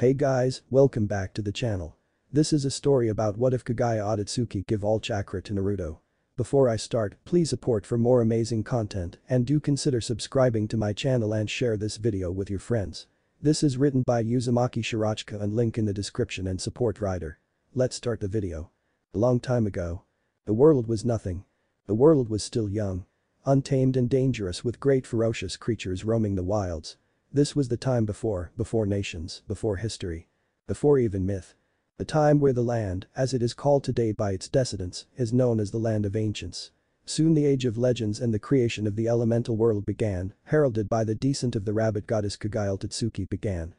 Hey guys, welcome back to the channel. This is a story about what if Kaguya Otsutsuki give all chakra to Naruto. Before I start, please support for more amazing content and do consider subscribing to my channel and share this video with your friends. This is written by Uzumaki Shirachika and link in the description and support writer. Let's start the video. A long time ago. The world was nothing. The world was still young. Untamed and dangerous with great ferocious creatures roaming the wilds. This was the time before, before nations, before history. Before even myth. The time where the land, as it is called today by its descendants, is known as the land of ancients. Soon the age of legends and the creation of the elemental world began, heralded by the descent of the rabbit goddess Kaguya Otsutsuki began.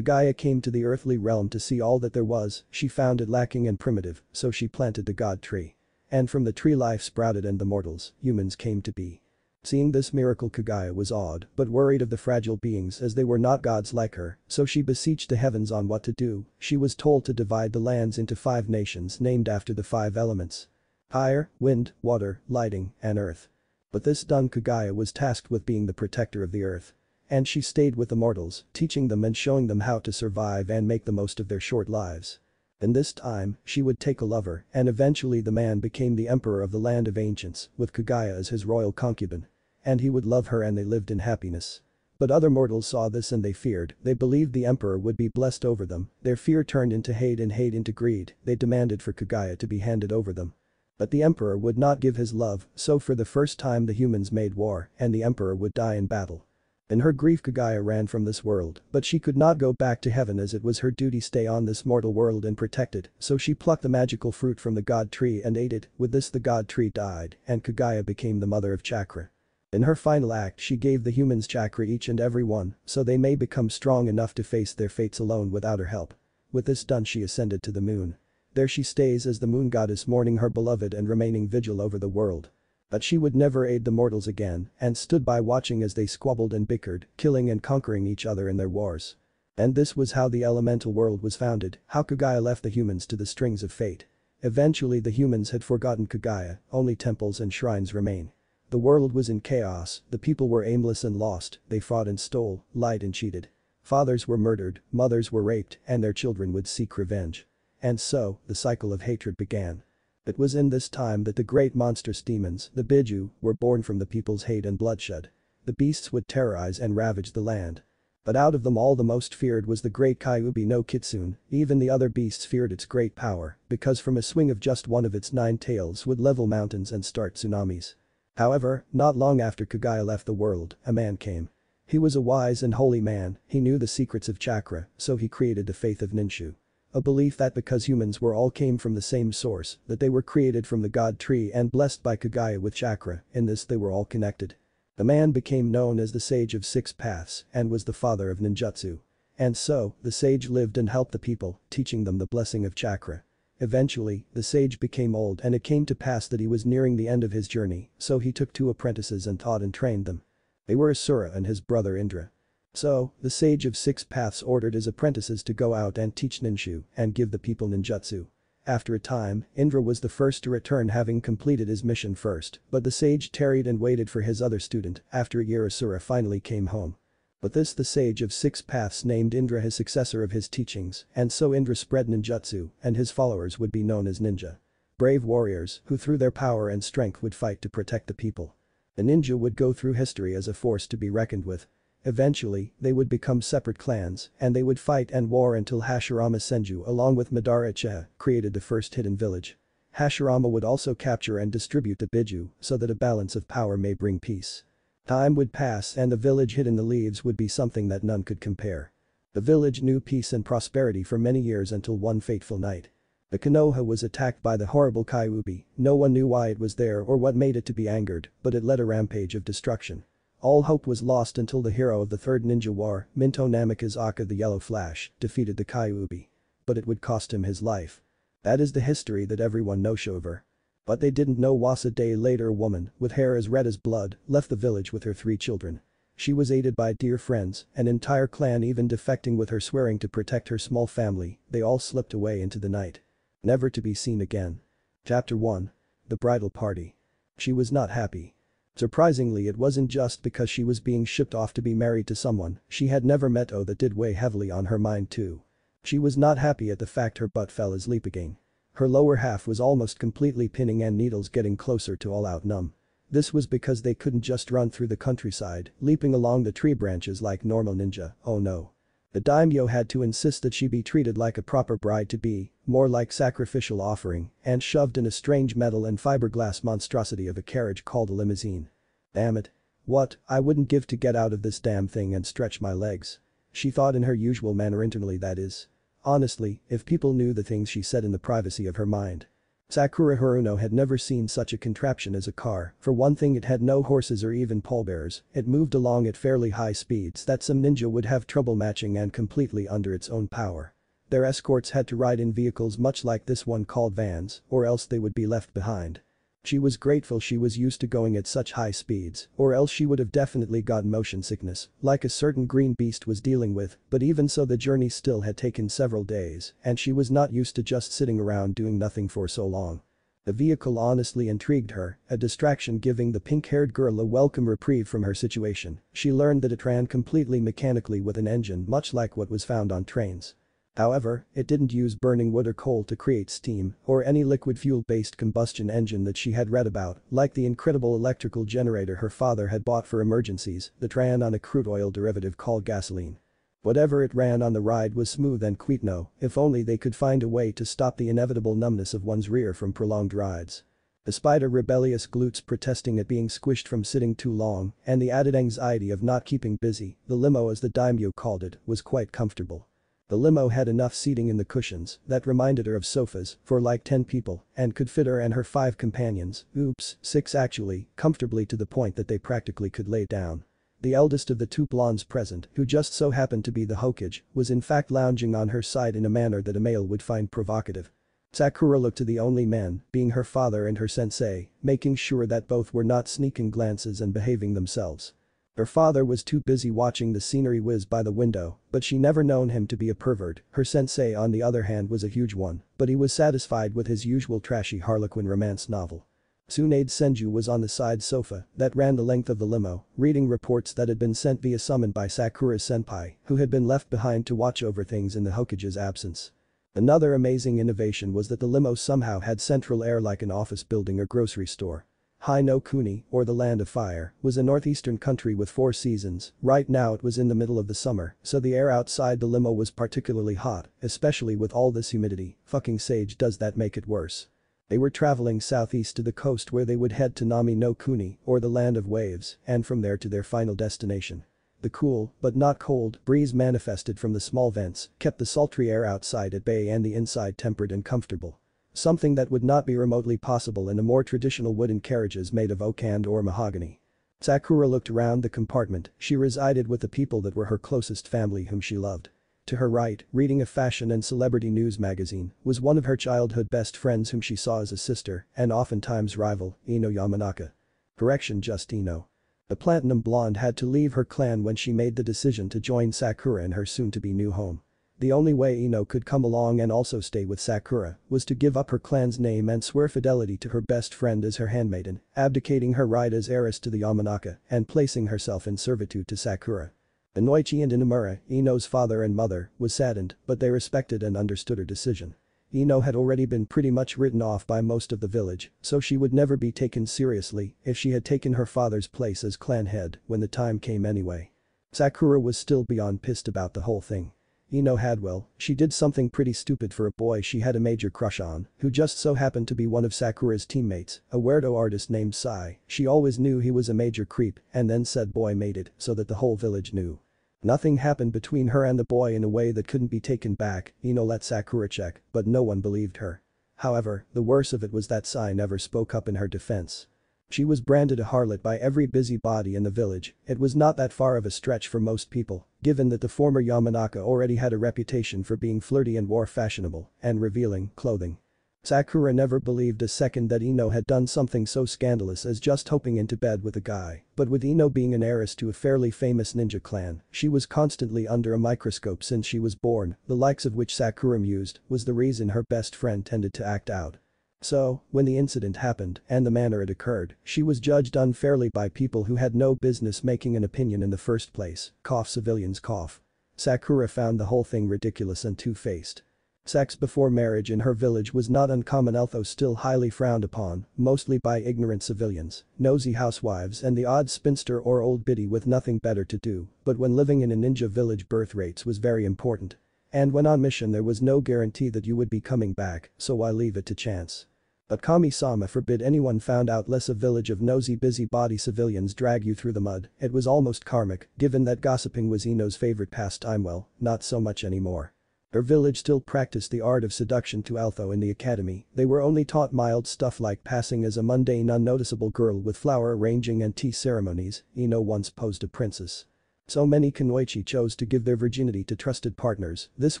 Gaia came to the earthly realm to see all that there was, she found it lacking and primitive, so she planted the god tree. And from the tree life sprouted and the mortals, humans came to be. Seeing this miracle Kaguya was awed but worried of the fragile beings as they were not gods like her, so she beseeched the heavens on what to do, she was told to divide the lands into five nations named after the five elements. Fire, wind, water, lighting, and earth. But this done Kaguya was tasked with being the protector of the earth. And she stayed with the mortals, teaching them and showing them how to survive and make the most of their short lives. In this time, she would take a lover, and eventually the man became the emperor of the land of ancients, with Kaguya as his royal concubine. And he would love her and they lived in happiness. But other mortals saw this and they feared, they believed the emperor would be blessed over them, their fear turned into hate and hate into greed, they demanded for Kaguya to be handed over them. But the emperor would not give his love, so for the first time the humans made war, and the emperor would die in battle. In her grief Kaguya ran from this world, but she could not go back to heaven as it was her duty stay on this mortal world and protect it, so she plucked the magical fruit from the god tree and ate it, with this the god tree died, and Kaguya became the mother of chakra. In her final act she gave the humans chakra each and every one, so they may become strong enough to face their fates alone without her help. With this done she ascended to the moon. There she stays as the moon goddess mourning her beloved and remaining vigil over the world. But she would never aid the mortals again and stood by watching as they squabbled and bickered, killing and conquering each other in their wars. And this was how the elemental world was founded, how Kaguya left the humans to the strings of fate. Eventually the humans had forgotten Kaguya, only temples and shrines remain. The world was in chaos, the people were aimless and lost, they fought and stole, lied and cheated. Fathers were murdered, mothers were raped, and their children would seek revenge. And so, the cycle of hatred began. It was in this time that the great monstrous demons, the Biju, were born from the people's hate and bloodshed. The beasts would terrorize and ravage the land. But out of them all the most feared was the great Kyubi no Kitsune, even the other beasts feared its great power, because from a swing of just one of its nine tails would level mountains and start tsunamis. However, not long after Kaguya left the world, a man came. He was a wise and holy man, he knew the secrets of chakra, so he created the faith of Ninshu. A belief that because humans were all came from the same source, that they were created from the god tree and blessed by Kaguya with chakra, in this they were all connected. The man became known as the sage of six paths and was the father of ninjutsu. And so, the sage lived and helped the people, teaching them the blessing of chakra. Eventually, the sage became old and it came to pass that he was nearing the end of his journey, so he took two apprentices and taught and trained them. They were Asura and his brother Indra. So, the sage of six paths ordered his apprentices to go out and teach Ninshu and give the people ninjutsu. After a time, Indra was the first to return having completed his mission first, but the sage tarried and waited for his other student, after a year Asura finally came home. But this the sage of six paths named Indra his successor of his teachings, and so Indra spread ninjutsu, and his followers would be known as ninja. Brave warriors, who through their power and strength would fight to protect the people. The ninja would go through history as a force to be reckoned with, Eventually, they would become separate clans and they would fight and war until Hashirama Senju along with Madara Uchiha created the first hidden village. Hashirama would also capture and distribute the Biju so that a balance of power may bring peace. Time would pass and the village hid in the leaves would be something that none could compare. The village knew peace and prosperity for many years until one fateful night. The Konoha was attacked by the horrible Kyubi, no one knew why it was there or what made it to be angered, but it led a rampage of destruction. All hope was lost until the hero of the third ninja war, Minato Namikaze Aka the Yellow Flash, defeated the Kyubi. But it would cost him his life. That is the history that everyone knows over. But they didn't know was a day later a woman, with hair as red as blood, left the village with her three children. She was aided by dear friends, an entire clan even defecting with her swearing to protect her small family, they all slipped away into the night. Never to be seen again. Chapter 1. The Bridal Party. She was not happy. Surprisingly it wasn't just because she was being shipped off to be married to someone she had never met oh that did weigh heavily on her mind too. She was not happy at the fact her butt fell asleep again. Her lower half was almost completely pinning and needles getting closer to all out numb. This was because they couldn't just run through the countryside, leaping along the tree branches like normal ninja, oh no. The daimyo had to insist that she be treated like a proper bride-to-be, more like sacrificial offering, and shoved in a strange metal and fiberglass monstrosity of a carriage called a limousine. Damn it. What, I wouldn't give to get out of this damn thing and stretch my legs. She thought in her usual manner internally that is. Honestly, if people knew the things she said in the privacy of her mind. Sakura Haruno had never seen such a contraption as a car, for one thing it had no horses or even pallbearers, it moved along at fairly high speeds that some ninja would have trouble matching and completely under its own power. Their escorts had to ride in vehicles much like this one called vans, or else they would be left behind. She was grateful she was used to going at such high speeds, or else she would have definitely gotten motion sickness, like a certain green beast was dealing with, but even so the journey still had taken several days, and she was not used to just sitting around doing nothing for so long. The vehicle honestly intrigued her, a distraction giving the pink-haired girl a welcome reprieve from her situation, she learned that it ran completely mechanically with an engine much like what was found on trains. However, it didn't use burning wood or coal to create steam or any liquid fuel-based combustion engine that she had read about, like the incredible electrical generator her father had bought for emergencies that ran on a crude oil derivative called gasoline. Whatever it ran on the ride was smooth and quitno, if only they could find a way to stop the inevitable numbness of one's rear from prolonged rides. Despite her rebellious glutes protesting at being squished from sitting too long and the added anxiety of not keeping busy, the limo as the daimyo called it was quite comfortable. The limo had enough seating in the cushions that reminded her of sofas for like 10 people and could fit her and her 5 companions, oops, 6 actually, comfortably to the point that they practically could lay down. The eldest of the two blondes present, who just so happened to be the Hokage, was in fact lounging on her side in a manner that a male would find provocative. Sakura looked to the only men, being her father and her sensei, making sure that both were not sneaking glances and behaving themselves. Her father was too busy watching the scenery whiz by the window, but she never known him to be a pervert, her sensei on the other hand was a huge one, but he was satisfied with his usual trashy harlequin romance novel. Tsunade Senju was on the side sofa that ran the length of the limo, reading reports that had been sent via summon by Sakura senpai, who had been left behind to watch over things in the Hokage's absence. Another amazing innovation was that the limo somehow had central air like an office building or grocery store. Hai no Kuni, or the Land of Fire, was a northeastern country with four seasons, right now it was in the middle of the summer, so the air outside the limo was particularly hot, especially with all this humidity, fucking sage does that make it worse. They were traveling southeast to the coast where they would head to Nami no Kuni, or the Land of Waves, and from there to their final destination. The cool, but not cold, breeze manifested from the small vents kept the sultry air outside at bay and the inside tempered and comfortable. Something that would not be remotely possible in the more traditional wooden carriages made of oak and or mahogany. Sakura looked around the compartment, she resided with the people that were her closest family whom she loved. To her right, reading a fashion and celebrity news magazine, was one of her childhood best friends whom she saw as a sister and oftentimes rival, Ino Yamanaka. Correction just Ino. The platinum blonde had to leave her clan when she made the decision to join Sakura in her soon-to-be new home. The only way Ino could come along and also stay with Sakura was to give up her clan's name and swear fidelity to her best friend as her handmaiden, abdicating her right as heiress to the Yamanaka and placing herself in servitude to Sakura. Inoichi and Inamura, Ino's father and mother, was saddened, but they respected and understood her decision. Ino had already been pretty much written off by most of the village, so she would never be taken seriously if she had taken her father's place as clan head when the time came anyway. Sakura was still beyond pissed about the whole thing. Ino Hadwell, she did something pretty stupid for a boy she had a major crush on, who just so happened to be one of Sakura's teammates, a weirdo artist named Sai, she always knew he was a major creep and then said boy made it so that the whole village knew. Nothing happened between her and the boy in a way that couldn't be taken back, Ino let Sakura check, but no one believed her. However, the worst of it was that Sai never spoke up in her defense. She was branded a harlot by every busybody in the village, it was not that far of a stretch for most people, given that the former Yamanaka already had a reputation for being flirty and wore fashionable and revealing clothing. Sakura never believed a second that Ino had done something so scandalous as just hoping into bed with a guy, but with Ino being an heiress to a fairly famous ninja clan, she was constantly under a microscope since she was born, the likes of which Sakura mused was the reason her best friend tended to act out. So, when the incident happened and the manner it occurred, she was judged unfairly by people who had no business making an opinion in the first place, cough civilians cough. Sakura found the whole thing ridiculous and two-faced. Sex before marriage in her village was not uncommon although still highly frowned upon, mostly by ignorant civilians, nosy housewives and the odd spinster or old biddy with nothing better to do, but when living in a ninja village birth rates was very important. And when on mission there was no guarantee that you would be coming back, so why leave it to chance. But Kami-sama forbid anyone found out less a village of nosy busybody civilians drag you through the mud, it was almost karmic, given that gossiping was Ino's favorite pastime well, not so much anymore. Her village still practiced the art of seduction to Altho in the academy, they were only taught mild stuff like passing as a mundane unnoticeable girl with flower arranging and tea ceremonies, Ino once posed a princess. So many kunoichi chose to give their virginity to trusted partners, this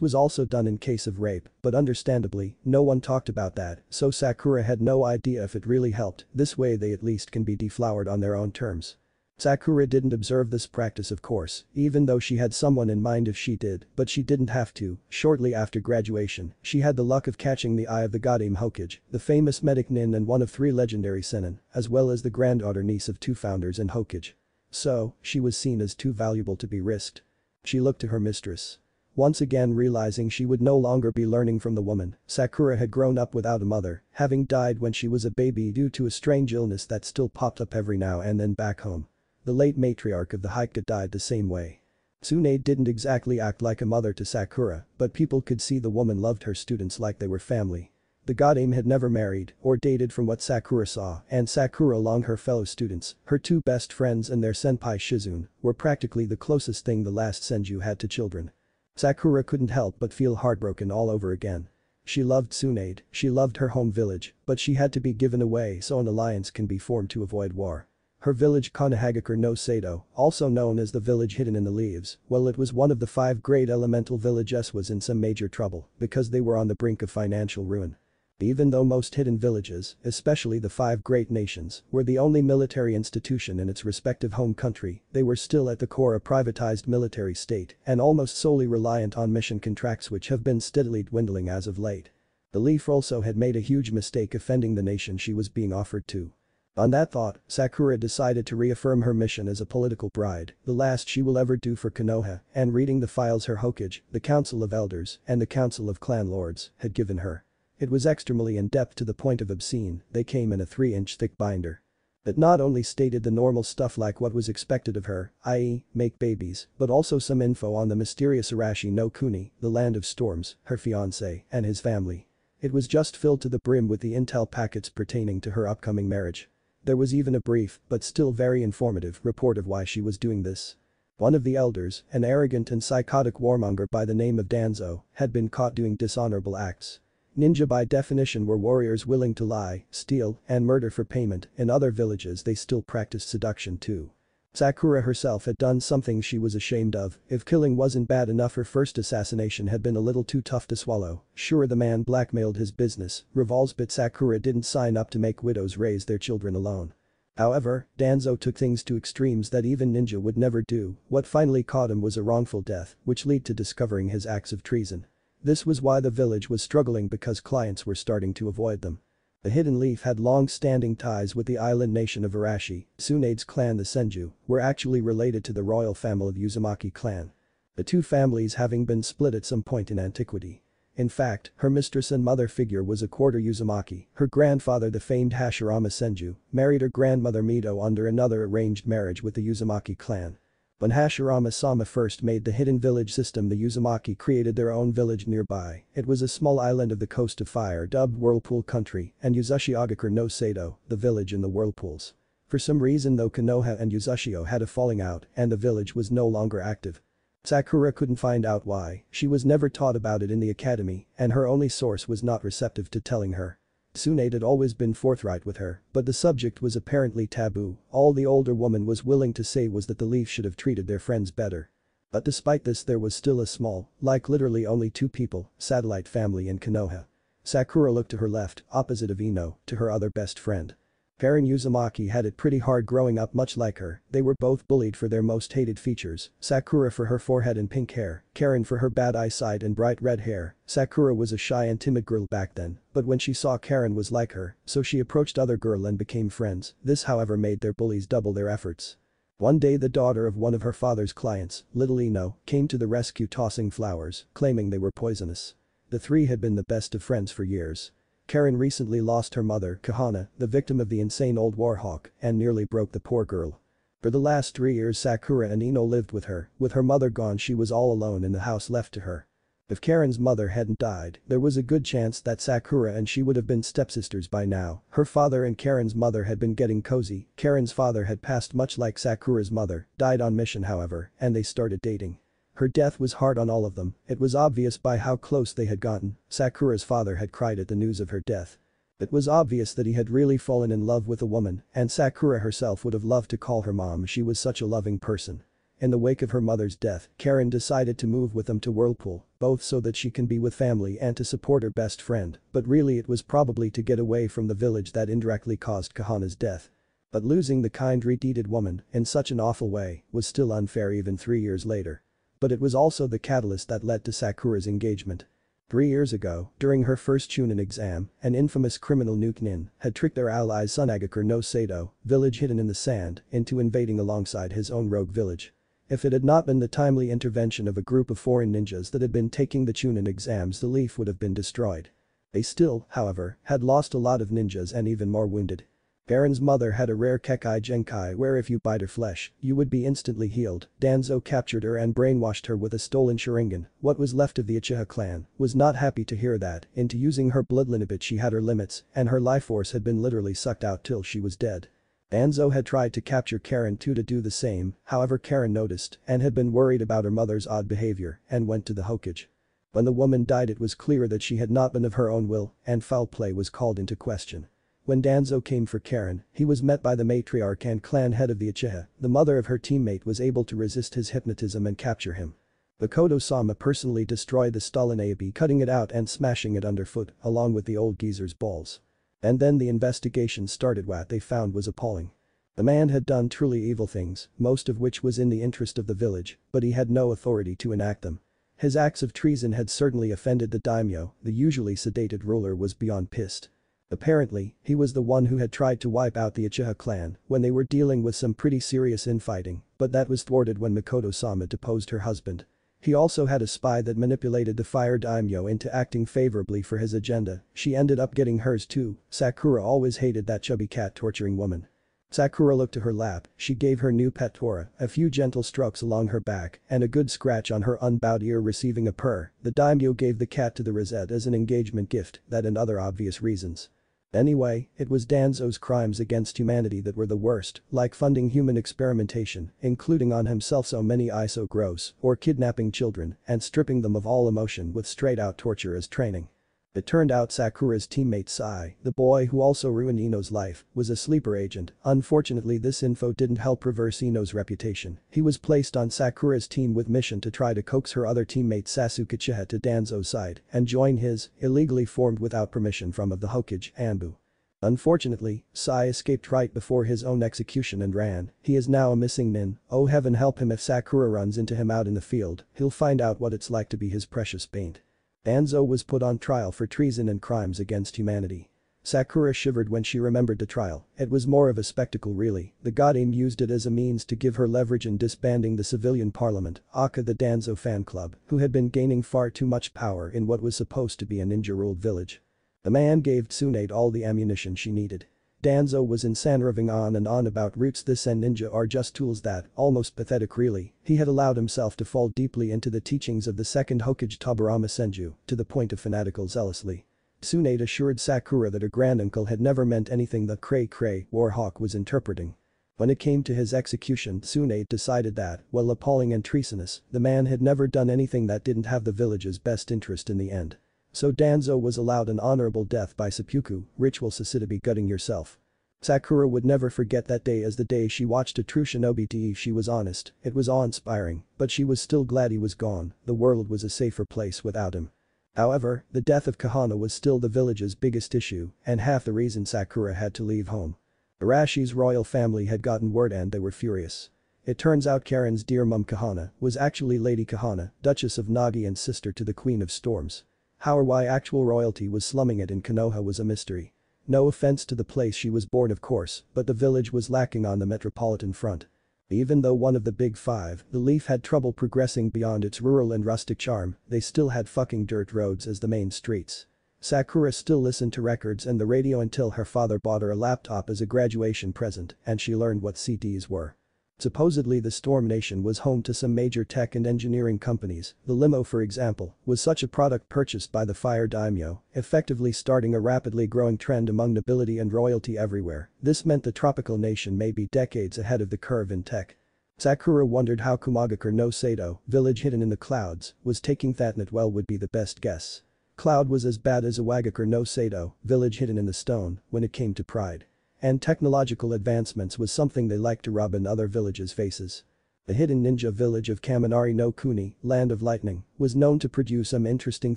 was also done in case of rape, but understandably, no one talked about that, so Sakura had no idea if it really helped, this way they at least can be deflowered on their own terms. Sakura didn't observe this practice of course, even though she had someone in mind if she did, but she didn't have to, shortly after graduation, she had the luck of catching the eye of the Godaime Hokage, the famous medic nin and one of three legendary sennin, as well as the granddaughter niece of two founders in Hokage. So, she was seen as too valuable to be risked. She looked to her mistress. Once again realizing she would no longer be learning from the woman, Sakura had grown up without a mother, having died when she was a baby due to a strange illness that still popped up every now and then back home. The late matriarch of the Hikage died the same way. Tsunade didn't exactly act like a mother to Sakura, but people could see the woman loved her students like they were family. The Godaime had never married or dated from what Sakura saw and Sakura along her fellow students, her two best friends and their senpai Shizune, were practically the closest thing the last Senju had to children. Sakura couldn't help but feel heartbroken all over again. She loved Tsunade, she loved her home village, but she had to be given away so an alliance can be formed to avoid war. Her village Konohagakure no Sato, also known as the village hidden in the leaves, well it was one of the five great elemental villages was in some major trouble because they were on the brink of financial ruin. Even though most hidden villages, especially the five great nations, were the only military institution in its respective home country, they were still at the core a privatized military state and almost solely reliant on mission contracts which have been steadily dwindling as of late. The Leaf also had made a huge mistake offending the nation she was being offered to. On that thought, Sakura decided to reaffirm her mission as a political bride, the last she will ever do for Konoha, and reading the files her Hokage, the Council of Elders, and the Council of Clan Lords, had given her. It was extremely in-depth to the point of obscene, they came in a 3-inch thick binder. It not only stated the normal stuff like what was expected of her, i.e., make babies, but also some info on the mysterious Arashi no Kuni, the land of storms, her fiancé, and his family. It was just filled to the brim with the intel packets pertaining to her upcoming marriage. There was even a brief, but still very informative, report of why she was doing this. One of the elders, an arrogant and psychotic warmonger by the name of Danzo, had been caught doing dishonorable acts. Ninja by definition were warriors willing to lie, steal, and murder for payment, in other villages they still practiced seduction too. Sakura herself had done something she was ashamed of, if killing wasn't bad enough her first assassination had been a little too tough to swallow, sure the man blackmailed his business, revolves but Sakura didn't sign up to make widows raise their children alone. However, Danzo took things to extremes that even ninja would never do, what finally caught him was a wrongful death, which led to discovering his acts of treason. This was why the village was struggling because clients were starting to avoid them. The Hidden Leaf had long-standing ties with the island nation of Arashi, Tsunade's clan the Senju, were actually related to the royal family of Uzumaki clan. The two families having been split at some point in antiquity. In fact, her mistress and mother figure was a quarter Uzumaki, her grandfather the famed Hashirama Senju, married her grandmother Mito under another arranged marriage with the Uzumaki clan. When Hashirama Sama first made the hidden village system the Uzumaki created their own village nearby, it was a small island of the coast of fire dubbed Whirlpool Country and Uzushiogakure no Sato, the village in the whirlpools. For some reason though Konoha and Uzushio had a falling out and the village was no longer active. Sakura couldn't find out why, she was never taught about it in the academy and her only source was not receptive to telling her. Tsunade had always been forthright with her, but the subject was apparently taboo, all the older woman was willing to say was that the Leaf should have treated their friends better. But despite this there was still a small, like literally only two people, satellite family in Konoha. Sakura looked to her left, opposite of Ino, to her other best friend. Karen Uzumaki had it pretty hard growing up much like her, they were both bullied for their most hated features, Sakura for her forehead and pink hair, Karen for her bad eyesight and bright red hair, Sakura was a shy and timid girl back then, but when she saw Karen was like her, so she approached other girl and became friends, this however made their bullies double their efforts. One day the daughter of one of her father's clients, little Ino, came to the rescue tossing flowers, claiming they were poisonous. The three had been the best of friends for years. Karen recently lost her mother, Kahana, the victim of the insane old warhawk, and nearly broke the poor girl. For the last three years Sakura and Ino lived with her, with her mother gone she was all alone in the house left to her. If Karen's mother hadn't died, there was a good chance that Sakura and she would have been stepsisters by now. Her father and Karen's mother had been getting cozy, Karen's father had passed much like Sakura's mother, died on mission however, and they started dating. Her death was hard on all of them, it was obvious by how close they had gotten, Sakura's father had cried at the news of her death. It was obvious that he had really fallen in love with a woman, and Sakura herself would have loved to call her mom she was such a loving person. In the wake of her mother's death, Karen decided to move with them to Whirlpool, both so that she can be with family and to support her best friend, but really it was probably to get away from the village that indirectly caused Kahana's death. But losing the kind redeeded woman, in such an awful way, was still unfair even three years later. But it was also the catalyst that led to Sakura's engagement. Three years ago, during her first Chunin exam, an infamous criminal Nuke Nin had tricked their ally Sunagakure no Sato, village hidden in the sand, into invading alongside his own rogue village. If it had not been the timely intervention of a group of foreign ninjas that had been taking the Chunin exams the leaf would have been destroyed. They still, however, had lost a lot of ninjas and even more wounded. Karen's mother had a rare Kekkei Genkai where if you bite her flesh, you would be instantly healed. Danzo captured her and brainwashed her with a stolen Sharingan. What was left of the Uchiha clan was not happy to hear that, into using her blood lineage she had her limits, and her life force had been literally sucked out till she was dead. Danzo had tried to capture Karen too to do the same, however Karen noticed and had been worried about her mother's odd behavior and went to the Hokage. When the woman died it was clear that she had not been of her own will and foul play was called into question. When Danzo came for Karen, he was met by the matriarch and clan head of the Uchiha, the mother of her teammate was able to resist his hypnotism and capture him. The Kodo-sama personally destroyed the Stalin Abe cutting it out and smashing it underfoot, along with the old geezer's balls. And then the investigation started what they found was appalling. The man had done truly evil things, most of which was in the interest of the village, but he had no authority to enact them. His acts of treason had certainly offended the daimyo, the usually sedated ruler was beyond pissed. Apparently, he was the one who had tried to wipe out the Uchiha clan when they were dealing with some pretty serious infighting, but that was thwarted when Mikoto-sama deposed her husband. He also had a spy that manipulated the fire daimyo into acting favorably for his agenda, she ended up getting hers too, Sakura always hated that chubby cat torturing woman. Sakura looked to her lap, she gave her new pet Tora a few gentle strokes along her back and a good scratch on her unbowed ear receiving a purr, the daimyo gave the cat to the rosette as an engagement gift, that and other obvious reasons. Anyway, it was Danzo's crimes against humanity that were the worst, like funding human experimentation, including on himself so many ISO gross, or kidnapping children and stripping them of all emotion with straight-out torture as training. It turned out Sakura's teammate Sai, the boy who also ruined Ino's life, was a sleeper agent. Unfortunately this info didn't help reverse Ino's reputation. He was placed on Sakura's team with mission to try to coax her other teammate Sasuke Uchiha to Danzo's side and join his, illegally formed without permission from of the Hokage, Anbu. Unfortunately, Sai escaped right before his own execution and ran, he is now a missing nin, oh heaven help him if Sakura runs into him out in the field, he'll find out what it's like to be his precious paint. Danzo was put on trial for treason and crimes against humanity. Sakura shivered when she remembered the trial, it was more of a spectacle really, the Godaime used it as a means to give her leverage in disbanding the civilian parliament, Aka the Danzo fan club, who had been gaining far too much power in what was supposed to be a ninja-ruled village. The man gave Tsunade all the ammunition she needed. Danzo was insane raving on and on about roots this and ninja are just tools that, almost pathetic really, he had allowed himself to fall deeply into the teachings of the second Hokage Tobirama Senju, to the point of fanatical zealously. Tsunade assured Sakura that her granduncle had never meant anything the Cray Cray Warhawk was interpreting. When it came to his execution Tsunade decided that, while appalling and treasonous, the man had never done anything that didn't have the village's best interest in the end. So Danzo was allowed an honorable death by seppuku, ritual Sasitabi gutting yourself. Sakura would never forget that day as the day she watched a true shinobi she was honest, it was awe-inspiring, but she was still glad he was gone, the world was a safer place without him. However, the death of Kahana was still the village's biggest issue and half the reason Sakura had to leave home. Arashi's royal family had gotten word and they were furious. It turns out Karen's dear mum Kahana was actually Lady Kahana, Duchess of Nagi and sister to the Queen of Storms. How or why actual royalty was slumming it in Konoha was a mystery. No offense to the place she was born of course, but the village was lacking on the metropolitan front. Even though one of the big five, the Leaf had trouble progressing beyond its rural and rustic charm, they still had fucking dirt roads as the main streets. Sakura still listened to records and the radio until her father bought her a laptop as a graduation present and she learned what CDs were. Supposedly the Storm Nation was home to some major tech and engineering companies, the limo for example, was such a product purchased by the Fire Daimyo, effectively starting a rapidly growing trend among nobility and royalty everywhere, this meant the tropical nation may be decades ahead of the curve in tech. Sakura wondered how Kumogakure no Sato, village hidden in the clouds, was taking that well would be the best guess. Cloud was as bad as Iwagakure no Sato, village hidden in the stone, when it came to pride. And technological advancements was something they liked to rub in other villages' faces. The hidden ninja village of Kaminari no Kuni, Land of Lightning, was known to produce some interesting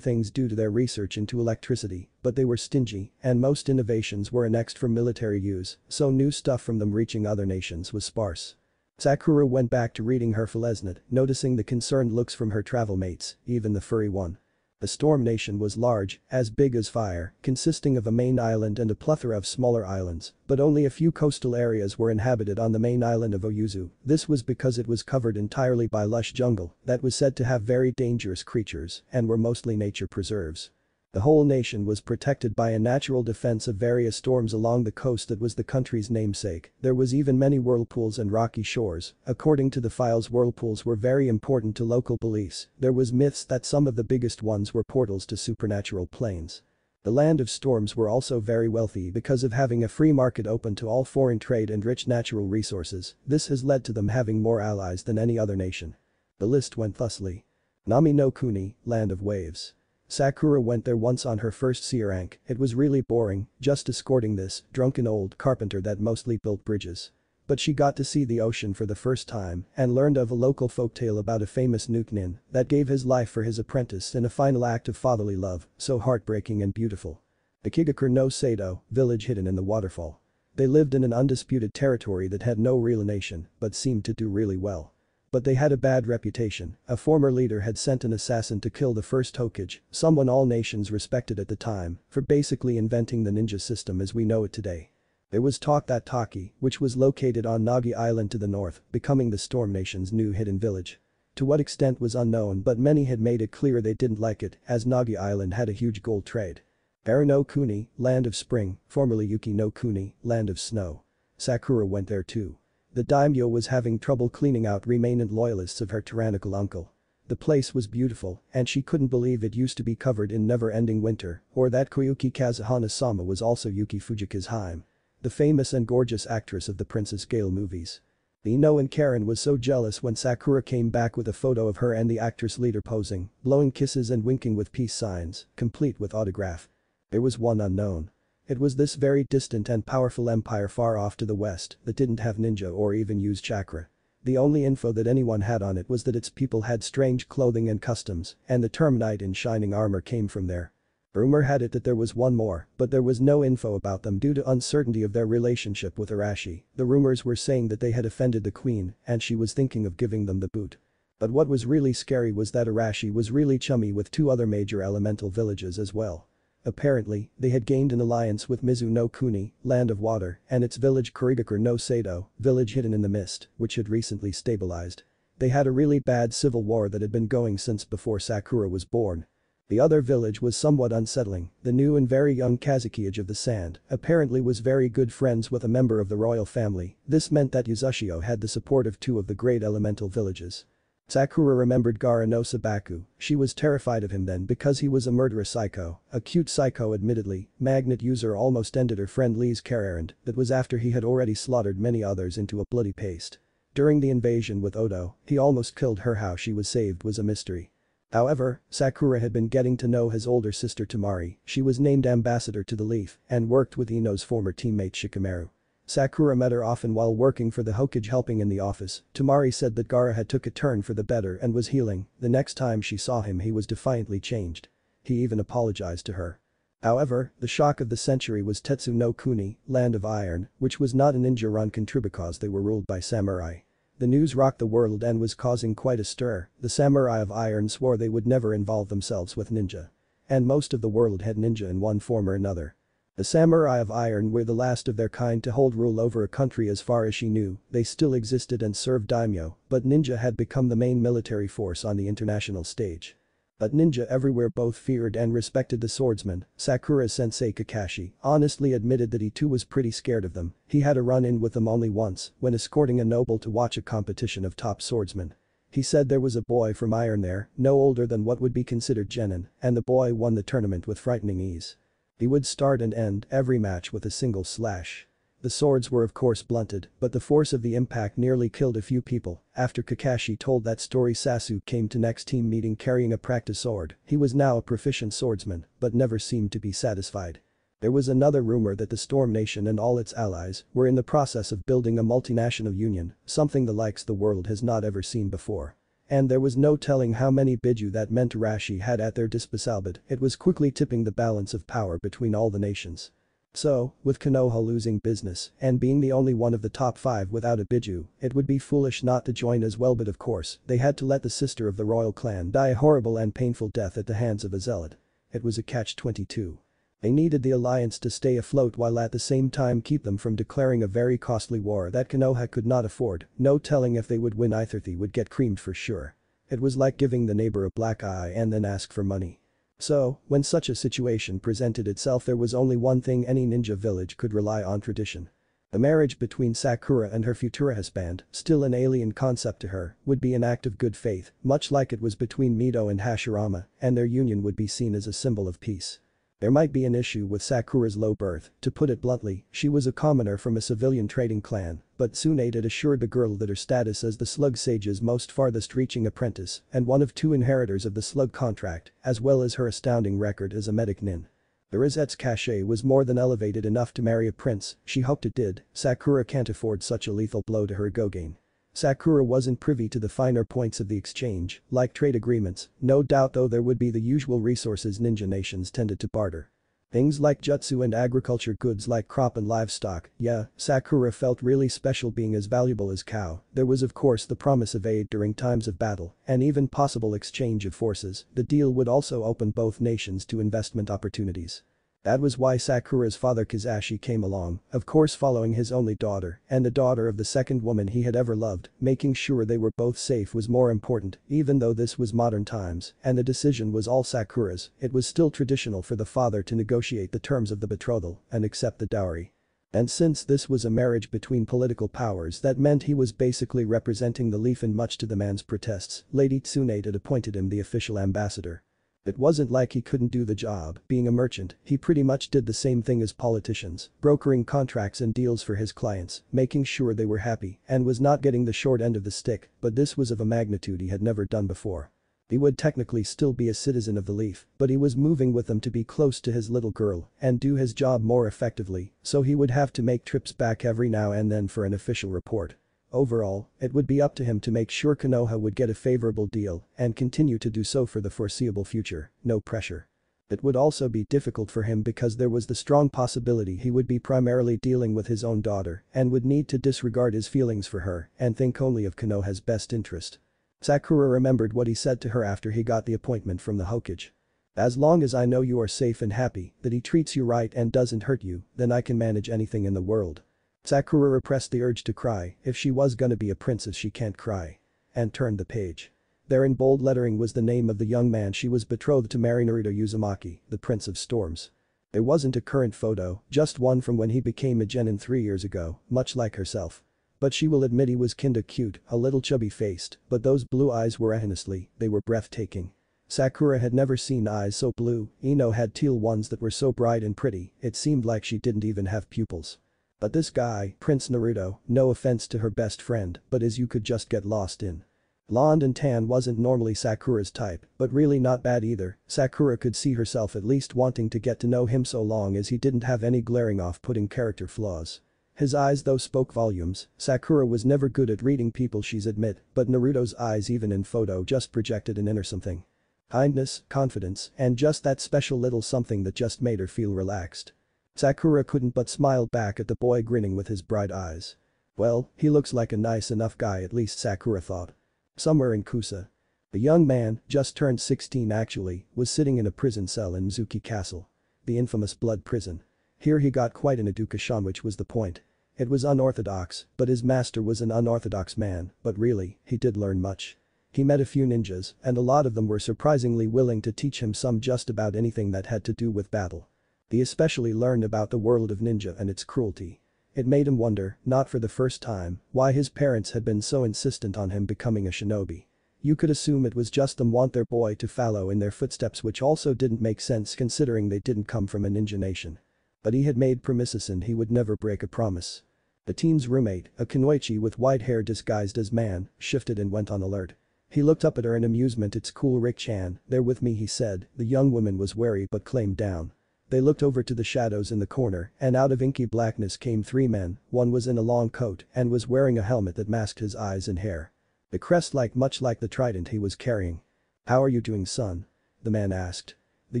things due to their research into electricity, but they were stingy, and most innovations were annexed for military use, so new stuff from them reaching other nations was sparse. Sakura went back to reading her Felesnet, noticing the concerned looks from her travel mates, even the furry one. The storm nation was large, as big as fire, consisting of a main island and a plethora of smaller islands, but only a few coastal areas were inhabited on the main island of Oyuzu, this was because it was covered entirely by lush jungle that was said to have very dangerous creatures and were mostly nature preserves. The whole nation was protected by a natural defense of various storms along the coast that was the country's namesake, there was even many whirlpools and rocky shores, according to the files whirlpools were very important to local police, there was myths that some of the biggest ones were portals to supernatural planes. The land of storms were also very wealthy because of having a free market open to all foreign trade and rich natural resources, this has led to them having more allies than any other nation. The list went thusly. Nami no Kuni, Land of Waves. Sakura went there once on her first C rank, it was really boring, just escorting this drunken old carpenter that mostly built bridges. But she got to see the ocean for the first time and learned of a local folktale about a famous Nukenin that gave his life for his apprentice in a final act of fatherly love, so heartbreaking and beautiful. Takigakure no Sato, village hidden in the waterfall. They lived in an undisputed territory that had no real nation, but seemed to do really well. But they had a bad reputation, a former leader had sent an assassin to kill the first Hokage, someone all nations respected at the time, for basically inventing the ninja system as we know it today. There was talk that Taki, which was located on Nagi Island to the north, becoming the Storm Nation's new hidden village. To what extent was unknown but many had made it clear they didn't like it as Nagi Island had a huge gold trade. Eri no Kuni, land of spring, formerly Yuki no Kuni, land of snow. Sakura went there too. The daimyo was having trouble cleaning out remanent loyalists of her tyrannical uncle. The place was beautiful, and she couldn't believe it used to be covered in never-ending winter, or that Koyuki Kazahana-sama was also Yuki Fujika's Haim. The famous and gorgeous actress of the Princess Gale movies. Ino and Karen was so jealous when Sakura came back with a photo of her and the actress leader posing, blowing kisses and winking with peace signs, complete with autograph. There was one unknown. It was this very distant and powerful empire far off to the west that didn't have ninja or even use chakra. The only info that anyone had on it was that its people had strange clothing and customs, and the term knight in shining armor came from there. Rumor had it that there was one more, but there was no info about them due to uncertainty of their relationship with Arashi. The rumors were saying that they had offended the queen and she was thinking of giving them the boot. But what was really scary was that Arashi was really chummy with two other major elemental villages as well. Apparently, they had gained an alliance with Mizu no Kuni, Land of Water, and its village Kirigakure no Sato, village hidden in the mist, which had recently stabilized. They had a really bad civil war that had been going since before Sakura was born. The other village was somewhat unsettling, the new and very young Kazekage of the Sand apparently was very good friends with a member of the royal family, this meant that Uzushio had the support of two of the great elemental villages. Sakura remembered Gaara no Sabaku, she was terrified of him then because he was a murderous psycho, a cute psycho admittedly, magnet user almost ended her friend Lee's care errand that was after he had already slaughtered many others into a bloody paste. During the invasion with Odo, he almost killed her how she was saved was a mystery. However, Sakura had been getting to know his older sister Temari, she was named ambassador to the Leaf and worked with Ino's former teammate Shikamaru. Sakura met her often while working for the Hokage helping in the office, Temari said that Gaara had took a turn for the better and was healing, the next time she saw him he was defiantly changed. He even apologized to her. However, the shock of the century was Tetsu no Kuni, Land of Iron, which was not a ninja run country because they were ruled by samurai. The news rocked the world and was causing quite a stir, the samurai of Iron swore they would never involve themselves with ninja. And most of the world had ninja in one form or another. The samurai of iron were the last of their kind to hold rule over a country as far as she knew, they still existed and served daimyo, but ninja had become the main military force on the international stage. But ninja everywhere both feared and respected the swordsman, Sakura-sensei Kakashi honestly admitted that he too was pretty scared of them, he had a run-in with them only once when escorting a noble to watch a competition of top swordsmen. He said there was a boy from Iron there, no older than what would be considered genin, and the boy won the tournament with frightening ease. He would start and end every match with a single slash. The swords were of course blunted, but the force of the impact nearly killed a few people. After Kakashi told that story Sasuke came to next team meeting carrying a practice sword, he was now a proficient swordsman, but never seemed to be satisfied. There was another rumor that the Storm Nation and all its allies were in the process of building a multinational union, something the likes the world has not ever seen before. And there was no telling how many Biju that Mentarashi had at their disposal it was quickly tipping the balance of power between all the nations. So, with Konoha losing business and being the only one of the top 5 without a Biju, it would be foolish not to join as well but of course, they had to let the sister of the royal clan die a horrible and painful death at the hands of a zealot. It was a catch-22. They needed the alliance to stay afloat while at the same time keep them from declaring a very costly war that Konoha could not afford, no telling if they would win either they would get creamed for sure. It was like giving the neighbor a black eye and then ask for money. So, when such a situation presented itself there was only one thing any ninja village could rely on tradition. The marriage between Sakura and her future husband, still an alien concept to her, would be an act of good faith, much like it was between Mito and Hashirama, and their union would be seen as a symbol of peace. There might be an issue with Sakura's low birth, to put it bluntly, she was a commoner from a civilian trading clan, but Tsunade had assured the girl that her status as the Slug Sage's most farthest reaching apprentice and one of two inheritors of the Slug contract, as well as her astounding record as a medic nin. The Rosette's cachet was more than elevated enough to marry a prince, she hoped it did, Sakura can't afford such a lethal blow to her Gogain. Sakura wasn't privy to the finer points of the exchange, like trade agreements, no doubt though there would be the usual resources ninja nations tended to barter. Things like jutsu and agriculture goods like crop and livestock, yeah, Sakura felt really special being as valuable as cow, there was of course the promise of aid during times of battle, and even possible exchange of forces, the deal would also open both nations to investment opportunities. That was why Sakura's father Kizashi came along, of course following his only daughter and the daughter of the second woman he had ever loved, making sure they were both safe was more important, even though this was modern times and the decision was all Sakura's, it was still traditional for the father to negotiate the terms of the betrothal and accept the dowry. And since this was a marriage between political powers that meant he was basically representing the leaf and much to the man's protests, Lady Tsunade had appointed him the official ambassador. It wasn't like he couldn't do the job, being a merchant, he pretty much did the same thing as politicians, brokering contracts and deals for his clients, making sure they were happy, and was not getting the short end of the stick, but this was of a magnitude he had never done before. He would technically still be a citizen of the Leaf, but he was moving with them to be close to his little girl and do his job more effectively, so he would have to make trips back every now and then for an official report. Overall, it would be up to him to make sure Konoha would get a favorable deal and continue to do so for the foreseeable future, no pressure. It would also be difficult for him because there was the strong possibility he would be primarily dealing with his own daughter and would need to disregard his feelings for her and think only of Konoha's best interest. Sakura remembered what he said to her after he got the appointment from the Hokage. As long as I know you are safe and happy, that he treats you right and doesn't hurt you, then I can manage anything in the world. Sakura repressed the urge to cry, if she was gonna be a princess she can't cry. And turned the page. There in bold lettering was the name of the young man she was betrothed to marry Naruto Uzumaki, the Prince of Storms. It wasn't a current photo, just one from when he became a genin three years ago, much like herself. But she will admit he was kinda cute, a little chubby-faced, but those blue eyes were honestly, they were breathtaking. Sakura had never seen eyes so blue, Ino had teal ones that were so bright and pretty, it seemed like she didn't even have pupils. But this guy, Prince Naruto, no offense to her best friend, but as you could just get lost in. Blonde and tan wasn't normally Sakura's type, but really not bad either, Sakura could see herself at least wanting to get to know him so long as he didn't have any glaring off-putting character flaws. His eyes though spoke volumes, Sakura was never good at reading people she's admit, but Naruto's eyes even in photo just projected an inner something. Kindness, confidence, and just that special little something that just made her feel relaxed. Sakura couldn't but smile back at the boy grinning with his bright eyes. Well, he looks like a nice enough guy at least Sakura thought. Somewhere in Kusa. The young man, just turned 16 actually, was sitting in a prison cell in Mizuki Castle. The infamous blood prison. Here he got quite an education which was the point. It was unorthodox, but his master was an unorthodox man, but really, he did learn much. He met a few ninjas, and a lot of them were surprisingly willing to teach him some just about anything that had to do with battle. He especially learned about the world of ninja and its cruelty. It made him wonder, not for the first time, why his parents had been so insistent on him becoming a shinobi. You could assume it was just them want their boy to follow in their footsteps which also didn't make sense considering they didn't come from a ninja nation. But he had made promises and he would never break a promise. The teen's roommate, a kunoichi with white hair disguised as man, shifted and went on alert. He looked up at her in amusement it's cool Rick-chan, they're with me he said, the young woman was wary but claimed down. They looked over to the shadows in the corner and out of inky blackness came three men, one was in a long coat and was wearing a helmet that masked his eyes and hair. The crest like much like the trident he was carrying. How are you doing son? The man asked. The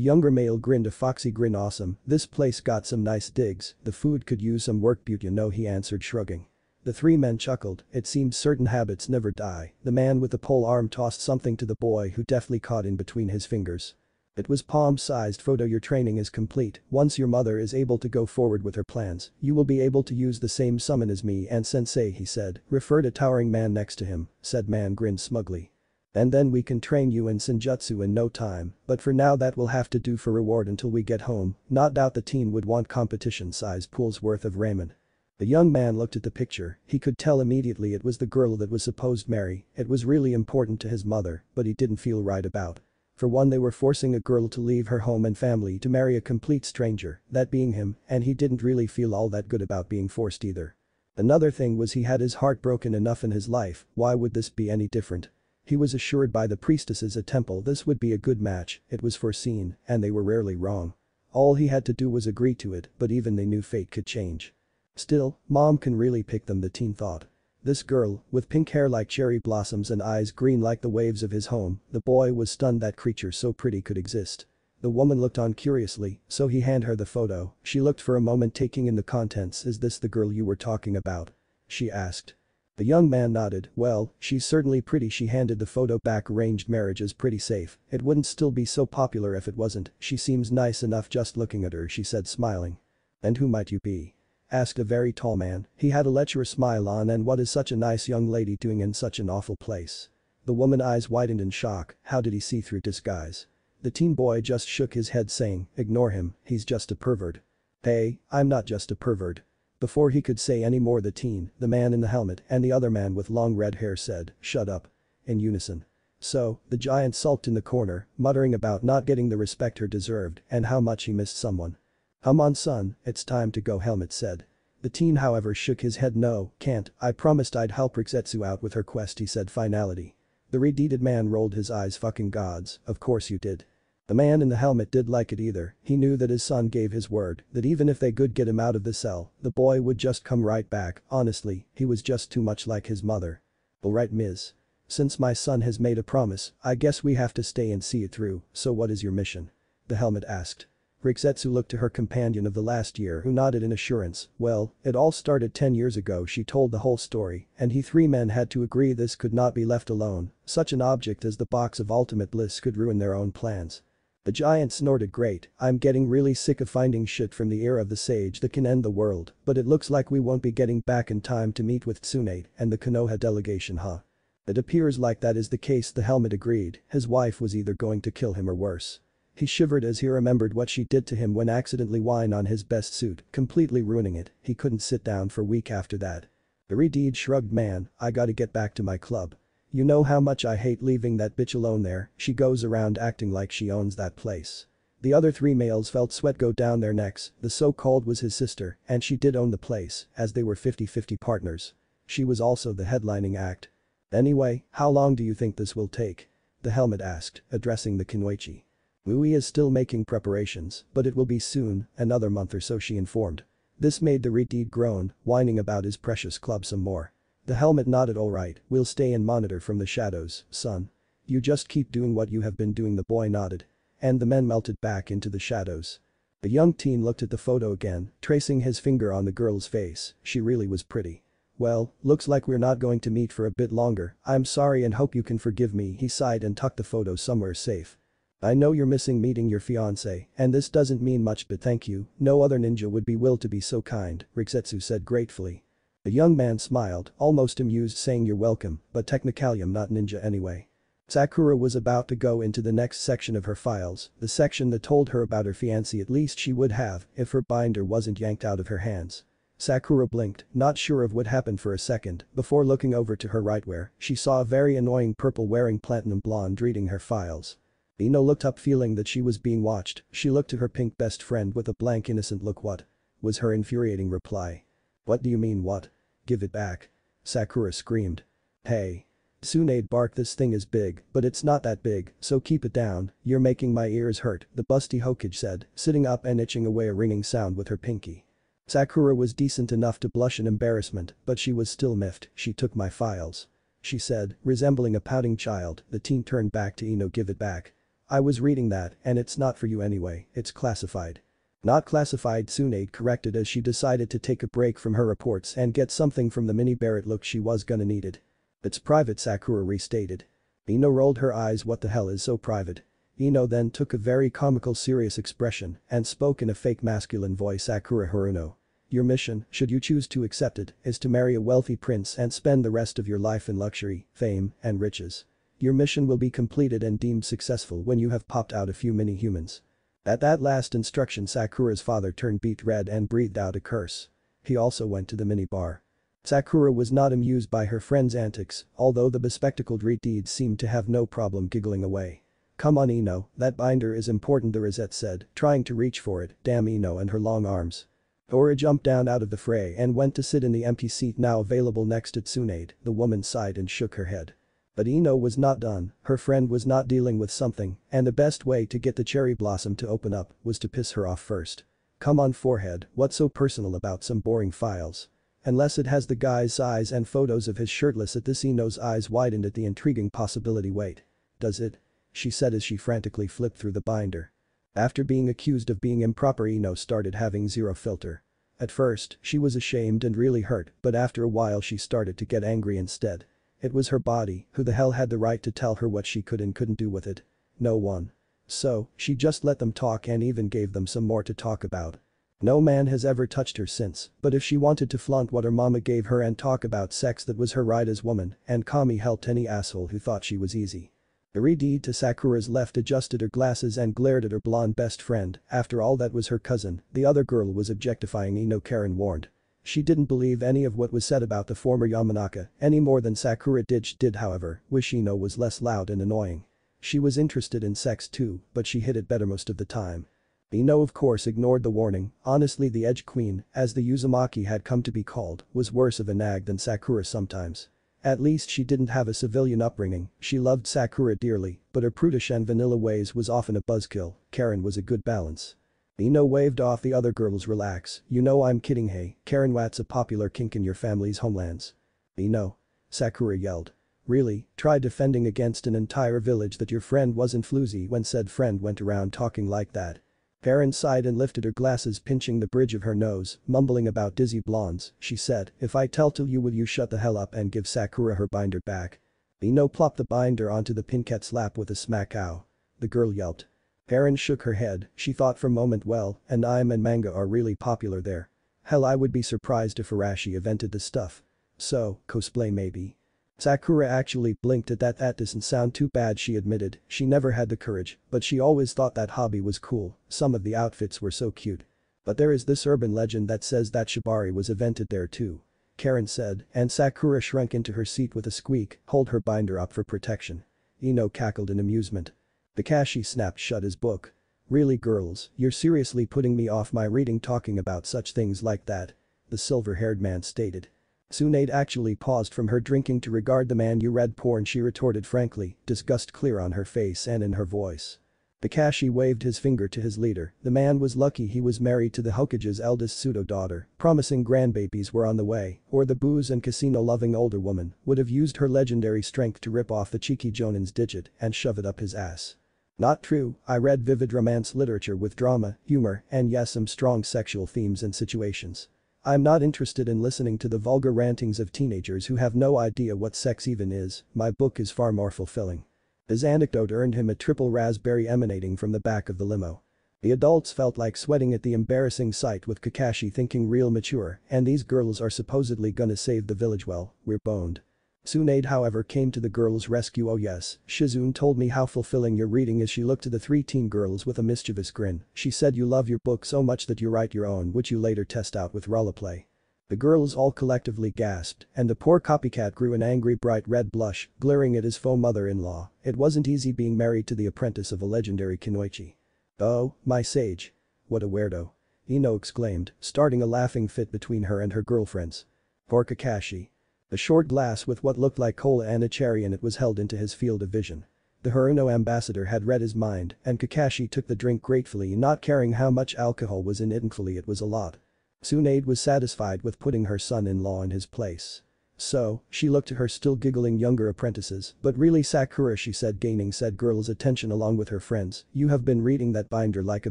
younger male grinned a foxy grin awesome, this place got some nice digs, the food could use some work beaut you know he answered shrugging. The three men chuckled, it seemed certain habits never die, the man with the pole arm tossed something to the boy who deftly caught in between his fingers. It was palm-sized photo your training is complete, once your mother is able to go forward with her plans, you will be able to use the same summon as me and sensei he said, referred a towering man next to him, said man grinned smugly. And then we can train you in Senjutsu in no time, but for now that will have to do for reward until we get home, not doubt the teen would want competition-sized pools worth of ramen. The young man looked at the picture, he could tell immediately it was the girl that was supposed marry, it was really important to his mother, but he didn't feel right about. For one they were forcing a girl to leave her home and family to marry a complete stranger, that being him, and he didn't really feel all that good about being forced either. Another thing was he had his heart broken enough in his life, why would this be any different? He was assured by the priestesses at temple this would be a good match, it was foreseen, and they were rarely wrong. All he had to do was agree to it, but even they knew fate could change. Still, mom can really pick them the teen thought. This girl, with pink hair like cherry blossoms and eyes green like the waves of his home, the boy was stunned that creature so pretty could exist. The woman looked on curiously, so he handed her the photo, she looked for a moment taking in the contents is this the girl you were talking about? She asked. The young man nodded, well, she's certainly pretty she handed the photo back arranged marriage is pretty safe, it wouldn't still be so popular if it wasn't, she seems nice enough just looking at her she said smiling. And who might you be? Asked a very tall man, he had a lecherous smile on and what is such a nice young lady doing in such an awful place? The woman eyes widened in shock, how did he see through disguise? The teen boy just shook his head saying, ignore him, he's just a pervert. Hey, I'm not just a pervert. Before he could say any more the teen, the man in the helmet and the other man with long red hair said, shut up. In unison. So, the giant sulked in the corner, muttering about not getting the respect her deserved and how much he missed someone. Come on son, it's time to go helmet said. The teen however shook his head no, can't, I promised I'd help Rixetsu out with her quest he said finality. The redeeded man rolled his eyes fucking gods, of course you did. The man in the helmet did like it either, he knew that his son gave his word, that even if they could get him out of the cell, the boy would just come right back, honestly, he was just too much like his mother. Alright Ms. Since my son has made a promise, I guess we have to stay and see it through, so what is your mission? The helmet asked. Rixetsu looked to her companion of the last year who nodded in assurance, well, it all started 10 years ago she told the whole story, and he three men had to agree this could not be left alone, such an object as the box of ultimate bliss could ruin their own plans. The giant snorted great, I'm getting really sick of finding shit from the era of the sage that can end the world, but it looks like we won't be getting back in time to meet with Tsunade and the Konoha delegation huh? It appears like that is the case the helmet agreed, his wife was either going to kill him or worse. He shivered as he remembered what she did to him when accidentally wine on his best suit, completely ruining it, he couldn't sit down for a week after that. The redeed shrugged man, I gotta get back to my club. You know how much I hate leaving that bitch alone there, she goes around acting like she owns that place. The other three males felt sweat go down their necks, the so-called was his sister, and she did own the place, as they were 50-50 partners. She was also the headlining act. Anyway, how long do you think this will take? The helmet asked, addressing the Kunoichi. Ui is still making preparations, but it will be soon, another month or so she informed. This made the Redeed groan, whining about his precious club some more. The helmet nodded alright, we'll stay and monitor from the shadows, son. You just keep doing what you have been doing the boy nodded. And the men melted back into the shadows. The young teen looked at the photo again, tracing his finger on the girl's face, she really was pretty. Well, looks like we're not going to meet for a bit longer, I'm sorry and hope you can forgive me he sighed and tucked the photo somewhere safe. I know you're missing meeting your fiancé, and this doesn't mean much but thank you, no other ninja would be will to be so kind, Rikusetsu said gratefully. The young man smiled, almost amused saying you're welcome, but technically I'm not ninja anyway. Sakura was about to go into the next section of her files, the section that told her about her fiancé at least she would have if her binder wasn't yanked out of her hands. Sakura blinked, not sure of what happened for a second, before looking over to her right where she saw a very annoying purple wearing platinum blonde reading her files. Ino looked up feeling that she was being watched, she looked to her pink best friend with a blank innocent look what? Was her infuriating reply. What do you mean what? Give it back. Sakura screamed. Hey. Tsunade barked this thing is big, but it's not that big, so keep it down, you're making my ears hurt, the busty Hokage said, sitting up and itching away a ringing sound with her pinky. Sakura was decent enough to blush in embarrassment, but she was still miffed, she took my files. She said, resembling a pouting child, the teen turned back to Ino give it back. I was reading that, and it's not for you anyway, it's classified. Not classified Tsunade corrected as she decided to take a break from her reports and get something from the mini Barrett look she was gonna need it. It's private Sakura restated. Ino rolled her eyes what the hell is so private. Ino then took a very comical serious expression and spoke in a fake masculine voice Sakura Haruno. Your mission, should you choose to accept it, is to marry a wealthy prince and spend the rest of your life in luxury, fame, and riches. Your mission will be completed and deemed successful when you have popped out a few mini-humans. At that last instruction Sakura's father turned beet red and breathed out a curse. He also went to the mini-bar. Sakura was not amused by her friend's antics, although the bespectacled Reed seemed to have no problem giggling away. Come on Ino, that binder is important the Rosette said, trying to reach for it, damn Ino and her long arms. Tora jumped down out of the fray and went to sit in the empty seat now available next to Tsunade, the woman sighed and shook her head. But Ino was not done, her friend was not dealing with something, and the best way to get the cherry blossom to open up was to piss her off first. Come on forehead, what's so personal about some boring files? Unless it has the guy's eyes and photos of his shirtless at this Ino's eyes widened at the intriguing possibility wait. Does it? She said as she frantically flipped through the binder. After being accused of being improper Ino started having zero filter. At first, she was ashamed and really hurt but after a while she started to get angry instead. It was her body, who the hell had the right to tell her what she could and couldn't do with it? No one. So, she just let them talk and even gave them some more to talk about. No man has ever touched her since, but if she wanted to flaunt what her mama gave her and talk about sex that was her right as woman, and Kami helped any asshole who thought she was easy. Iridi to Sakura's left adjusted her glasses and glared at her blonde best friend, after all that was her cousin, the other girl was objectifying Ino Karen warned. She didn't believe any of what was said about the former Yamanaka any more than Sakura did did however, wish Ino was less loud and annoying. She was interested in sex too, but she hid it better most of the time. Ino of course ignored the warning, honestly the Edge Queen, as the Uzumaki had come to be called, was worse of a nag than Sakura sometimes. At least she didn't have a civilian upbringing, she loved Sakura dearly, but her prudish and vanilla ways was often a buzzkill, Karen was a good balance. Ino waved off the other girls relax, you know I'm kidding hey, Karen what's a popular kink in your family's homelands. Ino. Sakura yelled. Really, try defending against an entire village that your friend wasn't floozy when said friend went around talking like that. Karen sighed and lifted her glasses pinching the bridge of her nose, mumbling about dizzy blondes, she said, if I tell to you will you shut the hell up and give Sakura her binder back. Ino plopped the binder onto the pinkette's lap with a smack ow. The girl yelped. Karen shook her head, she thought for a moment well, anime and manga are really popular there. Hell I would be surprised if Arashi invented the stuff. So, cosplay maybe. Sakura actually blinked at that that doesn't sound too bad she admitted, she never had the courage, but she always thought that hobby was cool, some of the outfits were so cute. But there is this urban legend that says that shibari was invented there too. Karen said, and Sakura shrunk into her seat with a squeak, hold her binder up for protection. Ino cackled in amusement. Kakashi snapped shut his book. Really girls, you're seriously putting me off my reading talking about such things like that. The silver-haired man stated. Tsunade actually paused from her drinking to regard the man you read porn she retorted frankly, disgust clear on her face and in her voice. Kakashi waved his finger to his leader, the man was lucky he was married to the Hokage's eldest pseudo-daughter, promising grandbabies were on the way, or the booze and casino-loving older woman would have used her legendary strength to rip off the cheeky Jonin's digit and shove it up his ass. Not true, I read vivid romance literature with drama, humor, and yes some strong sexual themes and situations. I'm not interested in listening to the vulgar rantings of teenagers who have no idea what sex even is, my book is far more fulfilling. His anecdote earned him a triple raspberry emanating from the back of the limo. The adults felt like sweating at the embarrassing sight with Kakashi thinking real mature and these girls are supposedly gonna save the village well, we're boned. Tsunade however came to the girls' rescue oh yes, Shizune told me how fulfilling your reading is she looked to the three teen girls with a mischievous grin, she said you love your book so much that you write your own which you later test out with roleplay. The girls all collectively gasped, and the poor copycat grew an angry bright red blush, glaring at his faux mother-in-law, it wasn't easy being married to the apprentice of a legendary Kunoichi. Oh, my sage. What a weirdo. Ino exclaimed, starting a laughing fit between her and her girlfriends. Poor Kakashi. A short glass with what looked like cola and a cherry in it was held into his field of vision. The Haruno ambassador had read his mind and Kakashi took the drink gratefully not caring how much alcohol was in it thankfully it was a lot. Tsunade was satisfied with putting her son-in-law in his place. So, she looked to her still giggling younger apprentices, but really Sakura she said gaining said girl's attention along with her friends, you have been reading that binder like a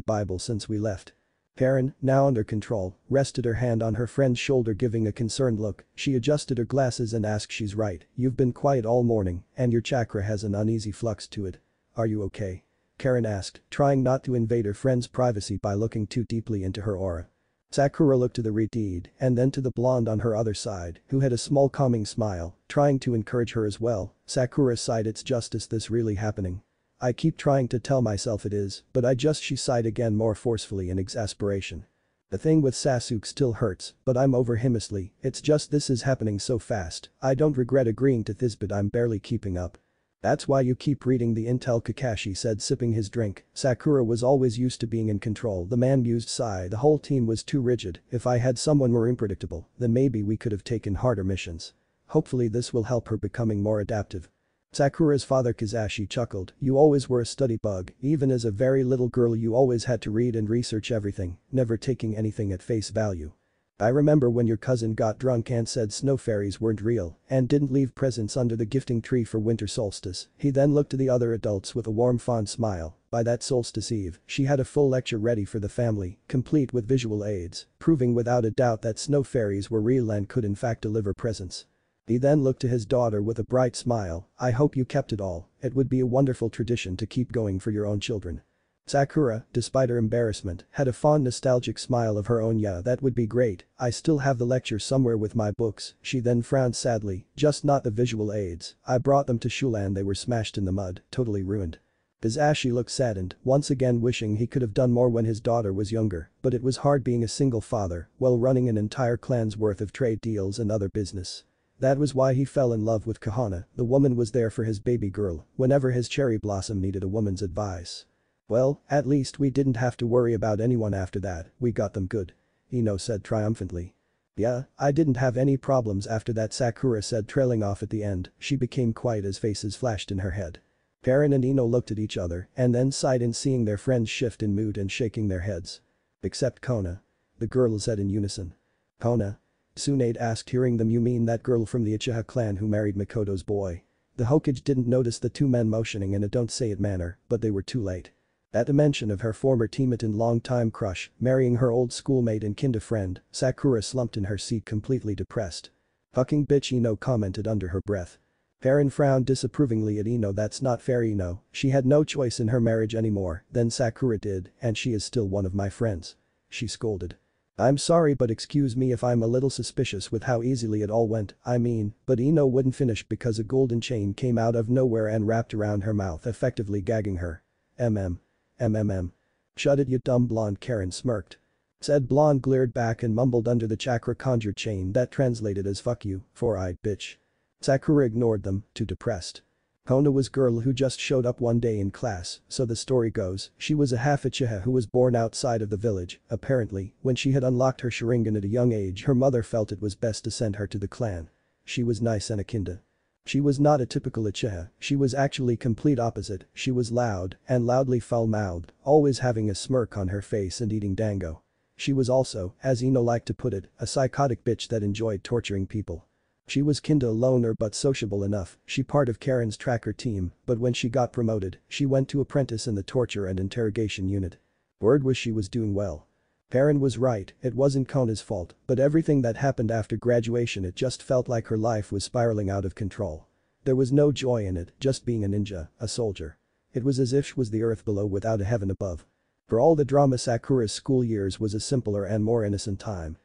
bible since we left. Karen, now under control, rested her hand on her friend's shoulder giving a concerned look, she adjusted her glasses and asked she's right, you've been quiet all morning, and your chakra has an uneasy flux to it. Are you okay? Karen asked, trying not to invade her friend's privacy by looking too deeply into her aura. Sakura looked to the redeed and then to the blonde on her other side, who had a small calming smile, trying to encourage her as well, Sakura sighed it's justice this really happening. I keep trying to tell myself it is, but I just she sighed again more forcefully in exasperation. The thing with Sasuke still hurts, but I'm over him it's just this is happening so fast, I don't regret agreeing to this but I'm barely keeping up. That's why you keep reading the intel Kakashi said sipping his drink, Sakura was always used to being in control the man mused sigh the whole team was too rigid, if I had someone more unpredictable, then maybe we could have taken harder missions. Hopefully this will help her becoming more adaptive. Sakura's father Kizashi chuckled, you always were a study bug, even as a very little girl you always had to read and research everything, never taking anything at face value. I remember when your cousin got drunk and said snow fairies weren't real and didn't leave presents under the gifting tree for winter solstice. He then looked to the other adults with a warm fond smile. By that solstice eve, she had a full lecture ready for the family, complete with visual aids, proving without a doubt that snow fairies were real and could in fact deliver presents. He then looked to his daughter with a bright smile, I hope you kept it all, it would be a wonderful tradition to keep going for your own children. Sakura, despite her embarrassment, had a fond nostalgic smile of her own. Yeah that would be great, I still have the lecture somewhere with my books, she then frowned sadly, just not the visual aids, I brought them to Shulan. They were smashed in the mud, totally ruined. Kizashi looked saddened, once again wishing he could have done more when his daughter was younger, but it was hard being a single father while running an entire clan's worth of trade deals and other business. That was why he fell in love with Kahana, the woman was there for his baby girl whenever his cherry blossom needed a woman's advice. Well, at least we didn't have to worry about anyone after that, we got them good. Ino said triumphantly. Yeah, I didn't have any problems after that Sakura said trailing off at the end, she became quiet as faces flashed in her head. Karen and Ino looked at each other and then sighed in seeing their friends shift in mood and shaking their heads. Except Kona. The girls said in unison. Kona? Tsunade asked hearing them you mean that girl from the Uchiha clan who married Mikoto's boy. The Hokage didn't notice the two men motioning in a don't say it manner, but they were too late. At the mention of her former teammate and longtime crush, marrying her old schoolmate and kinda friend, Sakura slumped in her seat completely depressed. Fucking bitch Ino commented under her breath. Karen frowned disapprovingly at Ino that's not fair Ino, she had no choice in her marriage anymore, then Sakura did, and she is still one of my friends. She scolded. I'm sorry but excuse me if I'm a little suspicious with how easily it all went, I mean, but Ino wouldn't finish because a golden chain came out of nowhere and wrapped around her mouth effectively gagging her. MM. MMM. Shut it you dumb blonde Karen smirked. Said blonde glared back and mumbled under the chakra conjured chain that translated as fuck you, four-eyed bitch. Sakura ignored them, too depressed. Kona was a girl who just showed up one day in class, so the story goes, she was a half Uchiha who was born outside of the village, apparently, when she had unlocked her Sharingan at a young age her mother felt it was best to send her to the clan. She was nice and a. She was not a typical Uchiha, she was actually complete opposite, she was loud and loudly foul-mouthed, always having a smirk on her face and eating dango. She was also, as Ino liked to put it, a psychotic bitch that enjoyed torturing people. She was kinda loner but sociable enough, she part of Karen's tracker team, but when she got promoted, she went to apprentice in the torture and interrogation unit. Word was she was doing well. Karen was right, it wasn't Kona's fault, but everything that happened after graduation it just felt like her life was spiraling out of control. There was no joy in it, just being a ninja, a soldier. It was as if she was the earth below without a heaven above. For all the drama Sakura's school years was a simpler and more innocent time.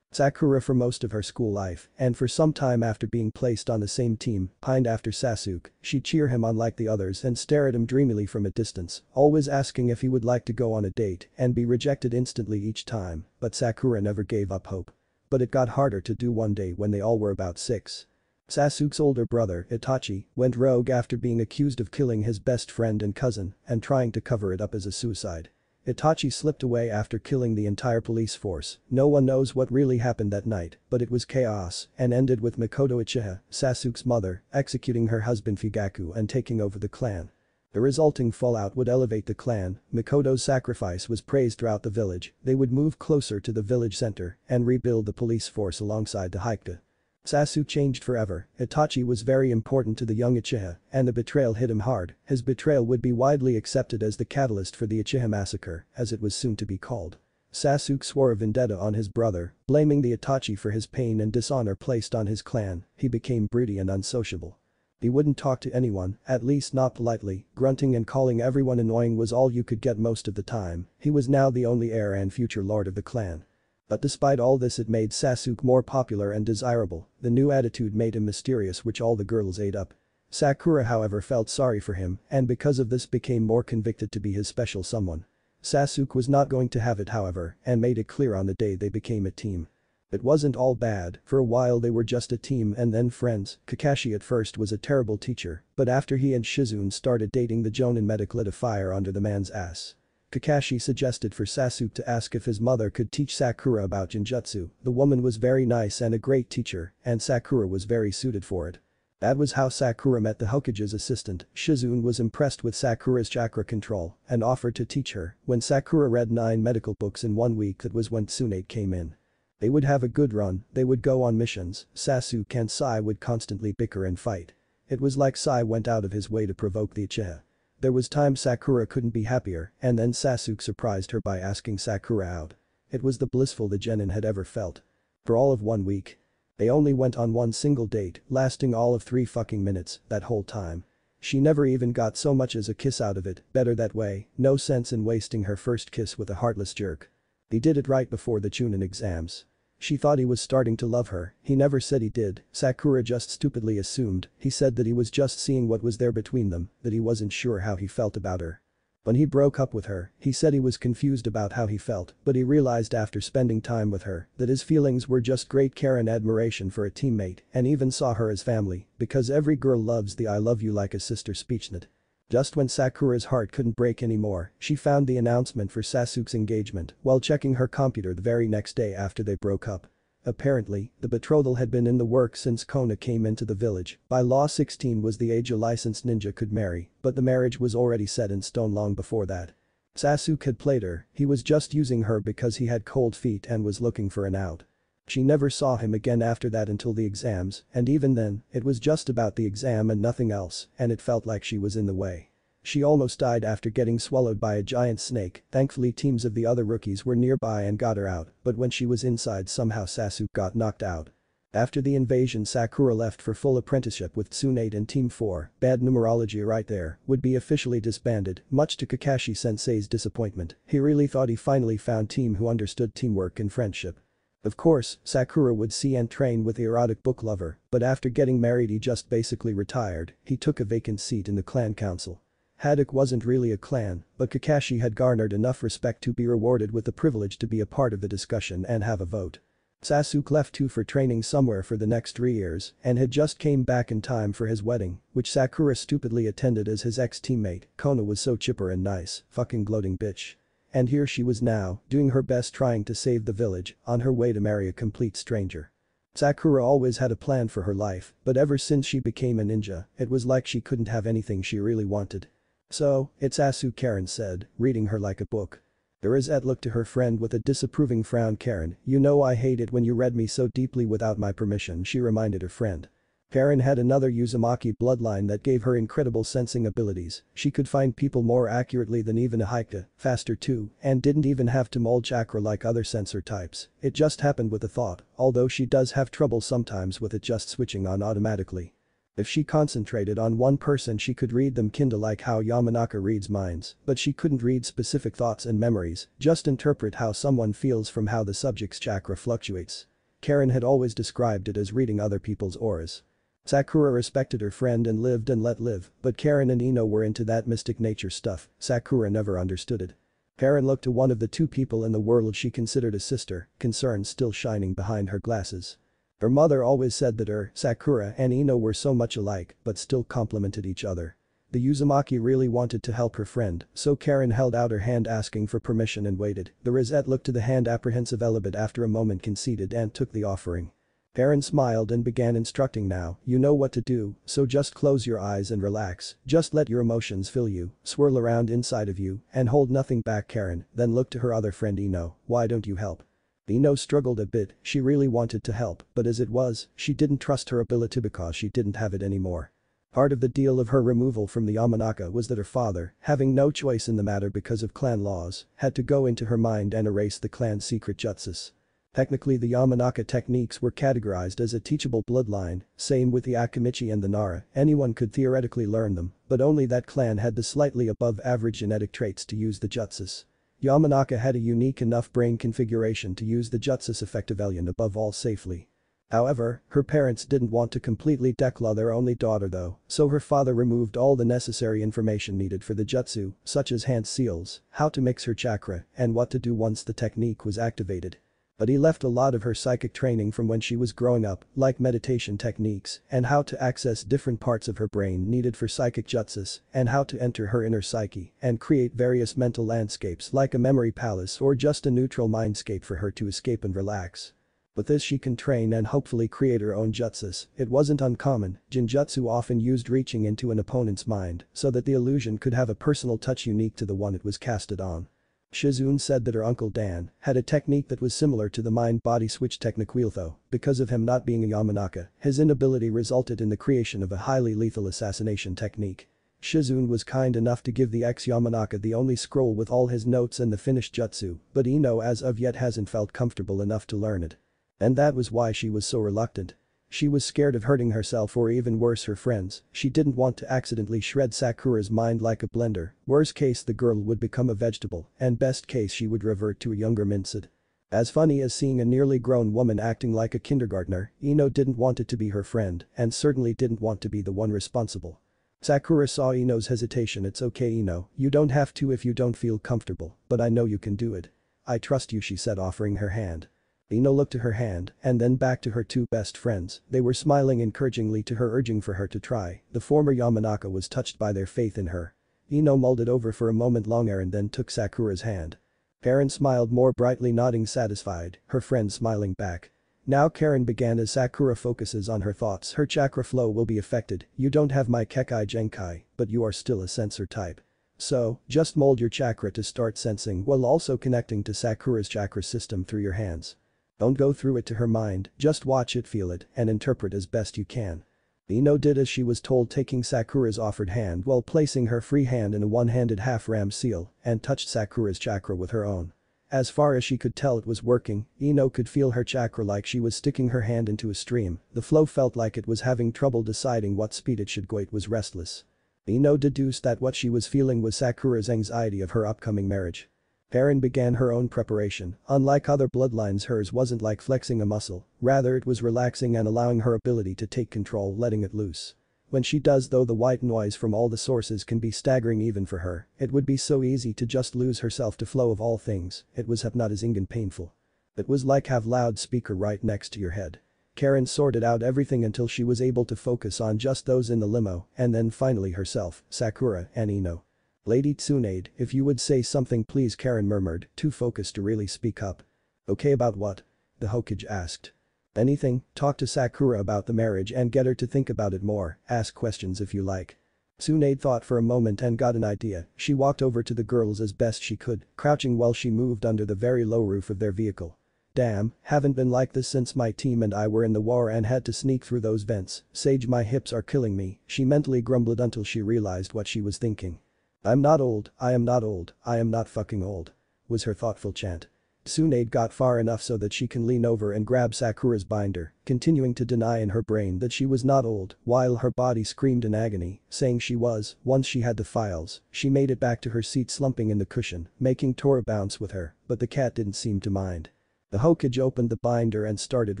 Sakura for most of her school life, and for some time after being placed on the same team, pined after Sasuke, she'd cheer him on like the others and stare at him dreamily from a distance, always asking if he would like to go on a date and be rejected instantly each time, but Sakura never gave up hope. But it got harder to do one day when they all were about six. Sasuke's older brother, Itachi, went rogue after being accused of killing his best friend and cousin and trying to cover it up as a suicide. Itachi slipped away after killing the entire police force, no one knows what really happened that night, but it was chaos and ended with Mikoto Uchiha, Sasuke's mother, executing her husband Fugaku and taking over the clan. The resulting fallout would elevate the clan, Mikoto's sacrifice was praised throughout the village, they would move closer to the village center and rebuild the police force alongside the Hokage. Sasuke changed forever, Itachi was very important to the young Uchiha, and the betrayal hit him hard, his betrayal would be widely accepted as the catalyst for the Uchiha massacre, as it was soon to be called. Sasuke swore a vendetta on his brother, blaming the Itachi for his pain and dishonor placed on his clan, he became broody and unsociable. He wouldn't talk to anyone, at least not politely, grunting and calling everyone annoying was all you could get most of the time, he was now the only heir and future lord of the clan. But despite all this it made Sasuke more popular and desirable, the new attitude made him mysterious which all the girls ate up. Sakura however felt sorry for him and because of this became more convicted to be his special someone. Sasuke was not going to have it however and made it clear on the day they became a team. It wasn't all bad, for a while they were just a team and then friends, Kakashi at first was a terrible teacher, but after he and Shizune started dating the Jonin medic lit a fire under the man's ass. Kakashi suggested for Sasuke to ask if his mother could teach Sakura about Genjutsu, the woman was very nice and a great teacher, and Sakura was very suited for it. That was how Sakura met the Hokage's assistant, Shizune was impressed with Sakura's chakra control and offered to teach her, when Sakura read 9 medical books in one week that was when Tsunade came in. They would have a good run, they would go on missions, Sasuke and Sai would constantly bicker and fight. It was like Sai went out of his way to provoke the Uchiha. There was time Sakura couldn't be happier and then Sasuke surprised her by asking Sakura out. It was the blissful the genin had ever felt. For all of one week. They only went on one single date, lasting all of three fucking minutes, that whole time. She never even got so much as a kiss out of it, better that way, no sense in wasting her first kiss with a heartless jerk. He did it right before the Chunin exams. She thought he was starting to love her, he never said he did, Sakura just stupidly assumed, he said that he was just seeing what was there between them, that he wasn't sure how he felt about her. When he broke up with her, he said he was confused about how he felt, but he realized after spending time with her that his feelings were just great care and admiration for a teammate and even saw her as family because every girl loves the I love you like a sister speechnet. Just when Sakura's heart couldn't break anymore, she found the announcement for Sasuke's engagement while checking her computer the very next day after they broke up. Apparently, the betrothal had been in the works since Konoha came into the village, by law 16 was the age a licensed ninja could marry, but the marriage was already set in stone long before that. Sasuke had played her, he was just using her because he had cold feet and was looking for an out. She never saw him again after that until the exams, and even then, it was just about the exam and nothing else, and it felt like she was in the way. She almost died after getting swallowed by a giant snake, thankfully teams of the other rookies were nearby and got her out, but when she was inside somehow Sasuke got knocked out. After the invasion Sakura left for full apprenticeship with Tsunade and Team 4, bad numerology right there, would be officially disbanded, much to Kakashi sensei's disappointment, he really thought he finally found team who understood teamwork and friendship. Of course, Sakura would see and train with the erotic book lover, but after getting married he just basically retired, he took a vacant seat in the clan council. Hatake wasn't really a clan, but Kakashi had garnered enough respect to be rewarded with the privilege to be a part of the discussion and have a vote. Sasuke left too for training somewhere for the next three years and had just came back in time for his wedding, which Sakura stupidly attended as his ex-teammate, Kona was so chipper and nice, fucking gloating bitch. And here she was now, doing her best trying to save the village, on her way to marry a complete stranger. Sakura always had a plan for her life, but ever since she became a ninja, it was like she couldn't have anything she really wanted. So, it's Asu Karen said, reading her like a book. Rosette looked to her friend with a disapproving frown Karen, you know I hate it when you read me so deeply without my permission she reminded her friend. Karen had another Uzumaki bloodline that gave her incredible sensing abilities, she could find people more accurately than even a Hokage, faster too, and didn't even have to mold chakra like other sensor types, it just happened with a thought, although she does have trouble sometimes with it just switching on automatically. If she concentrated on one person she could read them kinda like how Yamanaka reads minds, but she couldn't read specific thoughts and memories, just interpret how someone feels from how the subject's chakra fluctuates. Karen had always described it as reading other people's auras. Sakura respected her friend and lived and let live, but Karen and Ino were into that mystic nature stuff, Sakura never understood it. Karen looked to one of the two people in the world she considered a sister, concern still shining behind her glasses. Her mother always said that her, Sakura and Ino were so much alike but still complemented each other. The Uzumaki really wanted to help her friend, so Karen held out her hand asking for permission and waited. The Rosette looked to the hand apprehensive Elibet after a moment conceded and took the offering. Karen smiled and began instructing now, you know what to do, so just close your eyes and relax, just let your emotions fill you, swirl around inside of you, and hold nothing back Karen, then looked to her other friend Ino, why don't you help? Ino struggled a bit, she really wanted to help, but as it was, she didn't trust her ability because she didn't have it anymore. Part of the deal of her removal from the Yamanaka was that her father, having no choice in the matter because of clan laws, had to go into her mind and erase the clan's secret jutsus. Technically the Yamanaka techniques were categorized as a teachable bloodline, same with the Akimichi and the Nara, anyone could theoretically learn them, but only that clan had the slightly above average genetic traits to use the jutsus. Yamanaka had a unique enough brain configuration to use the Jutsus effective alien above all safely. However, her parents didn't want to completely declaw their only daughter though, so her father removed all the necessary information needed for the jutsu, such as hand seals, how to mix her chakra, and what to do once the technique was activated. But he left a lot of her psychic training from when she was growing up, like meditation techniques, and how to access different parts of her brain needed for psychic jutsus, and how to enter her inner psyche and create various mental landscapes like a memory palace or just a neutral mindscape for her to escape and relax. With this she can train and hopefully create her own jutsus, it wasn't uncommon, Genjutsu often used reaching into an opponent's mind so that the illusion could have a personal touch unique to the one it was casted on. Shizune said that her uncle Dan had a technique that was similar to the mind-body switch technique though, because of him not being a Yamanaka, his inability resulted in the creation of a highly lethal assassination technique. Shizune was kind enough to give the ex-Yamanaka the only scroll with all his notes and the finished jutsu, but Ino as of yet hasn't felt comfortable enough to learn it. And that was why she was so reluctant. She was scared of hurting herself or even worse her friends, she didn't want to accidentally shred Sakura's mind like a blender, worst case the girl would become a vegetable, and best case she would revert to a younger Mincid. As funny as seeing a nearly grown woman acting like a kindergartner, Ino didn't want it to be her friend and certainly didn't want to be the one responsible. Sakura saw Ino's hesitation it's okay Ino, you don't have to if you don't feel comfortable, but I know you can do it. I trust you she said offering her hand. Ino looked to her hand and then back to her two best friends, they were smiling encouragingly to her urging for her to try, the former Yamanaka was touched by their faith in her. Ino mulled it over for a moment longer and then took Sakura's hand. Karen smiled more brightly nodding satisfied, her friend smiling back. Now Karen began as Sakura focuses on her thoughts her chakra flow will be affected, you don't have my Kekkei Genkai, but you are still a sensor type. So, just mold your chakra to start sensing while also connecting to Sakura's chakra system through your hands. Don't go through it to her mind, just watch it feel it and interpret as best you can. Ino did as she was told taking Sakura's offered hand while placing her free hand in a one-handed half-ram seal and touched Sakura's chakra with her own. As far as she could tell it was working, Ino could feel her chakra like she was sticking her hand into a stream, the flow felt like it was having trouble deciding what speed it should go it was restless. Ino deduced that what she was feeling was Sakura's anxiety of her upcoming marriage. Karen began her own preparation, unlike other bloodlines hers wasn't like flexing a muscle, rather it was relaxing and allowing her ability to take control letting it loose. When she does though the white noise from all the sources can be staggering even for her, it would be so easy to just lose herself to flow of all things, it was hypnotizing and painful. It was like have loudspeaker right next to your head. Karen sorted out everything until she was able to focus on just those in the limo and then finally herself, Sakura and Ino. Lady Tsunade, if you would say something please Karen murmured, too focused to really speak up. Okay about what? The Hokage asked. Anything, talk to Sakura about the marriage and get her to think about it more, ask questions if you like. Tsunade thought for a moment and got an idea, she walked over to the girls as best she could, crouching while she moved under the very low roof of their vehicle. Damn, haven't been like this since my team and I were in the war and had to sneak through those vents, Sage my hips are killing me, she mentally grumbled until she realized what she was thinking. I'm not old, I am not old, I am not fucking old. Was her thoughtful chant. Tsunade got far enough so that she can lean over and grab Sakura's binder, continuing to deny in her brain that she was not old, while her body screamed in agony, saying she was, once she had the files, she made it back to her seat slumping in the cushion, making Tora bounce with her, but the cat didn't seem to mind. The Hokage opened the binder and started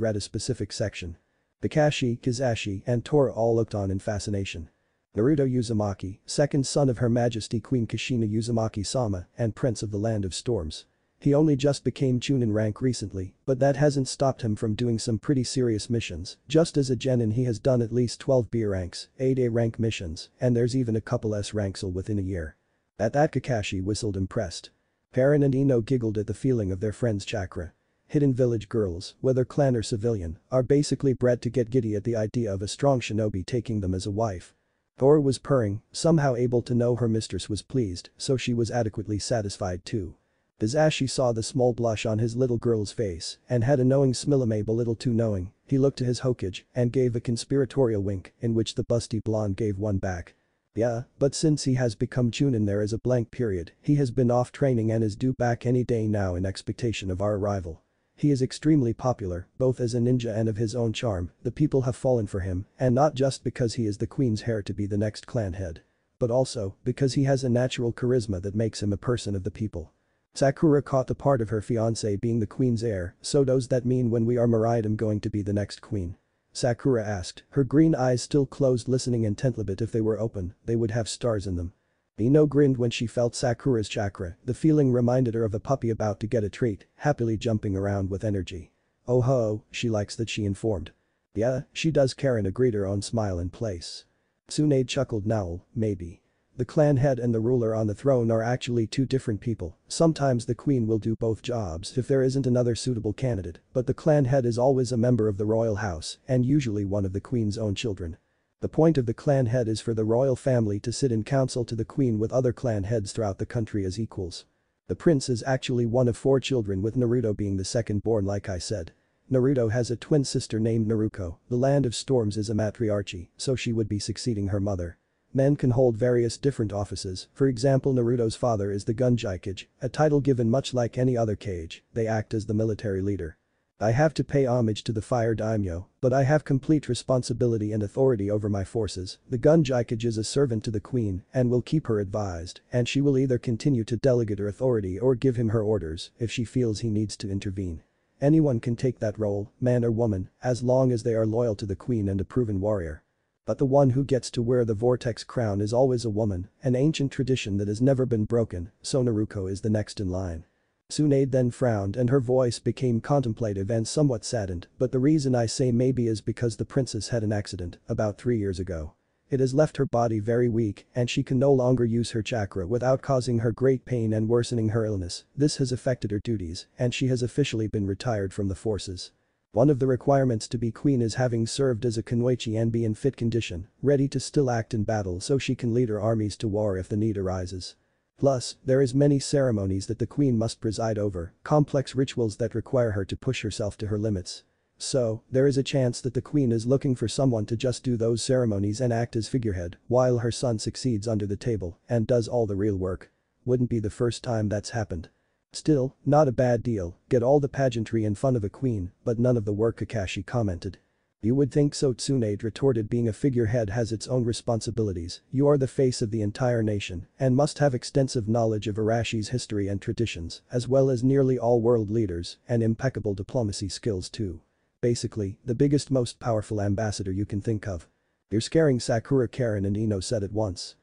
read a specific section. Kakashi, Kizashi, and Tora all looked on in fascination. Naruto Uzumaki, second son of Her Majesty Queen Kushina Uzumaki-sama and Prince of the Land of Storms. He only just became Chunin rank recently, but that hasn't stopped him from doing some pretty serious missions, just as a Genin he has done at least 12 B ranks, 8 A rank missions, and there's even a couple S ranks within a year. At that Kakashi whistled impressed. Karen and Ino giggled at the feeling of their friend's chakra. Hidden village girls, whether clan or civilian, are basically bred to get giddy at the idea of a strong shinobi taking them as a wife. Tora was purring, somehow able to know her mistress was pleased, so she was adequately satisfied too. As she saw the small blush on his little girl's face and had a knowing Smilamab a little too knowing, he looked to his Hokage and gave a conspiratorial wink in which the busty blonde gave one back. Yeah, but since he has become Chunin there is a blank period, he has been off training and is due back any day now in expectation of our arrival. He is extremely popular, both as a ninja and of his own charm, the people have fallen for him, and not just because he is the queen's heir to be the next clan head. But also, because he has a natural charisma that makes him a person of the people. Sakura caught the part of her fiancé being the queen's heir, so does that mean when we are married I'm going to be the next queen? Sakura asked, her green eyes still closed listening intently but if they were open, they would have stars in them. Ino grinned when she felt Sakura's chakra, the feeling reminded her of a puppy about to get a treat, happily jumping around with energy. Oh ho, she likes that she informed. Yeah, she does Karen agreed her own smile in place. Tsunade chuckled now, maybe. The clan head and the ruler on the throne are actually two different people, sometimes the queen will do both jobs if there isn't another suitable candidate, but the clan head is always a member of the royal house and usually one of the queen's own children. The point of the clan head is for the royal family to sit in council to the queen with other clan heads throughout the country as equals. The prince is actually one of four children with Naruto being the second born like I said. Naruto has a twin sister named Naruko, the land of storms is a matriarchy, so she would be succeeding her mother. Men can hold various different offices, for example Naruto's father is the Gunjaikage, a title given much like any other kage, they act as the military leader. I have to pay homage to the fire daimyo, but I have complete responsibility and authority over my forces, the Gunjaikage is a servant to the queen and will keep her advised and she will either continue to delegate her authority or give him her orders if she feels he needs to intervene. Anyone can take that role, man or woman, as long as they are loyal to the queen and a proven warrior. But the one who gets to wear the vortex crown is always a woman, an ancient tradition that has never been broken, so Naruko is the next in line. Tsunade then frowned and her voice became contemplative and somewhat saddened, but the reason I say maybe is because the princess had an accident, about three years ago. It has left her body very weak and she can no longer use her chakra without causing her great pain and worsening her illness, this has affected her duties and she has officially been retired from the forces. One of the requirements to be queen is having served as a kunoichi and be in fit condition, ready to still act in battle so she can lead her armies to war if the need arises. Plus, there is many ceremonies that the queen must preside over, complex rituals that require her to push herself to her limits. So, there is a chance that the queen is looking for someone to just do those ceremonies and act as figurehead, while her son succeeds under the table and does all the real work. Wouldn't be the first time that's happened. Still, not a bad deal, get all the pageantry in fun of a queen, but none of the work Kakashi commented. You would think so Tsunade retorted being a figurehead has its own responsibilities, you are the face of the entire nation and must have extensive knowledge of Arashi's history and traditions, as well as nearly all world leaders and impeccable diplomacy skills too. Basically, the biggest most powerful ambassador you can think of. You're scaring Sakura Karen and Ino said at once.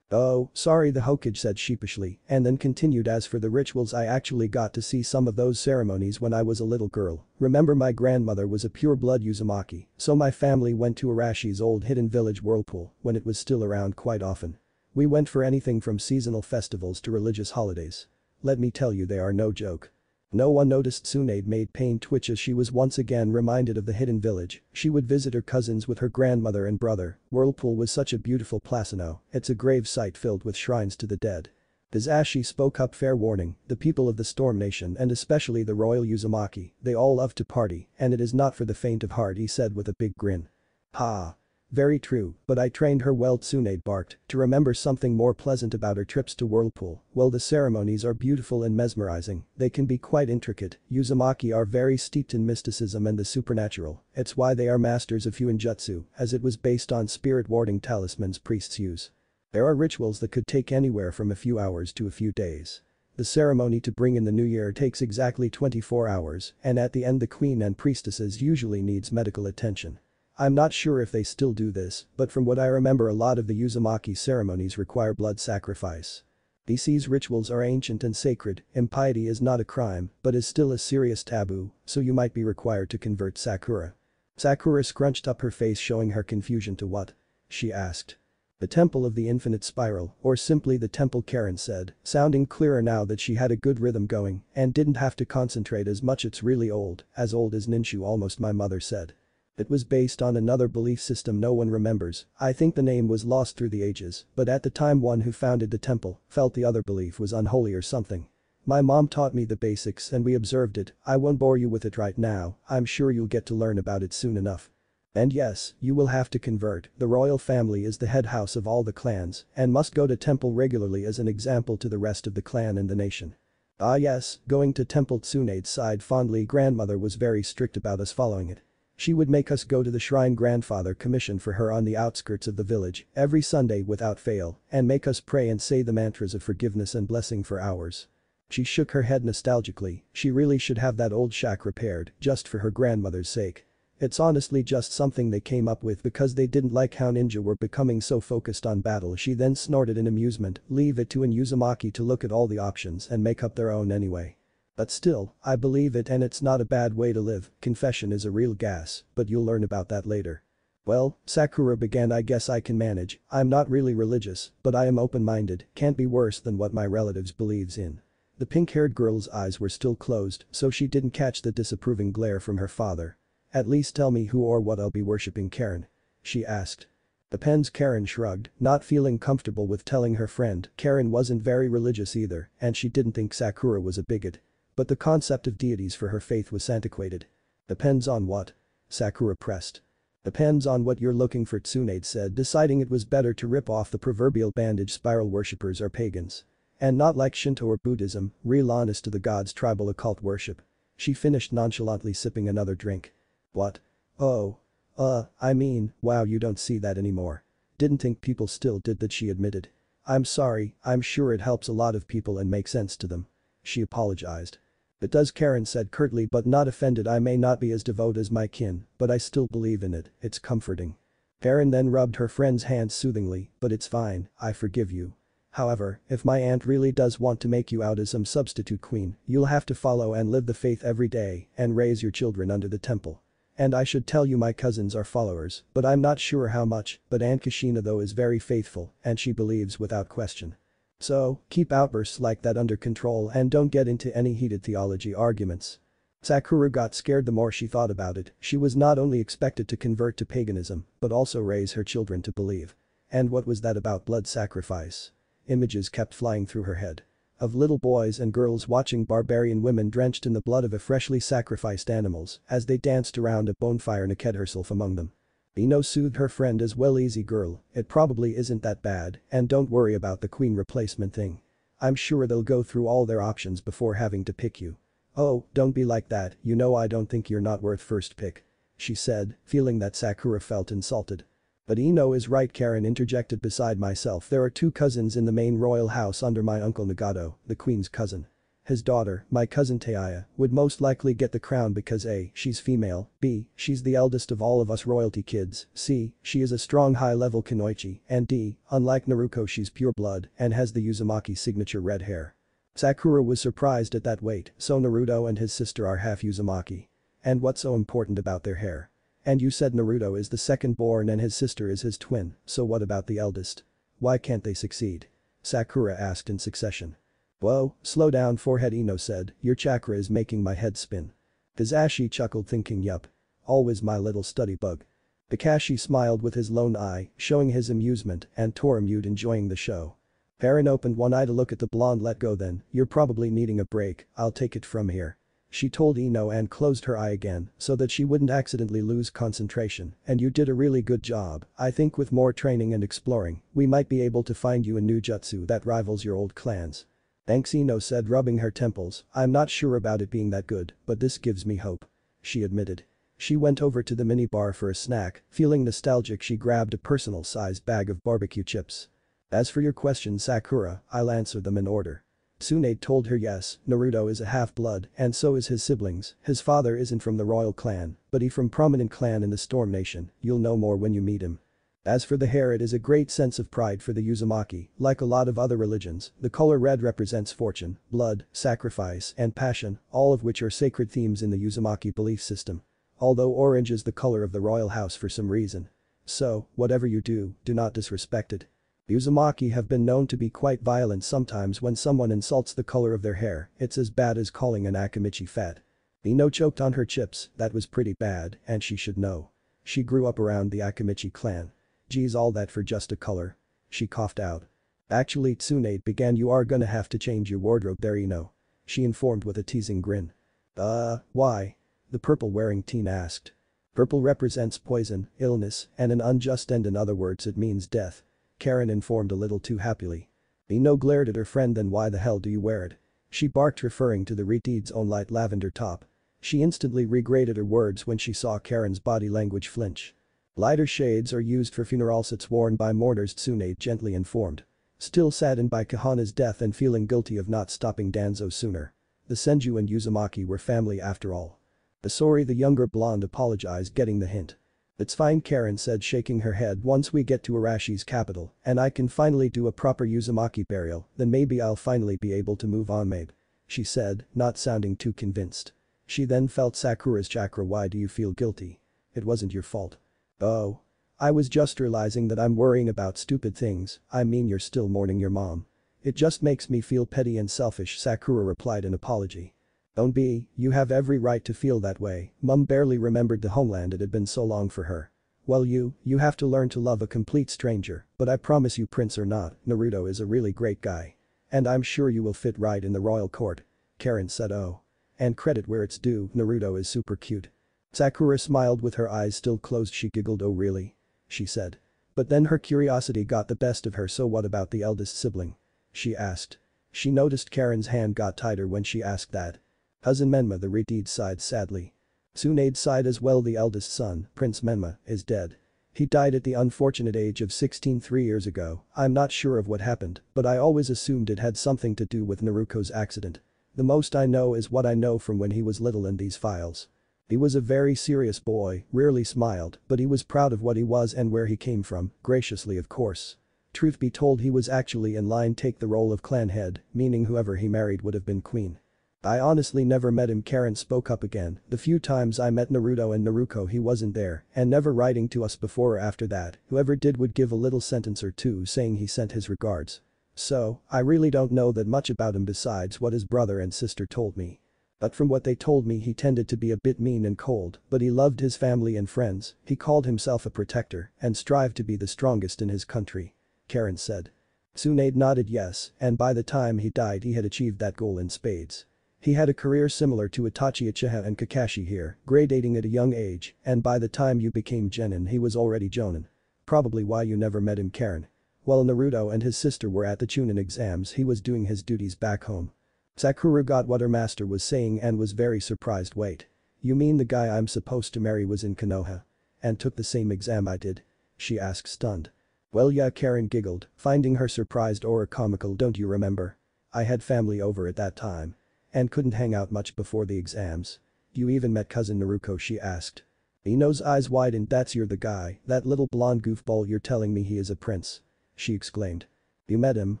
Oh, sorry the Hokage said sheepishly and then continued as for the rituals I actually got to see some of those ceremonies when I was a little girl, remember my grandmother was a pure-blood Uzumaki, so my family went to Arashi's old hidden village whirlpool when it was still around quite often. We went for anything from seasonal festivals to religious holidays. Let me tell you they are no joke. No one noticed Tsunade made pain twitch as she was once again reminded of the hidden village, she would visit her cousins with her grandmother and brother, Whirlpool was such a beautiful placino, it's a grave site filled with shrines to the dead. Kizashi spoke up fair warning, the people of the Storm Nation and especially the royal Uzumaki, they all love to party and it is not for the faint of heart he said with a big grin. Ha. Very true, but I trained her well Tsunade barked, to remember something more pleasant about her trips to Whirlpool, well the ceremonies are beautiful and mesmerizing, they can be quite intricate, Uzumaki are very steeped in mysticism and the supernatural, it's why they are masters of Fuinjutsu, as it was based on spirit warding talismans priests use. There are rituals that could take anywhere from a few hours to a few days. The ceremony to bring in the new year takes exactly 24 hours, and at the end the queen and priestesses usually needs medical attention. I'm not sure if they still do this, but from what I remember a lot of the Uzumaki ceremonies require blood sacrifice. These rituals are ancient and sacred, impiety is not a crime, but is still a serious taboo, so you might be required to convert Sakura. Sakura scrunched up her face showing her confusion to what? She asked. The Temple of the Infinite Spiral, or simply the Temple Karen said, sounding clearer now that she had a good rhythm going and didn't have to concentrate as much it's really old, as old as Ninshu almost my mother said. It was based on another belief system no one remembers, I think the name was lost through the ages, but at the time one who founded the temple felt the other belief was unholy or something. My mom taught me the basics and we observed it, I won't bore you with it right now, I'm sure you'll get to learn about it soon enough. And yes, you will have to convert, the royal family is the head house of all the clans and must go to temple regularly as an example to the rest of the clan and the nation. Ah yes, going to temple Tsunade's side fondly grandmother was very strict about us following it. She would make us go to the shrine grandfather commissioned for her on the outskirts of the village every Sunday without fail and make us pray and say the mantras of forgiveness and blessing for hours. She shook her head nostalgically, she really should have that old shack repaired just for her grandmother's sake. It's honestly just something they came up with because they didn't like how ninja were becoming so focused on battle she then snorted in amusement, leave it to an to look at all the options and make up their own anyway. But still, I believe it and it's not a bad way to live, confession is a real gas, but you'll learn about that later. Well, Sakura began I guess I can manage, I'm not really religious, but I am open-minded, can't be worse than what my relatives believes in. The pink-haired girl's eyes were still closed so she didn't catch the disapproving glare from her father. At least tell me who or what I'll be worshipping Karen. She asked. The Depends Karen shrugged, not feeling comfortable with telling her friend Karen wasn't very religious either and she didn't think Sakura was a bigot. But the concept of deities for her faith was antiquated. Depends on what? Sakura pressed. Depends on what you're looking for Tsunade said deciding it was better to rip off the proverbial bandage spiral worshippers are pagans. And not like Shinto or Buddhism, real honest to the gods tribal occult worship. She finished nonchalantly sipping another drink. What? Oh. Uh, I mean, wow you don't see that anymore. Didn't think people still did that she admitted. I'm sorry, I'm sure it helps a lot of people and makes sense to them. She apologized. It does Karen said curtly but not offended I may not be as devout as my kin, but I still believe in it, it's comforting. Karen then rubbed her friend's hand soothingly, but it's fine, I forgive you. However, if my aunt really does want to make you out as some substitute queen, you'll have to follow and live the faith every day and raise your children under the temple. And I should tell you my cousins are followers, but I'm not sure how much, but Aunt Kushina though is very faithful and she believes without question. So, keep outbursts like that under control and don't get into any heated theology arguments. Sakura got scared the more she thought about it, she was not only expected to convert to paganism, but also raise her children to believe. And what was that about blood sacrifice? Images kept flying through her head of little boys and girls watching barbarian women drenched in the blood of a freshly sacrificed animals as they danced around a bonfire naked herself among them. Ino soothed her friend as well easy girl, it probably isn't that bad and don't worry about the queen replacement thing. I'm sure they'll go through all their options before having to pick you. Oh, don't be like that, you know I don't think you're not worth first pick. She said, feeling that Sakura felt insulted. But Ino is right Karen interjected beside myself there are two cousins in the main royal house under my uncle Nagato, the queen's cousin. His daughter, my cousin Taya, would most likely get the crown because A. She's female, B. She's the eldest of all of us royalty kids, C. She is a strong high-level kunoichi, and D. Unlike Naruko she's pure blood and has the Uzumaki signature red hair. Sakura was surprised at that weight, so Naruto and his sister are half Uzumaki. And what's so important about their hair? And you said Naruto is the second born and his sister is his twin, so what about the eldest? Why can't they succeed? Sakura asked in succession. Whoa, slow down forehead Ino said, your chakra is making my head spin. Kizashi chuckled thinking yup. Always my little study bug. Kakashi smiled with his lone eye, showing his amusement and Toramute enjoying the show. Karen opened one eye to look at the blonde let go then, you're probably needing a break, I'll take it from here. She told Ino and closed her eye again so that she wouldn't accidentally lose concentration and you did a really good job, I think with more training and exploring, we might be able to find you a new jutsu that rivals your old clans. Thanks Ino said rubbing her temples, I'm not sure about it being that good, but this gives me hope. She admitted. She went over to the minibar for a snack, feeling nostalgic she grabbed a personal-sized bag of barbecue chips. As for your question Sakura, I'll answer them in order. Tsunade told her yes, Naruto is a half-blood and so is his siblings, his father isn't from the royal clan, but he from prominent clan in the Storm Nation, you'll know more when you meet him. As for the hair it is a great sense of pride for the Uzumaki, like a lot of other religions, the color red represents fortune, blood, sacrifice, and passion, all of which are sacred themes in the Uzumaki belief system. Although orange is the color of the royal house for some reason. So, whatever you do, do not disrespect it. Uzumaki have been known to be quite violent sometimes when someone insults the color of their hair, it's as bad as calling an Akamichi fat. Ino choked on her chips, that was pretty bad, and she should know. She grew up around the Akamichi clan. Geez all that for just a color. She coughed out. Actually Tsunade began you are gonna have to change your wardrobe there Ino. She informed with a teasing grin. Uh, why? The purple wearing teen asked. Purple represents poison, illness, and an unjust end in other words it means death. Karen informed a little too happily. Ino glared at her friend then why the hell do you wear it? She barked referring to the Retide's own light lavender top. She instantly regraded her words when she saw Karen's body language flinch. Lighter shades are used for funeral sets worn by mourners Tsunade gently informed. Still saddened by Kahana's death and feeling guilty of not stopping Danzo sooner. The Senju and Uzumaki were family after all. Sorry the younger blonde apologized getting the hint. It's fine Karen said shaking her head once we get to Arashi's capital and I can finally do a proper Uzumaki burial then maybe I'll finally be able to move on maybe. She said, not sounding too convinced. She then felt Sakura's chakra why do you feel guilty? It wasn't your fault. Oh. I was just realizing that I'm worrying about stupid things, I mean you're still mourning your mom. It just makes me feel petty and selfish Sakura replied in apology. Don't be, you have every right to feel that way, mum barely remembered the homeland it had been so long for her. Well you, you have to learn to love a complete stranger, but I promise you prince or not, Naruto is a really great guy. And I'm sure you will fit right in the royal court. Karen said oh. And credit where it's due, Naruto is super cute. Sakura smiled with her eyes still closed she giggled oh really? She said. But then her curiosity got the best of her so what about the eldest sibling? She asked. She noticed Karen's hand got tighter when she asked that Cousin Menma the Retide sighed sadly. Tsunade sighed as well the eldest son, Prince Menma, is dead. He died at the unfortunate age of 16 three years ago, I'm not sure of what happened, but I always assumed it had something to do with Naruko's accident. The most I know is what I know from when he was little in these files. He was a very serious boy, rarely smiled, but he was proud of what he was and where he came from, graciously of course. Truth be told he was actually in line to take the role of clan head, meaning whoever he married would have been queen. I honestly never met him Karen spoke up again, the few times I met Naruto and Naruko he wasn't there and never writing to us before or after that, whoever did would give a little sentence or two saying he sent his regards. So, I really don't know that much about him besides what his brother and sister told me. But from what they told me he tended to be a bit mean and cold, but he loved his family and friends, he called himself a protector and strived to be the strongest in his country. Karen said. Tsunade nodded yes, and by the time he died he had achieved that goal in spades. He had a career similar to Itachi Uchiha and Kakashi here, gradating at a young age, and by the time you became Genin he was already Jonin. Probably why you never met him Karen. While Naruto and his sister were at the Chunin exams he was doing his duties back home. Sakura got what her master was saying and was very surprised wait. You mean the guy I'm supposed to marry was in Konoha? And took the same exam I did? She asked stunned. Well yeah Karen giggled, finding her surprised or comical don't you remember? I had family over at that time. And couldn't hang out much before the exams. You even met cousin Naruko she asked. Ino's eyes widened that's you're the guy, that little blonde goofball you're telling me he is a prince. She exclaimed. You met him?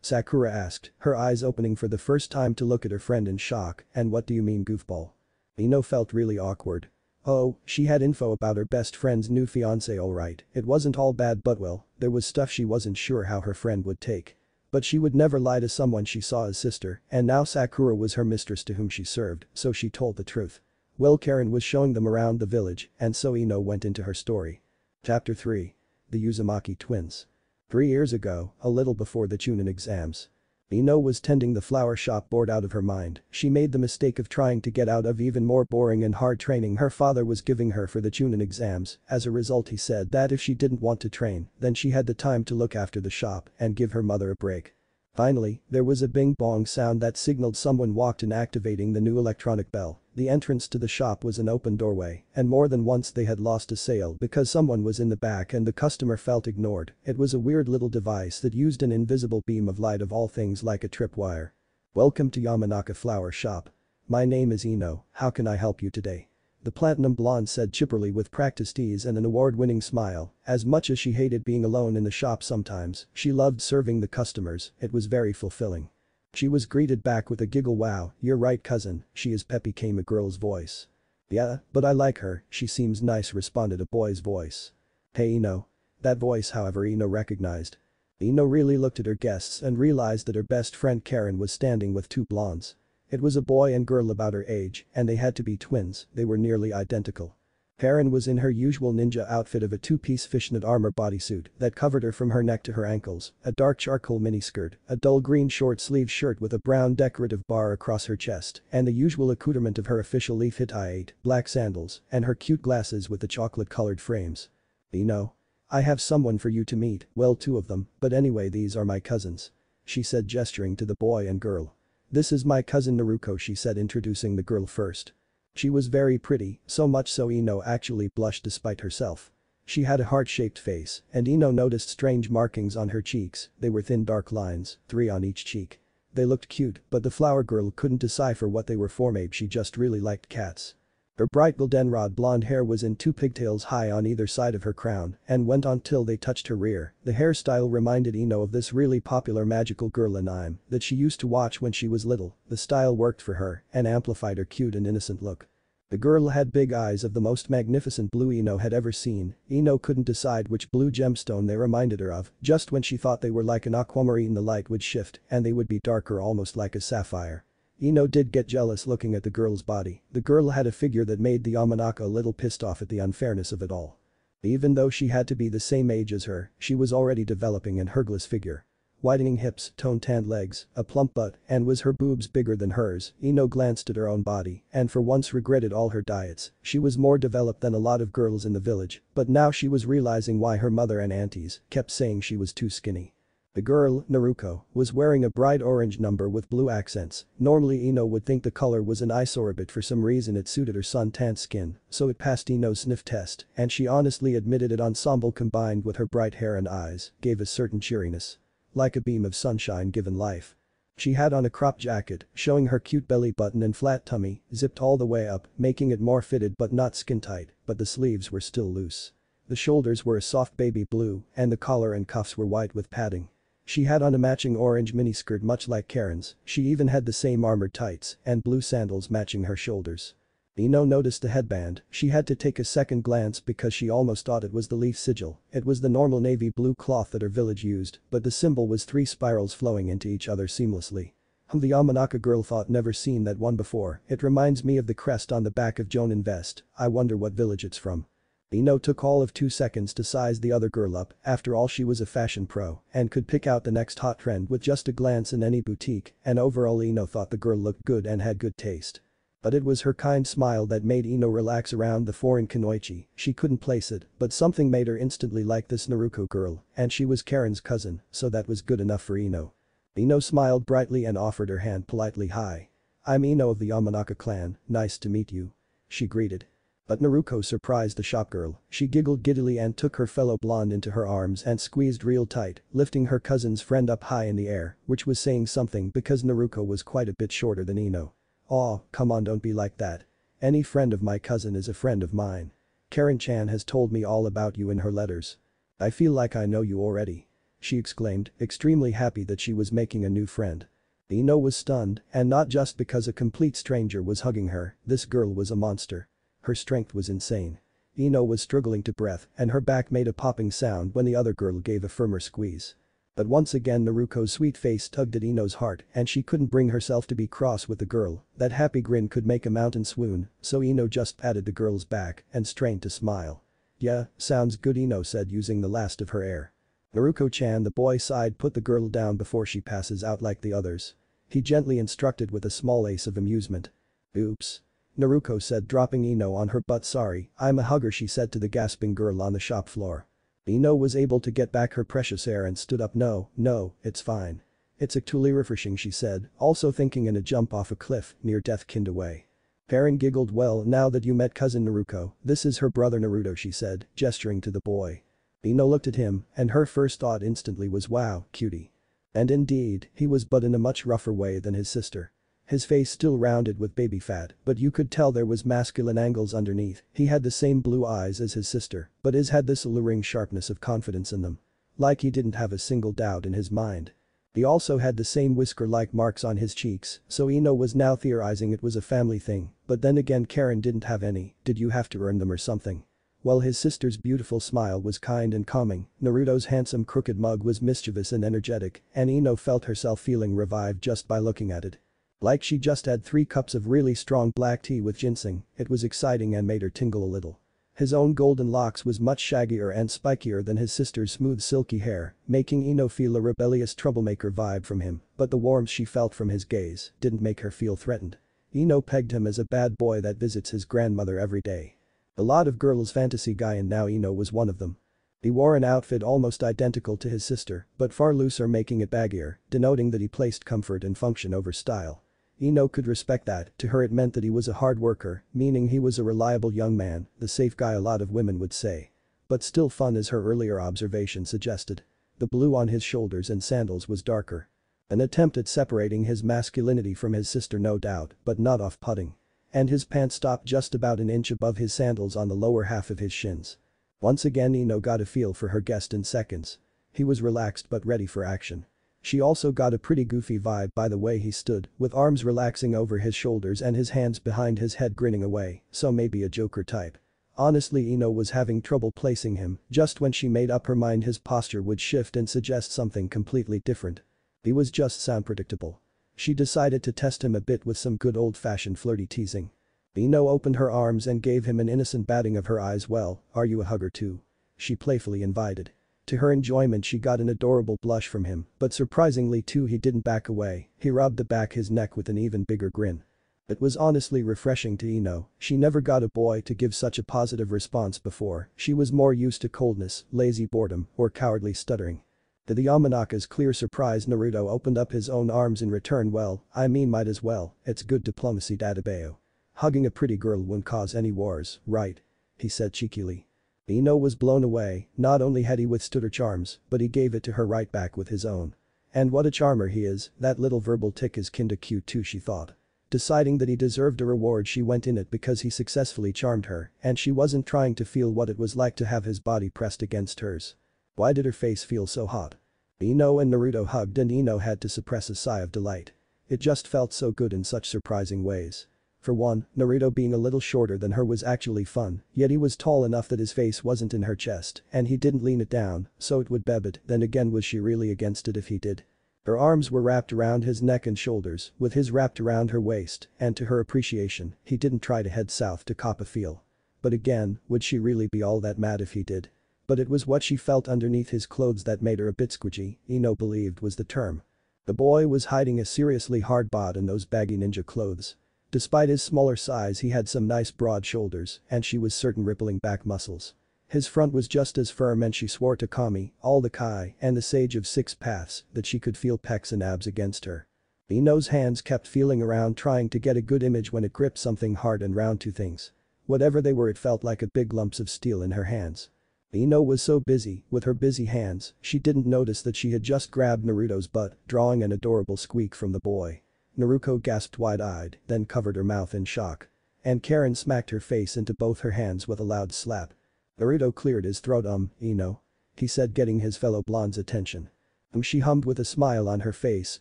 Sakura asked, her eyes opening for the first time to look at her friend in shock, and what do you mean goofball? Ino felt really awkward. Oh, she had info about her best friend's new fiancé alright, it wasn't all bad but well, there was stuff she wasn't sure how her friend would take. But she would never lie to someone she saw as sister and now Sakura was her mistress to whom she served, so she told the truth. Well Karen was showing them around the village and so Ino went into her story. Chapter 3. The Uzumaki Twins. Three years ago, a little before the Chunin exams. Ino was tending the flower shop bored out of her mind, she made the mistake of trying to get out of even more boring and hard training her father was giving her for the Chunin exams, as a result he said that if she didn't want to train, then she had the time to look after the shop and give her mother a break. Finally, there was a bing bong sound that signaled someone walked in activating the new electronic bell. The entrance to the shop was an open doorway, and more than once they had lost a sale because someone was in the back and the customer felt ignored. It was a weird little device that used an invisible beam of light of all things like a tripwire. Welcome to Yamanaka Flower Shop. My name is Ino, how can I help you today? The platinum blonde said chipperly with practiced ease and an award-winning smile, as much as she hated being alone in the shop sometimes, she loved serving the customers, it was very fulfilling. She was greeted back with a giggle wow, you're right cousin, she is peppy came a girl's voice. Yeah, but I like her, she seems nice responded a boy's voice. Hey Ino. That voice however Ino recognized. Ino really looked at her guests and realized that her best friend Karen was standing with two blondes. It was a boy and girl about her age, and they had to be twins, they were nearly identical. Karen was in her usual ninja outfit of a two-piece fishnet armor bodysuit that covered her from her neck to her ankles, a dark charcoal miniskirt, a dull green short-sleeved shirt with a brown decorative bar across her chest, and the usual accoutrement of her official leaf I-8, black sandals, and her cute glasses with the chocolate-colored frames. You know. I have someone for you to meet, well two of them, but anyway these are my cousins. She said gesturing to the boy and girl. This is my cousin Naruko she said introducing the girl first. She was very pretty, so much so Ino actually blushed despite herself. She had a heart-shaped face, and Ino noticed strange markings on her cheeks, they were thin dark lines, three on each cheek. They looked cute, but the flower girl couldn't decipher what they were for maybe she just really liked cats. Her bright goldenrod blonde hair was in two pigtails high on either side of her crown and went on till they touched her rear. The hairstyle reminded Ino of this really popular magical girl anime that she used to watch when she was little. The style worked for her and amplified her cute and innocent look. The girl had big eyes of the most magnificent blue Ino had ever seen. Ino couldn't decide which blue gemstone they reminded her of, just when she thought they were like an aquamarine the light would shift and they would be darker almost like a sapphire. Ino did get jealous looking at the girl's body, the girl had a figure that made the Yamanaka a little pissed off at the unfairness of it all. Even though she had to be the same age as her, she was already developing an hergless figure. Widening hips, toned tanned legs, a plump butt, and was her boobs bigger than hers, Ino glanced at her own body and for once regretted all her diets, she was more developed than a lot of girls in the village, but now she was realizing why her mother and aunties kept saying she was too skinny. The girl, Naruko, was wearing a bright orange number with blue accents. Normally Ino would think the color was an eyesore but for some reason it suited her sun-tanned skin, so it passed Ino's sniff test, and she honestly admitted it ensemble combined with her bright hair and eyes, gave a certain cheeriness. Like a beam of sunshine given life. She had on a crop jacket, showing her cute belly button and flat tummy, zipped all the way up, making it more fitted but not skin tight, but the sleeves were still loose. The shoulders were a soft baby blue, and the collar and cuffs were white with padding. She had on a matching orange miniskirt much like Karen's, she even had the same armored tights and blue sandals matching her shoulders. Ino noticed the headband, she had to take a second glance because she almost thought it was the leaf sigil, it was the normal navy blue cloth that her village used, but the symbol was three spirals flowing into each other seamlessly. The Yamanaka girl thought never seen that one before, it reminds me of the crest on the back of Jonin vest, I wonder what village it's from. Ino took all of two seconds to size the other girl up, after all she was a fashion pro and could pick out the next hot trend with just a glance in any boutique and overall Ino thought the girl looked good and had good taste. But it was her kind smile that made Ino relax around the foreign kunoichi, she couldn't place it, but something made her instantly like this Naruko girl, and she was Karen's cousin, so that was good enough for Ino. Ino smiled brightly and offered her hand politely hi. I'm Ino of the Yamanaka clan, nice to meet you. She greeted. But Naruko surprised the shopgirl, she giggled giddily and took her fellow blonde into her arms and squeezed real tight, lifting her cousin's friend up high in the air, which was saying something because Naruko was quite a bit shorter than Ino. Aw, come on don't be like that. Any friend of my cousin is a friend of mine. Karen-chan has told me all about you in her letters. I feel like I know you already. She exclaimed, extremely happy that she was making a new friend. Ino was stunned, and not just because a complete stranger was hugging her, this girl was a monster. Her strength was insane. Ino was struggling to breath and her back made a popping sound when the other girl gave a firmer squeeze. But once again Naruko's sweet face tugged at Ino's heart and she couldn't bring herself to be cross with the girl, that happy grin could make a mountain swoon, so Ino just patted the girl's back and strained to smile. Yeah, sounds good Ino said using the last of her air. Naruko-chan the boy sighed put the girl down before she passes out like the others. He gently instructed with a small ace of amusement. Oops. Naruko said dropping Ino on her butt sorry, I'm a hugger she said to the gasping girl on the shop floor. Ino was able to get back her precious air and stood up no, no, it's fine. It's actually refreshing she said, also thinking in a jump off a cliff near death kind way. Karen giggled well now that you met cousin Naruko, this is her brother Naruto she said, gesturing to the boy. Ino looked at him, and her first thought instantly was wow, cutie. And indeed, he was but in a much rougher way than his sister. His face still rounded with baby fat, but you could tell there was masculine angles underneath, he had the same blue eyes as his sister, but his had this alluring sharpness of confidence in them. Like he didn't have a single doubt in his mind. He also had the same whisker-like marks on his cheeks, so Ino was now theorizing it was a family thing, but then again Karen didn't have any, did you have to earn them or something? While his sister's beautiful smile was kind and calming, Naruto's handsome crooked mug was mischievous and energetic, and Ino felt herself feeling revived just by looking at it. Like she just had three cups of really strong black tea with ginseng, it was exciting and made her tingle a little. His own golden locks was much shaggier and spikier than his sister's smooth silky hair, making Ino feel a rebellious troublemaker vibe from him, but the warmth she felt from his gaze didn't make her feel threatened. Ino pegged him as a bad boy that visits his grandmother every day. A lot of girls fantasy guy and now Ino was one of them. He wore an outfit almost identical to his sister, but far looser making it baggier, denoting that he placed comfort and function over style. Ino could respect that, to her it meant that he was a hard worker, meaning he was a reliable young man, the safe guy a lot of women would say. But still fun as her earlier observation suggested. The blue on his shoulders and sandals was darker. An attempt at separating his masculinity from his sister no doubt, but not off-putting. And his pants stopped just about an inch above his sandals on the lower half of his shins. Once again Ino got a feel for her guest in seconds. He was relaxed but ready for action. She also got a pretty goofy vibe by the way he stood, with arms relaxing over his shoulders and his hands behind his head grinning away, so maybe a joker type. Honestly Ino was having trouble placing him, just when she made up her mind his posture would shift and suggest something completely different. He was just sound predictable. She decided to test him a bit with some good old-fashioned flirty teasing. Ino opened her arms and gave him an innocent batting of her eyes well, are you a hugger too? She playfully invited. To her enjoyment she got an adorable blush from him, but surprisingly too he didn't back away, he rubbed the back his neck with an even bigger grin. It was honestly refreshing to Ino, she never got a boy to give such a positive response before, she was more used to coldness, lazy boredom, or cowardly stuttering. To the Yamanaka's clear surprise Naruto opened up his own arms in return well, I mean might as well, it's good diplomacy dattebayo. Hugging a pretty girl won't cause any wars, right? He said cheekily. Ino was blown away, not only had he withstood her charms, but he gave it to her right back with his own. And what a charmer he is, that little verbal tick is kinda cute too she thought. Deciding that he deserved a reward she went in it because he successfully charmed her and she wasn't trying to feel what it was like to have his body pressed against hers. Why did her face feel so hot? Ino and Naruto hugged and Ino had to suppress a sigh of delight. It just felt so good in such surprising ways. For one, Naruto being a little shorter than her was actually fun, yet he was tall enough that his face wasn't in her chest and he didn't lean it down, so it would beb it, then again was she really against it if he did? Her arms were wrapped around his neck and shoulders, with his wrapped around her waist, and to her appreciation, he didn't try to head south to cop a feel. But again, would she really be all that mad if he did? But it was what she felt underneath his clothes that made her a bit squidgy, Ino believed was the term. The boy was hiding a seriously hard bod in those baggy ninja clothes. Despite his smaller size he had some nice broad shoulders and she was certain rippling back muscles. His front was just as firm and she swore to Kami, all the Kai, and the sage of six paths that she could feel pecs and abs against her. Ino's hands kept feeling around trying to get a good image when it gripped something hard and round to things. Whatever they were it felt like a big lumps of steel in her hands. Ino was so busy, with her busy hands, she didn't notice that she had just grabbed Naruto's butt, drawing an adorable squeak from the boy. Naruko gasped wide-eyed, then covered her mouth in shock. And Karen smacked her face into both her hands with a loud slap. Naruto cleared his throat um, Ino. He said getting his fellow blonde's attention. Um she hummed with a smile on her face,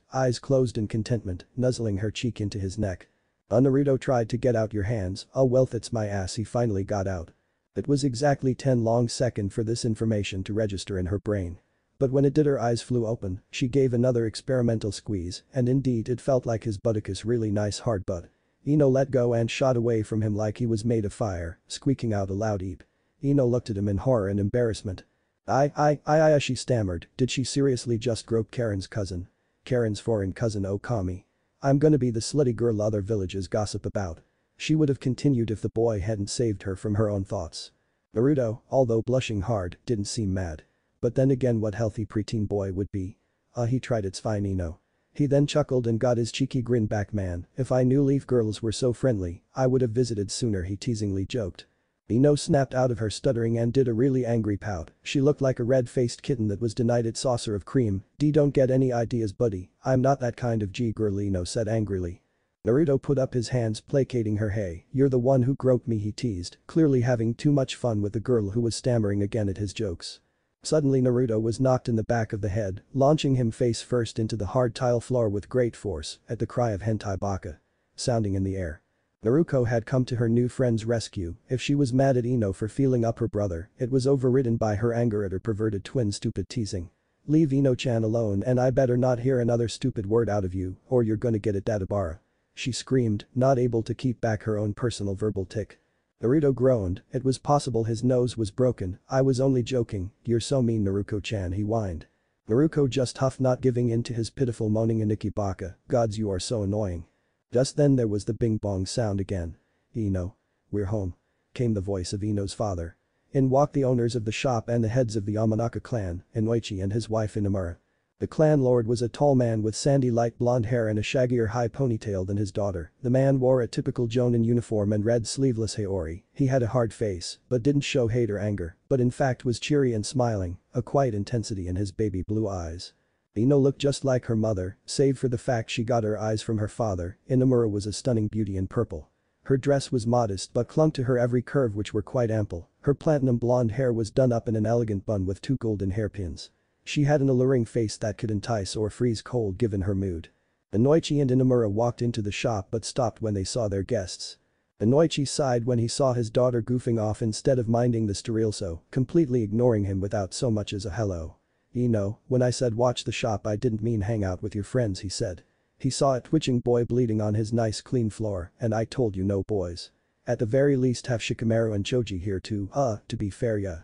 eyes closed in contentment, nuzzling her cheek into his neck. Uh Naruto tried to get out your hands, oh well it's my ass he finally got out. It was exactly 10 long second for this information to register in her brain. But when it did her eyes flew open, she gave another experimental squeeze and indeed it felt like his buttock's really nice hard butt. Ino let go and shot away from him like he was made of fire, squeaking out a loud eep. Ino looked at him in horror and embarrassment. I, I, I, I, she stammered, did she seriously just grope Karen's cousin? Karen's foreign cousin oh, Okami. I'm gonna be the slutty girl other villages gossip about. She would have continued if the boy hadn't saved her from her own thoughts. Naruto, although blushing hard, didn't seem mad. But then again what healthy preteen boy would be? Ah uh, he tried it's fine Ino. He then chuckled and got his cheeky grin back man, if I knew leaf girls were so friendly, I would have visited sooner he teasingly joked. Ino snapped out of her stuttering and did a really angry pout, she looked like a red-faced kitten that was denied its saucer of cream, D don't get any ideas buddy, I'm not that kind of G-girl Ino said angrily. Naruto put up his hands placating her hey, you're the one who groped me he teased, clearly having too much fun with the girl who was stammering again at his jokes. Suddenly Naruto was knocked in the back of the head, launching him face first into the hard tile floor with great force at the cry of hentai baka. Sounding in the air. Naruko had come to her new friend's rescue, if she was mad at Ino for feeling up her brother, it was overridden by her anger at her perverted twin stupid teasing. Leave Ino-chan alone and I better not hear another stupid word out of you, or you're gonna get it Dadabara. She screamed, not able to keep back her own personal verbal tick. Naruto groaned, it was possible his nose was broken, I was only joking, you're so mean Naruko-chan he whined. Naruko just huffed not giving in to his pitiful moaning Aniki Baka, gods you are so annoying. Just then there was the bing bong sound again. Ino. We're home. Came the voice of Ino's father. In walked the owners of the shop and the heads of the Yamanaka clan, Inoichi and his wife Inamura. The clan lord was a tall man with sandy light blonde hair and a shaggier high ponytail than his daughter. The man wore a typical Jonin uniform and red sleeveless haori. He had a hard face, but didn't show hate or anger, but in fact was cheery and smiling, a quiet intensity in his baby blue eyes. Ino looked just like her mother, save for the fact she got her eyes from her father, Inamura was a stunning beauty in purple. Her dress was modest but clung to her every curve which were quite ample, her platinum blonde hair was done up in an elegant bun with two golden hairpins. She had an alluring face that could entice or freeze cold given her mood. Inoichi and Inamura walked into the shop but stopped when they saw their guests. Inoichi sighed when he saw his daughter goofing off instead of minding the sterilso, completely ignoring him without so much as a hello. Ino, when I said watch the shop I didn't mean hang out with your friends he said. He saw a twitching boy bleeding on his nice clean floor and I told you no boys. At the very least have Shikamaru and Choji here too, uh, to be fair yeah.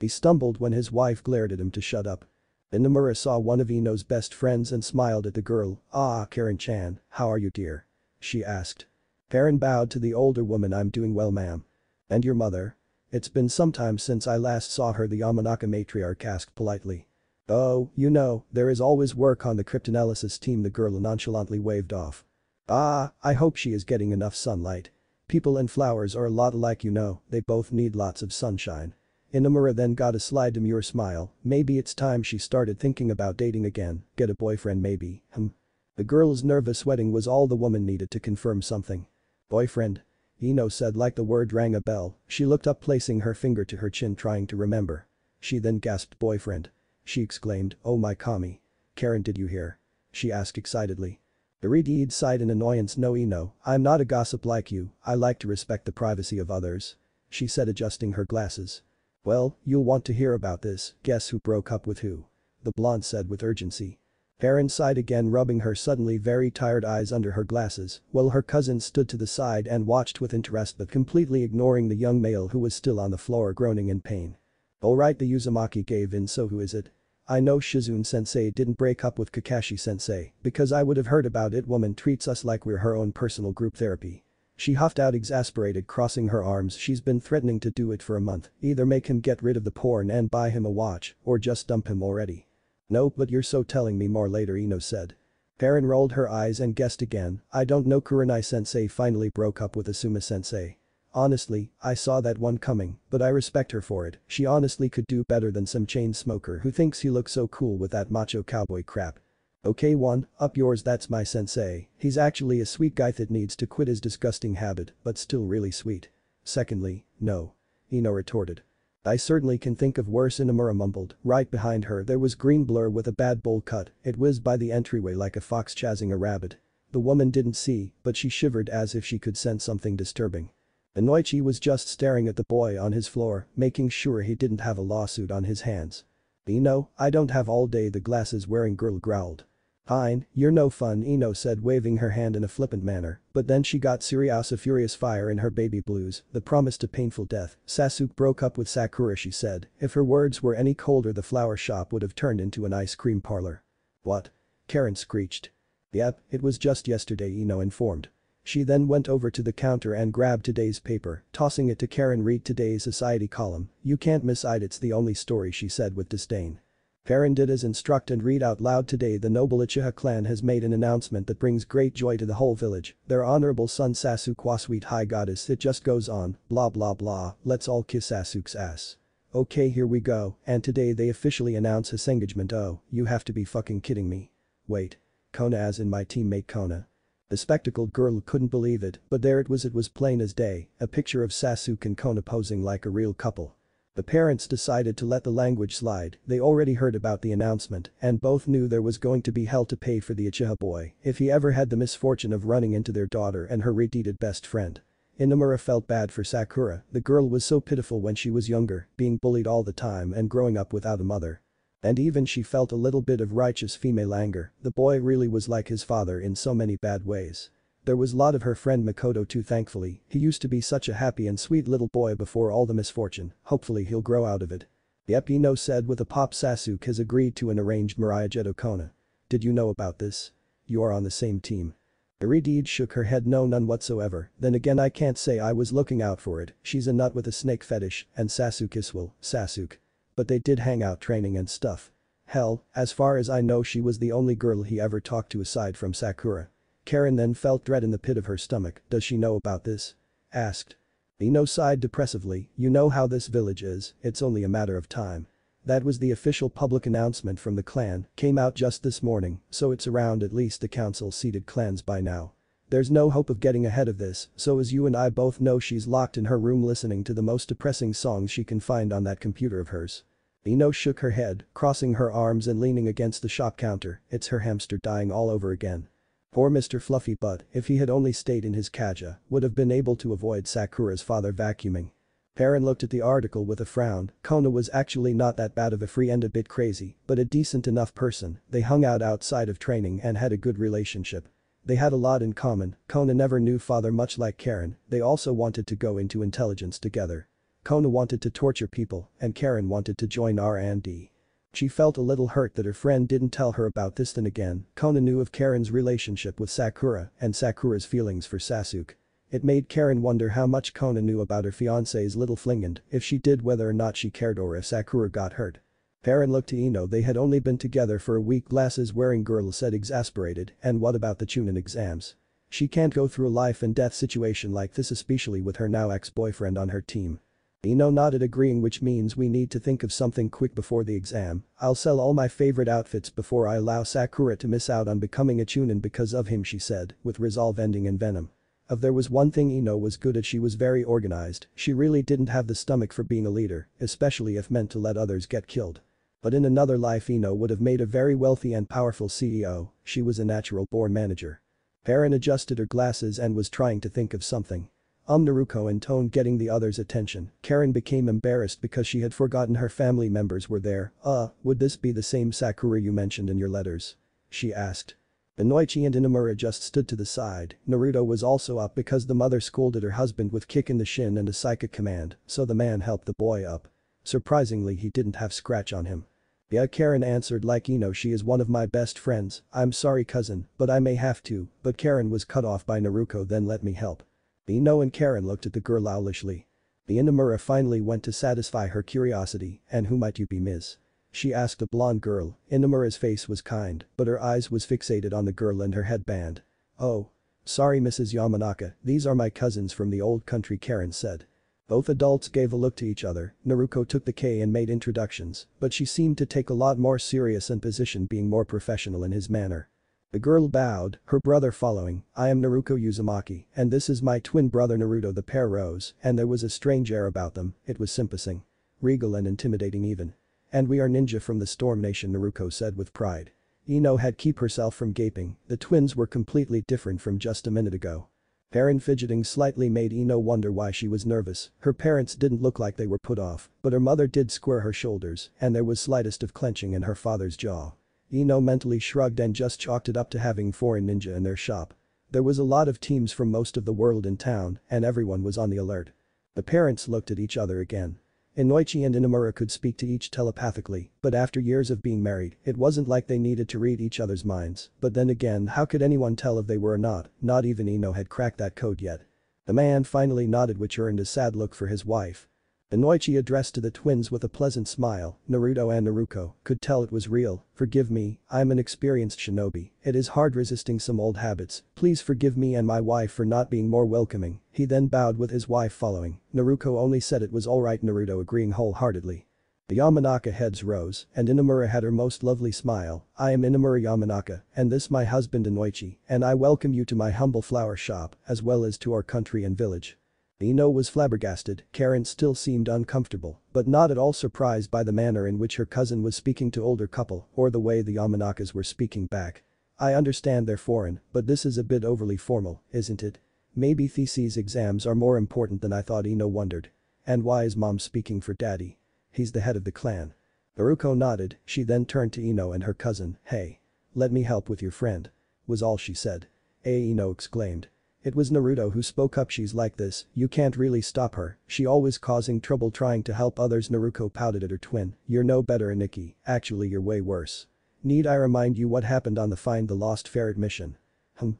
He stumbled when his wife glared at him to shut up. Inamura saw one of Ino's best friends and smiled at the girl, ah Karen-chan, how are you dear? She asked. Karen bowed to the older woman I'm doing well ma'am. And your mother? It's been some time since I last saw her the Yamanaka matriarch asked politely. Oh, you know, there is always work on the cryptanalysis team the girl nonchalantly waved off. Ah, I hope she is getting enough sunlight. People and flowers are a lot alike you know, they both need lots of sunshine. Inamura then got a sly demure smile, maybe it's time she started thinking about dating again, get a boyfriend maybe, hmm. The girl's nervous sweating was all the woman needed to confirm something. Boyfriend? Ino said like the word rang a bell, she looked up placing her finger to her chin trying to remember. She then gasped boyfriend. She exclaimed, oh my kami. Karen did you hear? She asked excitedly. Iridiid sighed in annoyance no Ino, I'm not a gossip like you, I like to respect the privacy of others. She said adjusting her glasses. Well, you'll want to hear about this, guess who broke up with who? The blonde said with urgency. Karen sighed again rubbing her suddenly very tired eyes under her glasses, while her cousin stood to the side and watched with interest but completely ignoring the young male who was still on the floor groaning in pain. Alright the Uzumaki gave in so who is it? I know Shizune sensei didn't break up with Kakashi sensei, because I would have heard about it woman treats us like we're her own personal group therapy. She huffed out exasperated crossing her arms she's been threatening to do it for a month, either make him get rid of the porn and buy him a watch, or just dump him already. No but you're so telling me more later Ino said. Karen rolled her eyes and guessed again, I don't know Kurenai sensei finally broke up with Asuma sensei. Honestly, I saw that one coming, but I respect her for it, she honestly could do better than some chain smoker who thinks he looks so cool with that macho cowboy crap. Okay one, up yours that's my sensei, he's actually a sweet guy that needs to quit his disgusting habit, but still really sweet. Secondly, no. Ino retorted. I certainly can think of worse Inamura mumbled, right behind her there was green blur with a bad bowl cut, it whizzed by the entryway like a fox chasing a rabbit. The woman didn't see, but she shivered as if she could sense something disturbing. Inoichi was just staring at the boy on his floor, making sure he didn't have a lawsuit on his hands. Ino, I don't have all day the glasses wearing girl growled. Fine, you're no fun Ino said waving her hand in a flippant manner, but then she got serious a furious fire in her baby blues, the promise to painful death, Sasuke broke up with Sakura she said, if her words were any colder the flower shop would have turned into an ice cream parlor. What? Karen screeched. Yep, it was just yesterday Ino informed. She then went over to the counter and grabbed today's paper, tossing it to Karen read today's society column, you can't miss it it's the only story she said with disdain. Karen did as and read out loud today the noble Uchiha clan has made an announcement that brings great joy to the whole village, their honorable son Sasuke sweet high goddess it just goes on, blah blah blah, let's all kiss Sasuke's ass. Okay here we go, and today they officially announce his engagement oh, you have to be fucking kidding me. Wait. Kona as in my teammate Kona. The spectacled girl couldn't believe it, but there it was it was plain as day, a picture of Sasuke and Kona posing like a real couple. The parents decided to let the language slide, they already heard about the announcement and both knew there was going to be hell to pay for the Uchiha boy if he ever had the misfortune of running into their daughter and her redeeded best friend. Inamura felt bad for Sakura, the girl was so pitiful when she was younger, being bullied all the time and growing up without a mother. And even she felt a little bit of righteous female anger, the boy really was like his father in so many bad ways. There was lot of her friend Makoto too thankfully, he used to be such a happy and sweet little boy before all the misfortune, hopefully he'll grow out of it. Yep Ino said with a pop Sasuke has agreed to an arranged Mariah Geto Kona. Did you know about this? You are on the same team. Irideed shook her head no none whatsoever, then again I can't say I was looking out for it, she's a nut with a snake fetish, and Sasuke is well, Sasuke. But they did hang out training and stuff. Hell, as far as I know she was the only girl he ever talked to aside from Sakura. Karen then felt dread in the pit of her stomach, does she know about this? Asked. Ino sighed depressively, you know how this village is, it's only a matter of time. That was the official public announcement from the clan, came out just this morning, so it's around at least the council-seated clans by now. There's no hope of getting ahead of this, so as you and I both know she's locked in her room listening to the most depressing songs she can find on that computer of hers. Ino shook her head, crossing her arms and leaning against the shop counter, it's her hamster dying all over again. Poor Mr. Fluffy Butt, if he had only stayed in his kaja, would have been able to avoid Sakura's father vacuuming. Karen looked at the article with a frown, Kona was actually not that bad of a free and a bit crazy, but a decent enough person, they hung out outside of training and had a good relationship. They had a lot in common, Kona never knew father much like Karen, they also wanted to go into intelligence together. Kona wanted to torture people, and Karen wanted to join R&D. She felt a little hurt that her friend didn't tell her about this then again, Kona knew of Karen's relationship with Sakura and Sakura's feelings for Sasuke. It made Karen wonder how much Kona knew about her fiance's little fling and if she did whether or not she cared or if Sakura got hurt. Karen looked to Ino they had only been together for a week glasses wearing girl said exasperated and what about the Chunin exams? She can't go through a life and death situation like this especially with her now ex-boyfriend on her team. Ino nodded agreeing which means we need to think of something quick before the exam, I'll sell all my favorite outfits before I allow Sakura to miss out on becoming a Chunin because of him she said, with resolve ending in venom. If there was one thing Ino was good at she was very organized, she really didn't have the stomach for being a leader, especially if meant to let others get killed. But in another life Ino would have made a very wealthy and powerful CEO, she was a natural born manager. Karen adjusted her glasses and was trying to think of something. Um Naruko intoned getting the others' attention, Karen became embarrassed because she had forgotten her family members were there, uh, would this be the same Sakura you mentioned in your letters? She asked. Inoichi and Inamura just stood to the side, Naruto was also up because the mother scolded her husband with kick in the shin and a psychic command, so the man helped the boy up. Surprisingly he didn't have scratch on him. Yeah Karen answered like Ino she is one of my best friends, I'm sorry cousin, but I may have to, but Karen was cut off by Naruko then let me help. Ino and Karen looked at the girl owlishly. The finally went to satisfy her curiosity, and who might you be miss? She asked a blonde girl, Inamura's face was kind, but her eyes was fixated on the girl and her headband. Oh. Sorry Mrs. Yamanaka, these are my cousins from the old country Karen said. Both adults gave a look to each other, Naruko took the K and made introductions, but she seemed to take a lot more serious and position being more professional in his manner. The girl bowed, her brother following, I am Naruko Uzumaki, and this is my twin brother Naruto the pair rose, and there was a strange air about them, it was sympathizing. Regal and intimidating even. And we are ninja from the Storm Nation Naruko said with pride. Ino had keep herself from gaping, the twins were completely different from just a minute ago. Karen fidgeting slightly made Ino wonder why she was nervous, her parents didn't look like they were put off, but her mother did square her shoulders and there was slightest of clenching in her father's jaw. Ino mentally shrugged and just chalked it up to having foreign ninja in their shop. There was a lot of teams from most of the world in town and everyone was on the alert. The parents looked at each other again. Inoichi and Inamura could speak to each telepathically, but after years of being married, it wasn't like they needed to read each other's minds, but then again how could anyone tell if they were or not, not even Ino had cracked that code yet. The man finally nodded which earned a sad look for his wife. Inoichi addressed to the twins with a pleasant smile, Naruto and Naruko, could tell it was real, forgive me, I'm an experienced shinobi, it is hard resisting some old habits, please forgive me and my wife for not being more welcoming, he then bowed with his wife following, Naruko only said it was alright Naruto agreeing wholeheartedly. The Yamanaka heads rose, and Inamura had her most lovely smile, I am Inamura Yamanaka, and this my husband Inoichi, and I welcome you to my humble flower shop, as well as to our country and village. Ino was flabbergasted, Karen still seemed uncomfortable, but not at all surprised by the manner in which her cousin was speaking to older couple or the way the Yamanakas were speaking back. I understand they're foreign, but this is a bit overly formal, isn't it? Maybe theses exams are more important than I thought Ino wondered. And why is mom speaking for daddy? He's the head of the clan. Naruko nodded, she then turned to Ino and her cousin, hey. Let me help with your friend. Was all she said. Eh, a Ino exclaimed. It was Naruto who spoke up she's like this, you can't really stop her, she always causing trouble trying to help others Naruko pouted at her twin, you're no better Aniki, actually you're way worse. Need I remind you what happened on the Find the Lost Ferret mission? Hmm.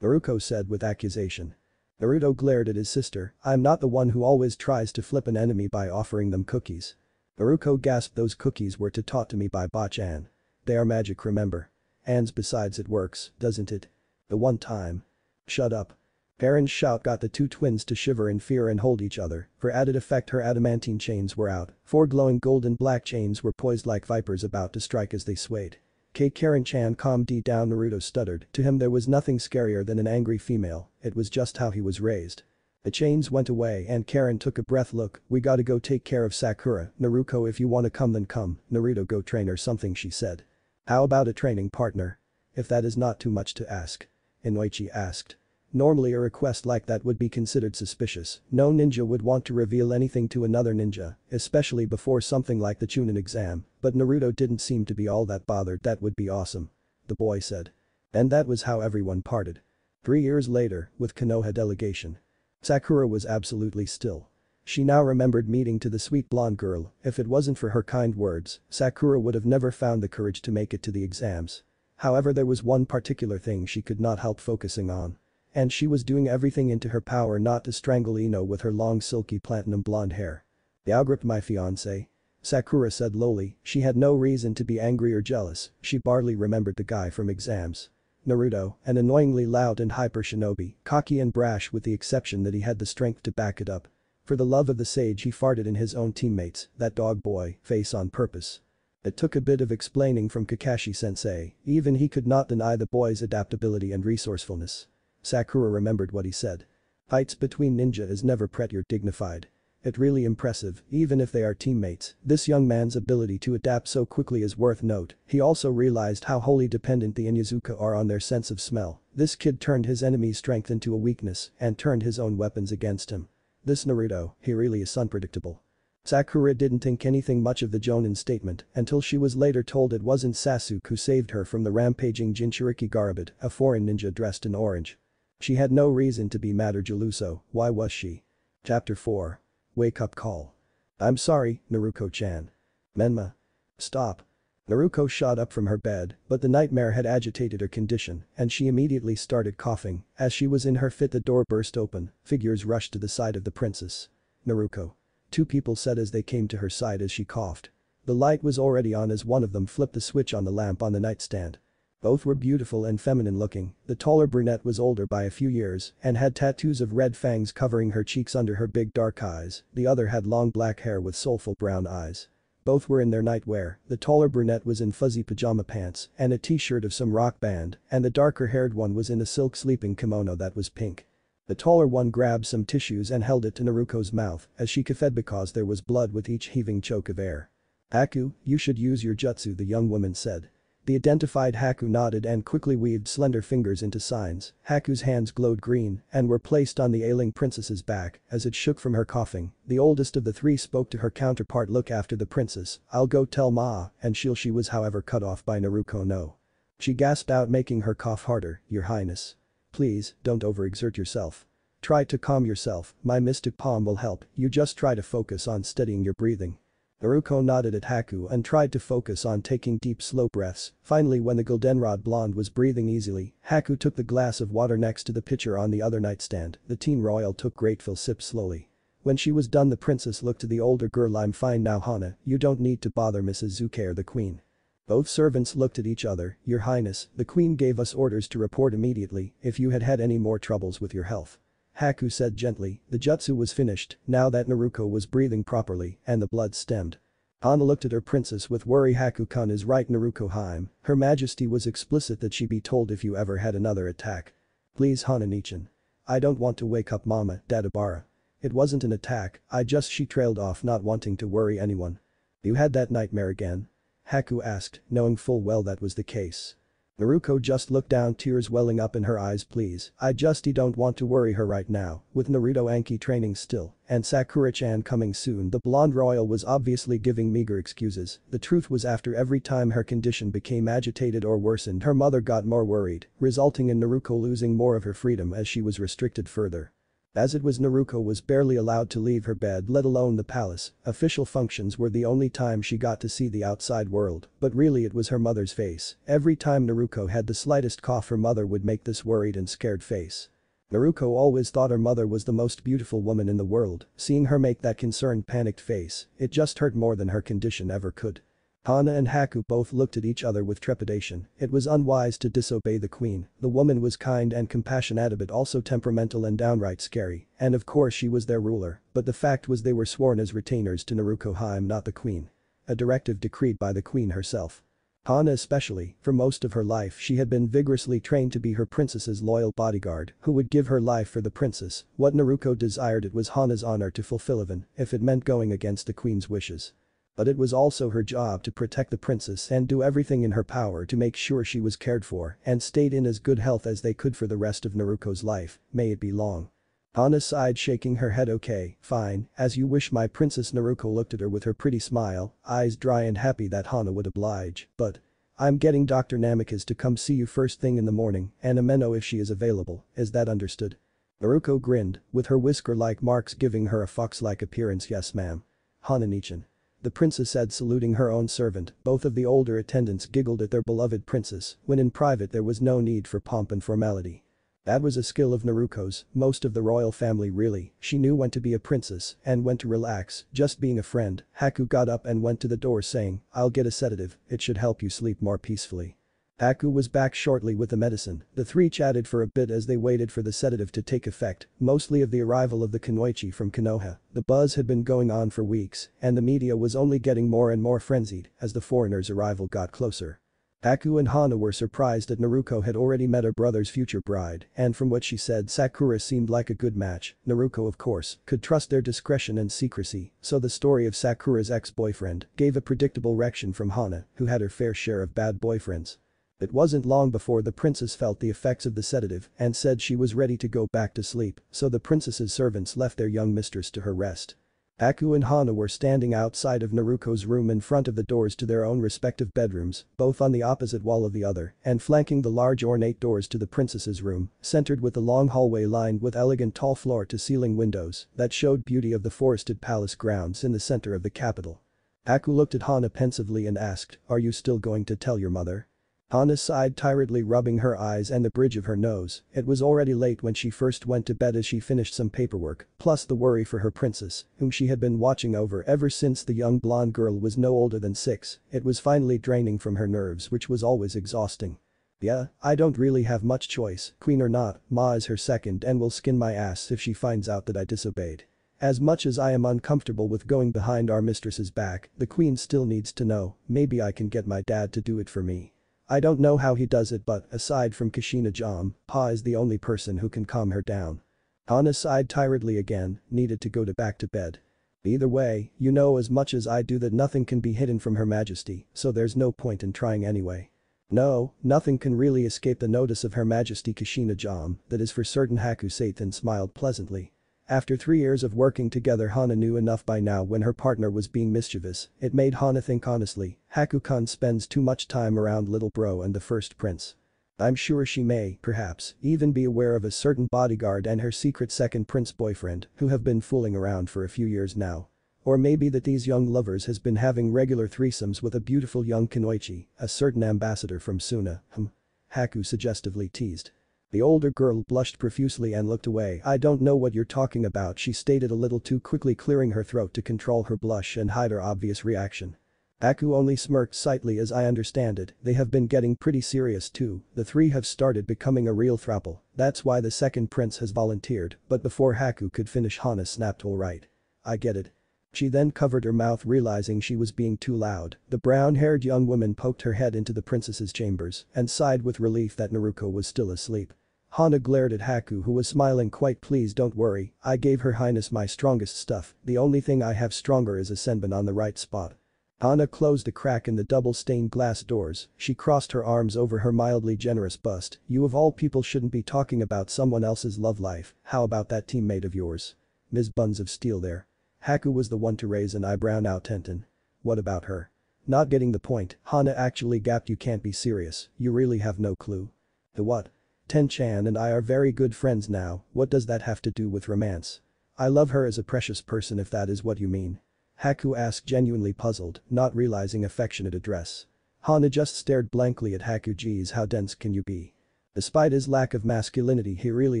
Naruko said with accusation. Naruto glared at his sister, I'm not the one who always tries to flip an enemy by offering them cookies. Naruko gasped those cookies were to taught to me by Bachan. They are magic remember. And besides it works, doesn't it? The one time. Shut up. Karen's shout got the two twins to shiver in fear and hold each other, for added effect her adamantine chains were out, four glowing golden black chains were poised like vipers about to strike as they swayed. K. Karen-chan calmed D down Naruto stuttered, to him there was nothing scarier than an angry female, it was just how he was raised. The chains went away and Karen took a breath look, we gotta go take care of Sakura, Naruko if you wanna come then come, Naruto go train or something she said. How about a training partner? If that is not too much to ask. Inoichi asked. Normally a request like that would be considered suspicious, no ninja would want to reveal anything to another ninja, especially before something like the Chunin exam, but Naruto didn't seem to be all that bothered that would be awesome. The boy said. And that was how everyone parted. Three years later, with Konoha delegation. Sakura was absolutely still. She now remembered meeting to the sweet blonde girl, if it wasn't for her kind words, Sakura would have never found the courage to make it to the exams. However there was one particular thing she could not help focusing on. And she was doing everything into her power not to strangle Ino with her long silky platinum blonde hair. Yao gripped my fiancé. Sakura said lowly, she had no reason to be angry or jealous, she barely remembered the guy from exams. Naruto, an annoyingly loud and hyper shinobi, cocky and brash with the exception that he had the strength to back it up. For the love of the sage he farted in his own teammates, that dog boy, face on purpose. It took a bit of explaining from Kakashi sensei, even he could not deny the boy's adaptability and resourcefulness. Sakura remembered what he said. Fights between ninja is never pretty or dignified. It really impressive, even if they are teammates, this young man's ability to adapt so quickly is worth note, he also realized how wholly dependent the Inuzuka are on their sense of smell, this kid turned his enemy's strength into a weakness and turned his own weapons against him. This Naruto, he really is unpredictable. Sakura didn't think anything much of the Jonin statement until she was later told it wasn't Sasuke who saved her from the rampaging Jinchuriki Garabit, a foreign ninja dressed in orange. She had no reason to be mad or jealouso, why was she? Chapter 4. Wake up call. I'm sorry, Naruko-chan. Menma. Stop. Naruko shot up from her bed, but the nightmare had agitated her condition and she immediately started coughing, as she was in her fit the door burst open, figures rushed to the side of the princess. Naruko. Two people said as they came to her side as she coughed. The light was already on as one of them flipped the switch on the lamp on the nightstand. Both were beautiful and feminine looking, the taller brunette was older by a few years and had tattoos of red fangs covering her cheeks under her big dark eyes, the other had long black hair with soulful brown eyes. Both were in their nightwear, the taller brunette was in fuzzy pajama pants and a t-shirt of some rock band, and the darker-haired one was in a silk sleeping kimono that was pink. The taller one grabbed some tissues and held it to Naruko's mouth as she coughed because there was blood with each heaving choke of air. Haku, you should use your jutsu the young woman said. The identified Haku nodded and quickly weaved slender fingers into signs, Haku's hands glowed green and were placed on the ailing princess's back as it shook from her coughing, the oldest of the three spoke to her counterpart look after the princess, I'll go tell ma and she'll she was however cut off by Naruko no. She gasped out making her cough harder, your highness. Please, don't overexert yourself. Try to calm yourself, my mystic palm will help, you just try to focus on steadying your breathing. Naruko nodded at Haku and tried to focus on taking deep slow breaths, finally when the goldenrod blonde was breathing easily, Haku took the glass of water next to the pitcher on the other nightstand, the teen royal took grateful sips slowly. When she was done the princess looked to the older girl I'm fine now Hana, you don't need to bother Mrs. Zukair the queen. Both servants looked at each other, your highness, the queen gave us orders to report immediately if you had had any more troubles with your health. Haku said gently, the jutsu was finished, now that Naruko was breathing properly and the blood stemmed. Hana looked at her princess with worry Haku-kun is right Naruko Haim, her majesty was explicit that she be told if you ever had another attack. Please Hana Nichan. I don't want to wake up mama, Dadabara. It wasn't an attack, I just she trailed off not wanting to worry anyone. You had that nightmare again? Haku asked, knowing full well that was the case. Naruko just looked down tears welling up in her eyes. Please, I just don't want to worry her right now, with Naruto Aniki training still, and Sakura-chan coming soon the blonde royal was obviously giving meager excuses, the truth was after every time her condition became agitated or worsened her mother got more worried, resulting in Naruko losing more of her freedom as she was restricted further. As it was Naruko was barely allowed to leave her bed let alone the palace, official functions were the only time she got to see the outside world, but really it was her mother's face, every time Naruko had the slightest cough her mother would make this worried and scared face. Naruko always thought her mother was the most beautiful woman in the world, seeing her make that concerned panicked face, it just hurt more than her condition ever could. Hana and Haku both looked at each other with trepidation, it was unwise to disobey the queen, the woman was kind and compassionate but also temperamental and downright scary, and of course she was their ruler, but the fact was they were sworn as retainers to Naruko Haim not the queen. A directive decreed by the queen herself. Hana especially, for most of her life she had been vigorously trained to be her princess's loyal bodyguard who would give her life for the princess, what Naruko desired it was Hana's honor to fulfill even if it meant going against the queen's wishes. But it was also her job to protect the princess and do everything in her power to make sure she was cared for and stayed in as good health as they could for the rest of Naruko's life, may it be long. Hana sighed shaking her head okay, fine, as you wish my princess Naruko looked at her with her pretty smile, eyes dry and happy that Hana would oblige, but I'm getting Dr. Namikaze to come see you first thing in the morning and Ameno if she is available, is that understood? Naruko grinned, with her whisker-like marks giving her a fox-like appearance yes ma'am. Hana Nichan. The princess said saluting her own servant, both of the older attendants giggled at their beloved princess, when in private there was no need for pomp and formality. That was a skill of Naruko's, most of the royal family really, she knew when to be a princess and when to relax, just being a friend, Haku got up and went to the door saying, I'll get a sedative, it should help you sleep more peacefully. Haku was back shortly with the medicine, the three chatted for a bit as they waited for the sedative to take effect, mostly of the arrival of the Kunoichi from Konoha, the buzz had been going on for weeks, and the media was only getting more and more frenzied as the foreigner's arrival got closer. Haku and Hana were surprised that Naruko had already met her brother's future bride and from what she said Sakura seemed like a good match, Naruko of course, could trust their discretion and secrecy, so the story of Sakura's ex-boyfriend gave a predictable reaction from Hana, who had her fair share of bad boyfriends. It wasn't long before the princess felt the effects of the sedative and said she was ready to go back to sleep, so the princess's servants left their young mistress to her rest. Haku and Hana were standing outside of Naruko's room in front of the doors to their own respective bedrooms, both on the opposite wall of the other, and flanking the large ornate doors to the princess's room, centered with a long hallway lined with elegant tall floor-to-ceiling windows that showed beauty of the forested palace grounds in the center of the capital. Haku looked at Hana pensively and asked, are you still going to tell your mother? Hana sighed tiredly rubbing her eyes and the bridge of her nose, it was already late when she first went to bed as she finished some paperwork, plus the worry for her princess, whom she had been watching over ever since the young blonde girl was no older than six, it was finally draining from her nerves which was always exhausting. Yeah, I don't really have much choice, queen or not, ma is her second and will skin my ass if she finds out that I disobeyed. As much as I am uncomfortable with going behind our mistress's back, the queen still needs to know, maybe I can get my dad to do it for me. I don't know how he does it but, aside from Kushina Jam, Pa is the only person who can calm her down. Hana sighed tiredly again, needed to go to back to bed. Either way, you know as much as I do that nothing can be hidden from her majesty, so there's no point in trying anyway. No, nothing can really escape the notice of Her Majesty Kushina Jam, that is for certain Haku smiled pleasantly. After three years of working together Hana knew enough by now when her partner was being mischievous, it made Hana think honestly, Haku-kun spends too much time around little bro and the first prince. I'm sure she may, perhaps, even be aware of a certain bodyguard and her secret second prince boyfriend who have been fooling around for a few years now. Or maybe that these young lovers has been having regular threesomes with a beautiful young Kunoichi, a certain ambassador from Suna, hmm. Haku suggestively teased. The older girl blushed profusely and looked away. I don't know what you're talking about she stated a little too quickly clearing her throat to control her blush and hide her obvious reaction. Haku only smirked slightly as I understand it, they have been getting pretty serious too, the three have started becoming a real throuple, that's why the second prince has volunteered, but before Haku could finish Hana snapped alright. I get it. She then covered her mouth realizing she was being too loud, the brown-haired young woman poked her head into the princess's chambers and sighed with relief that Naruko was still asleep. Hana glared at Haku who was smiling quite pleased don't worry, I gave her highness my strongest stuff, the only thing I have stronger is a senbon on the right spot. Hana closed the crack in the double stained glass doors, she crossed her arms over her mildly generous bust, you of all people shouldn't be talking about someone else's love life, how about that teammate of yours? Ms. Buns of Steel there. Haku was the one to raise an eyebrow now Tenten. What about her? Not getting the point, Hana actually gapped you can't be serious, you really have no clue. The what? Ten-chan and I are very good friends now, what does that have to do with romance? I love her as a precious person if that is what you mean. Haku asked genuinely puzzled, not realizing affectionate address. Hana just stared blankly at Haku geez how dense can you be. Despite his lack of masculinity he really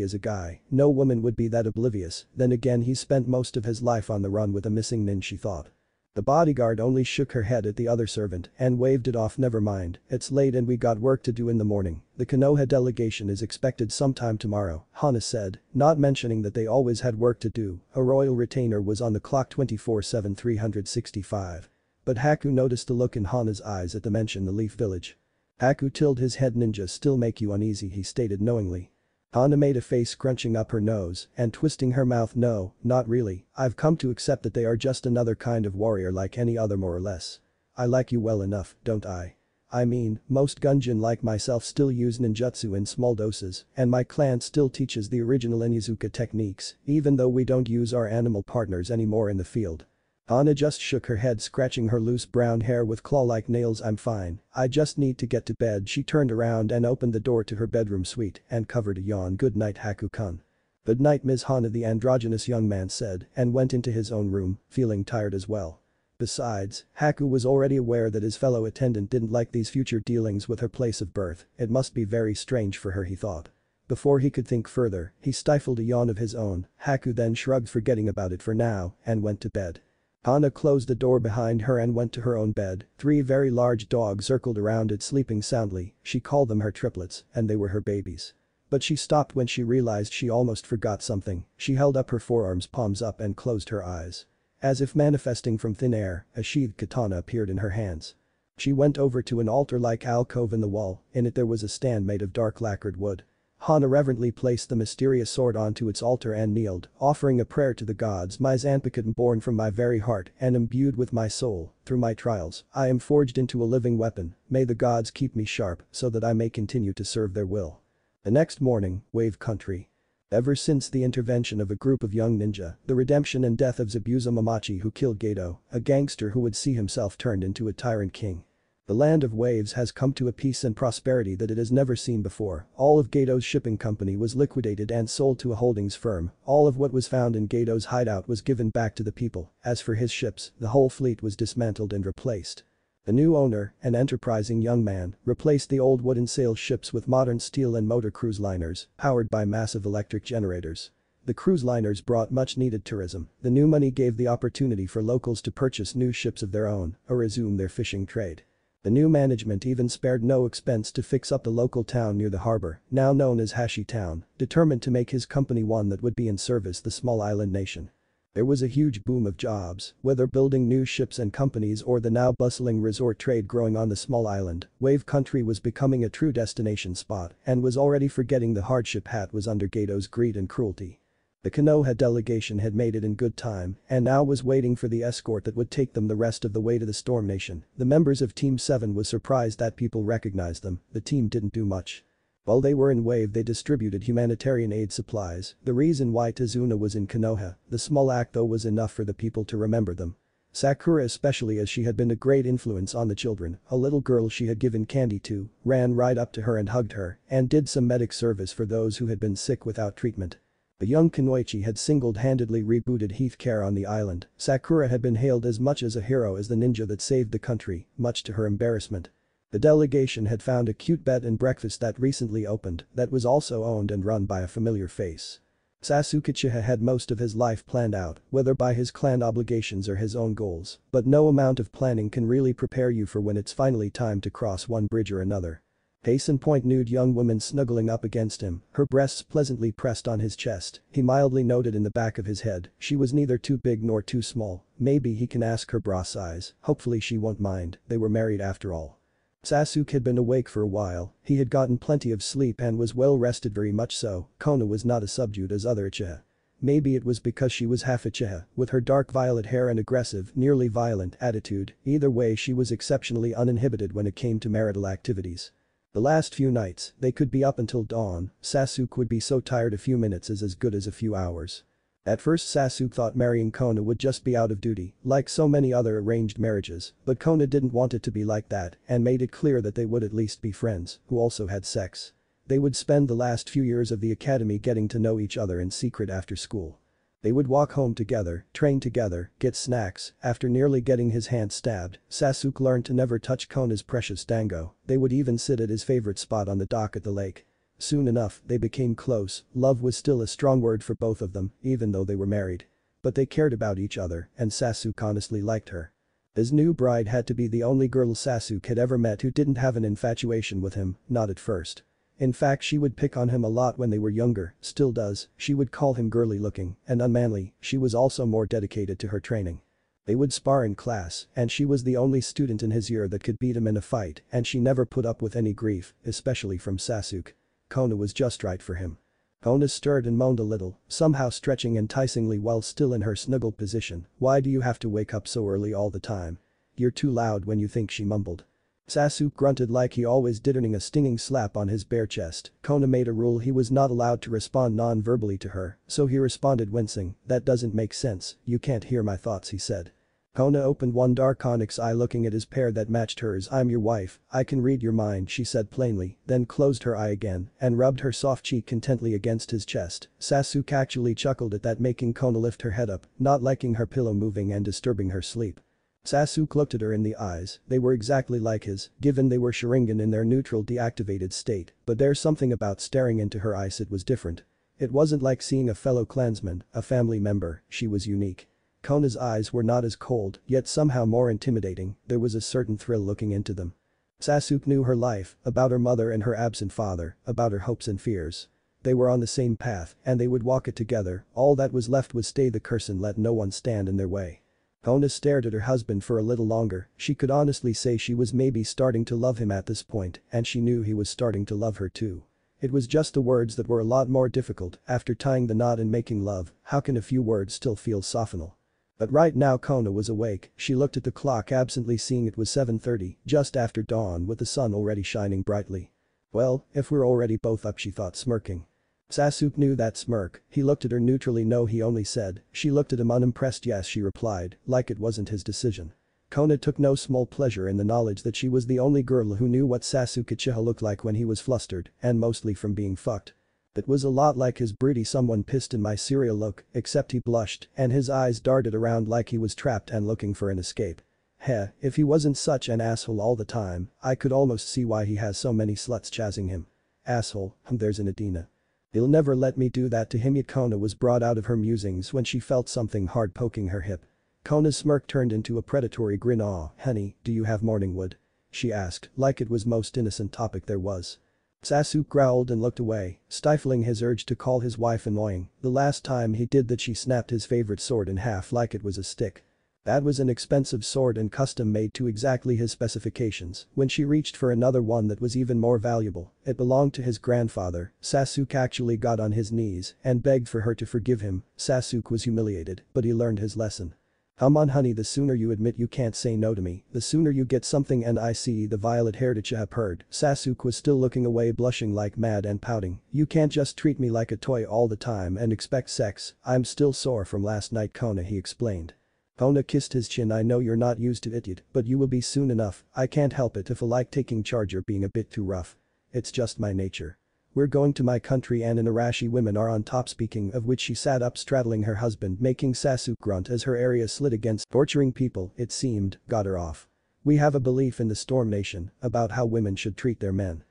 is a guy, no woman would be that oblivious, then again he spent most of his life on the run with a missing nin she thought. The bodyguard only shook her head at the other servant and waved it off never mind, it's late and we got work to do in the morning, the Konoha delegation is expected sometime tomorrow, Hana said, not mentioning that they always had work to do, a royal retainer was on the clock 24-7 365. But Haku noticed the look in Hana's eyes at the mention of the Leaf Village. Haku tilled his head ninja still make you uneasy he stated knowingly. Hana made a face scrunching up her nose and twisting her mouth no, not really, I've come to accept that they are just another kind of warrior like any other more or less. I like you well enough, don't I? I mean, most Gunjin like myself still use ninjutsu in small doses, and my clan still teaches the original Inuzuka techniques, even though we don't use our animal partners anymore in the field. Hana just shook her head scratching her loose brown hair with claw-like nails I'm fine, I just need to get to bed she turned around and opened the door to her bedroom suite and covered a yawn good night Haku-kun. Good night Ms. Hana the androgynous young man said and went into his own room, feeling tired as well. Besides, Haku was already aware that his fellow attendant didn't like these future dealings with her place of birth, it must be very strange for her he thought. Before he could think further, he stifled a yawn of his own, Haku then shrugged forgetting about it for now and went to bed. Hana closed the door behind her and went to her own bed, three very large dogs circled around it sleeping soundly, she called them her triplets, and they were her babies. But she stopped when she realized she almost forgot something, she held up her forearms palms up and closed her eyes. As if manifesting from thin air, a sheathed katana appeared in her hands. She went over to an altar-like alcove in the wall, in it there was a stand made of dark lacquered wood. Hana reverently placed the mysterious sword onto its altar and kneeled, offering a prayer to the gods my Zanpakuton born from my very heart and imbued with my soul, through my trials, I am forged into a living weapon, may the gods keep me sharp so that I may continue to serve their will. The next morning, Wave Country. Ever since the intervention of a group of young ninja, the redemption and death of Zabuza Momochi who killed Gato, a gangster who would see himself turned into a tyrant king. The land of waves has come to a peace and prosperity that it has never seen before, all of Gato's shipping company was liquidated and sold to a holdings firm, all of what was found in Gato's hideout was given back to the people, as for his ships, the whole fleet was dismantled and replaced. The new owner, an enterprising young man, replaced the old wooden sail ships with modern steel and motor cruise liners, powered by massive electric generators. The cruise liners brought much needed tourism, the new money gave the opportunity for locals to purchase new ships of their own or resume their fishing trade. The new management even spared no expense to fix up the local town near the harbor, now known as Hashi Town, determined to make his company one that would be in service the small island nation. There was a huge boom of jobs, whether building new ships and companies or the now bustling resort trade growing on the small island, Wave Country was becoming a true destination spot and was already forgetting the hardship hat was under Gato's greed and cruelty. The Konoha delegation had made it in good time and now was waiting for the escort that would take them the rest of the way to the Storm Nation. The members of Team 7 was surprised that people recognized them, the team didn't do much. While they were in Wave they distributed humanitarian aid supplies, the reason why Tazuna was in Konoha, the small act though was enough for the people to remember them. Sakura especially as she had been a great influence on the children, a little girl she had given candy to, ran right up to her and hugged her, and did some medic service for those who had been sick without treatment. The young Kunoichi had single-handedly rebooted Heathcare on the island, Sakura had been hailed as much as a hero as the ninja that saved the country, much to her embarrassment. The delegation had found a cute bed and breakfast that recently opened that was also owned and run by a familiar face. Sasuke Uchiha had most of his life planned out, whether by his clan obligations or his own goals, but no amount of planning can really prepare you for when it's finally time to cross one bridge or another. Case in point nude young woman snuggling up against him, her breasts pleasantly pressed on his chest, he mildly noted in the back of his head, she was neither too big nor too small, maybe he can ask her bra size, hopefully she won't mind, they were married after all. Sasuke had been awake for a while, he had gotten plenty of sleep and was well rested very much so, Kono was not as subdued as other Uchiha. Maybe it was because she was half Uchiha, with her dark violet hair and aggressive, nearly violent, attitude, either way she was exceptionally uninhibited when it came to marital activities. The last few nights, they could be up until dawn, Sasuke would be so tired a few minutes is as good as a few hours. At first Sasuke thought marrying Kona would just be out of duty, like so many other arranged marriages, but Kona didn't want it to be like that and made it clear that they would at least be friends, who also had sex. They would spend the last few years of the academy getting to know each other in secret after school. They would walk home together, train together, get snacks, after nearly getting his hand stabbed, Sasuke learned to never touch Kona's precious dango, they would even sit at his favorite spot on the dock at the lake. Soon enough, they became close, love was still a strong word for both of them, even though they were married. But they cared about each other, and Sasuke honestly liked her. His new bride had to be the only girl Sasuke had ever met who didn't have an infatuation with him, not at first. In fact she would pick on him a lot when they were younger, still does, she would call him girly looking and unmanly, she was also more dedicated to her training. They would spar in class, and she was the only student in his year that could beat him in a fight and she never put up with any grief, especially from Sasuke. Kona was just right for him. Kona stirred and moaned a little, somehow stretching enticingly while still in her snuggled position, why do you have to wake up so early all the time? You're too loud when you think she mumbled. Sasuke grunted like he always did earning a stinging slap on his bare chest, Kona made a rule he was not allowed to respond non-verbally to her, so he responded wincing, that doesn't make sense, you can't hear my thoughts he said. Kona opened one dark onyx eye looking at his pair that matched hers. I'm your wife, I can read your mind she said plainly, then closed her eye again and rubbed her soft cheek contently against his chest, Sasuke actually chuckled at that making Kona lift her head up, not liking her pillow moving and disturbing her sleep. Sasuke looked at her in the eyes, they were exactly like his, given they were Sharingan in their neutral deactivated state, but there's something about staring into her eyes it was different. It wasn't like seeing a fellow clansman, a family member, she was unique. Kona's eyes were not as cold, yet somehow more intimidating, there was a certain thrill looking into them. Sasuke knew her life, about her mother and her absent father, about her hopes and fears. They were on the same path, and they would walk it together, all that was left was stay the curse and let no one stand in their way. Kona stared at her husband for a little longer, she could honestly say she was maybe starting to love him at this point and she knew he was starting to love her too. It was just the words that were a lot more difficult after tying the knot and making love, how can a few words still feel softenal? But right now Kona was awake, she looked at the clock absently seeing it was 7.30, just after dawn with the sun already shining brightly. Well, if we're already both up she thought smirking. Sasuke knew that smirk, he looked at her neutrally no he only said, she looked at him unimpressed yes she replied, like it wasn't his decision. Kona took no small pleasure in the knowledge that she was the only girl who knew what Sasuke Uchiha looked like when he was flustered, and mostly from being fucked. It was a lot like his broody someone pissed in my cereal look, except he blushed and his eyes darted around like he was trapped and looking for an escape. Heh, if he wasn't such an asshole all the time, I could almost see why he has so many sluts chasing him. Asshole, hmm, there's an Adina. He'll never let me do that to him yet Kona was brought out of her musings when she felt something hard poking her hip. Kona's smirk turned into a predatory grin aw, honey, do you have morning wood? She asked, like it was most innocent topic there was. Sasuke growled and looked away, stifling his urge to call his wife annoying, the last time he did that she snapped his favorite sword in half like it was a stick. That was an expensive sword and custom made to exactly his specifications. When she reached for another one that was even more valuable, it belonged to his grandfather, Sasuke actually got on his knees and begged for her to forgive him, Sasuke was humiliated, but he learned his lesson. Come on honey the sooner you admit you can't say no to me, the sooner you get something and I see the violet-haired Uchiha purred, Sasuke was still looking away blushing like mad and pouting, you can't just treat me like a toy all the time and expect sex, I'm still sore from last night Kona he explained. Kona kissed his chin I know you're not used to it yet, but you will be soon enough, I can't help it if I like taking charge or being a bit too rough. It's just my nature. We're going to my country and in Arashi women are on top speaking of which she sat up straddling her husband making Sasuke grunt as her area slid against torturing people, it seemed, got her off. We have a belief in the Storm Nation about how women should treat their men.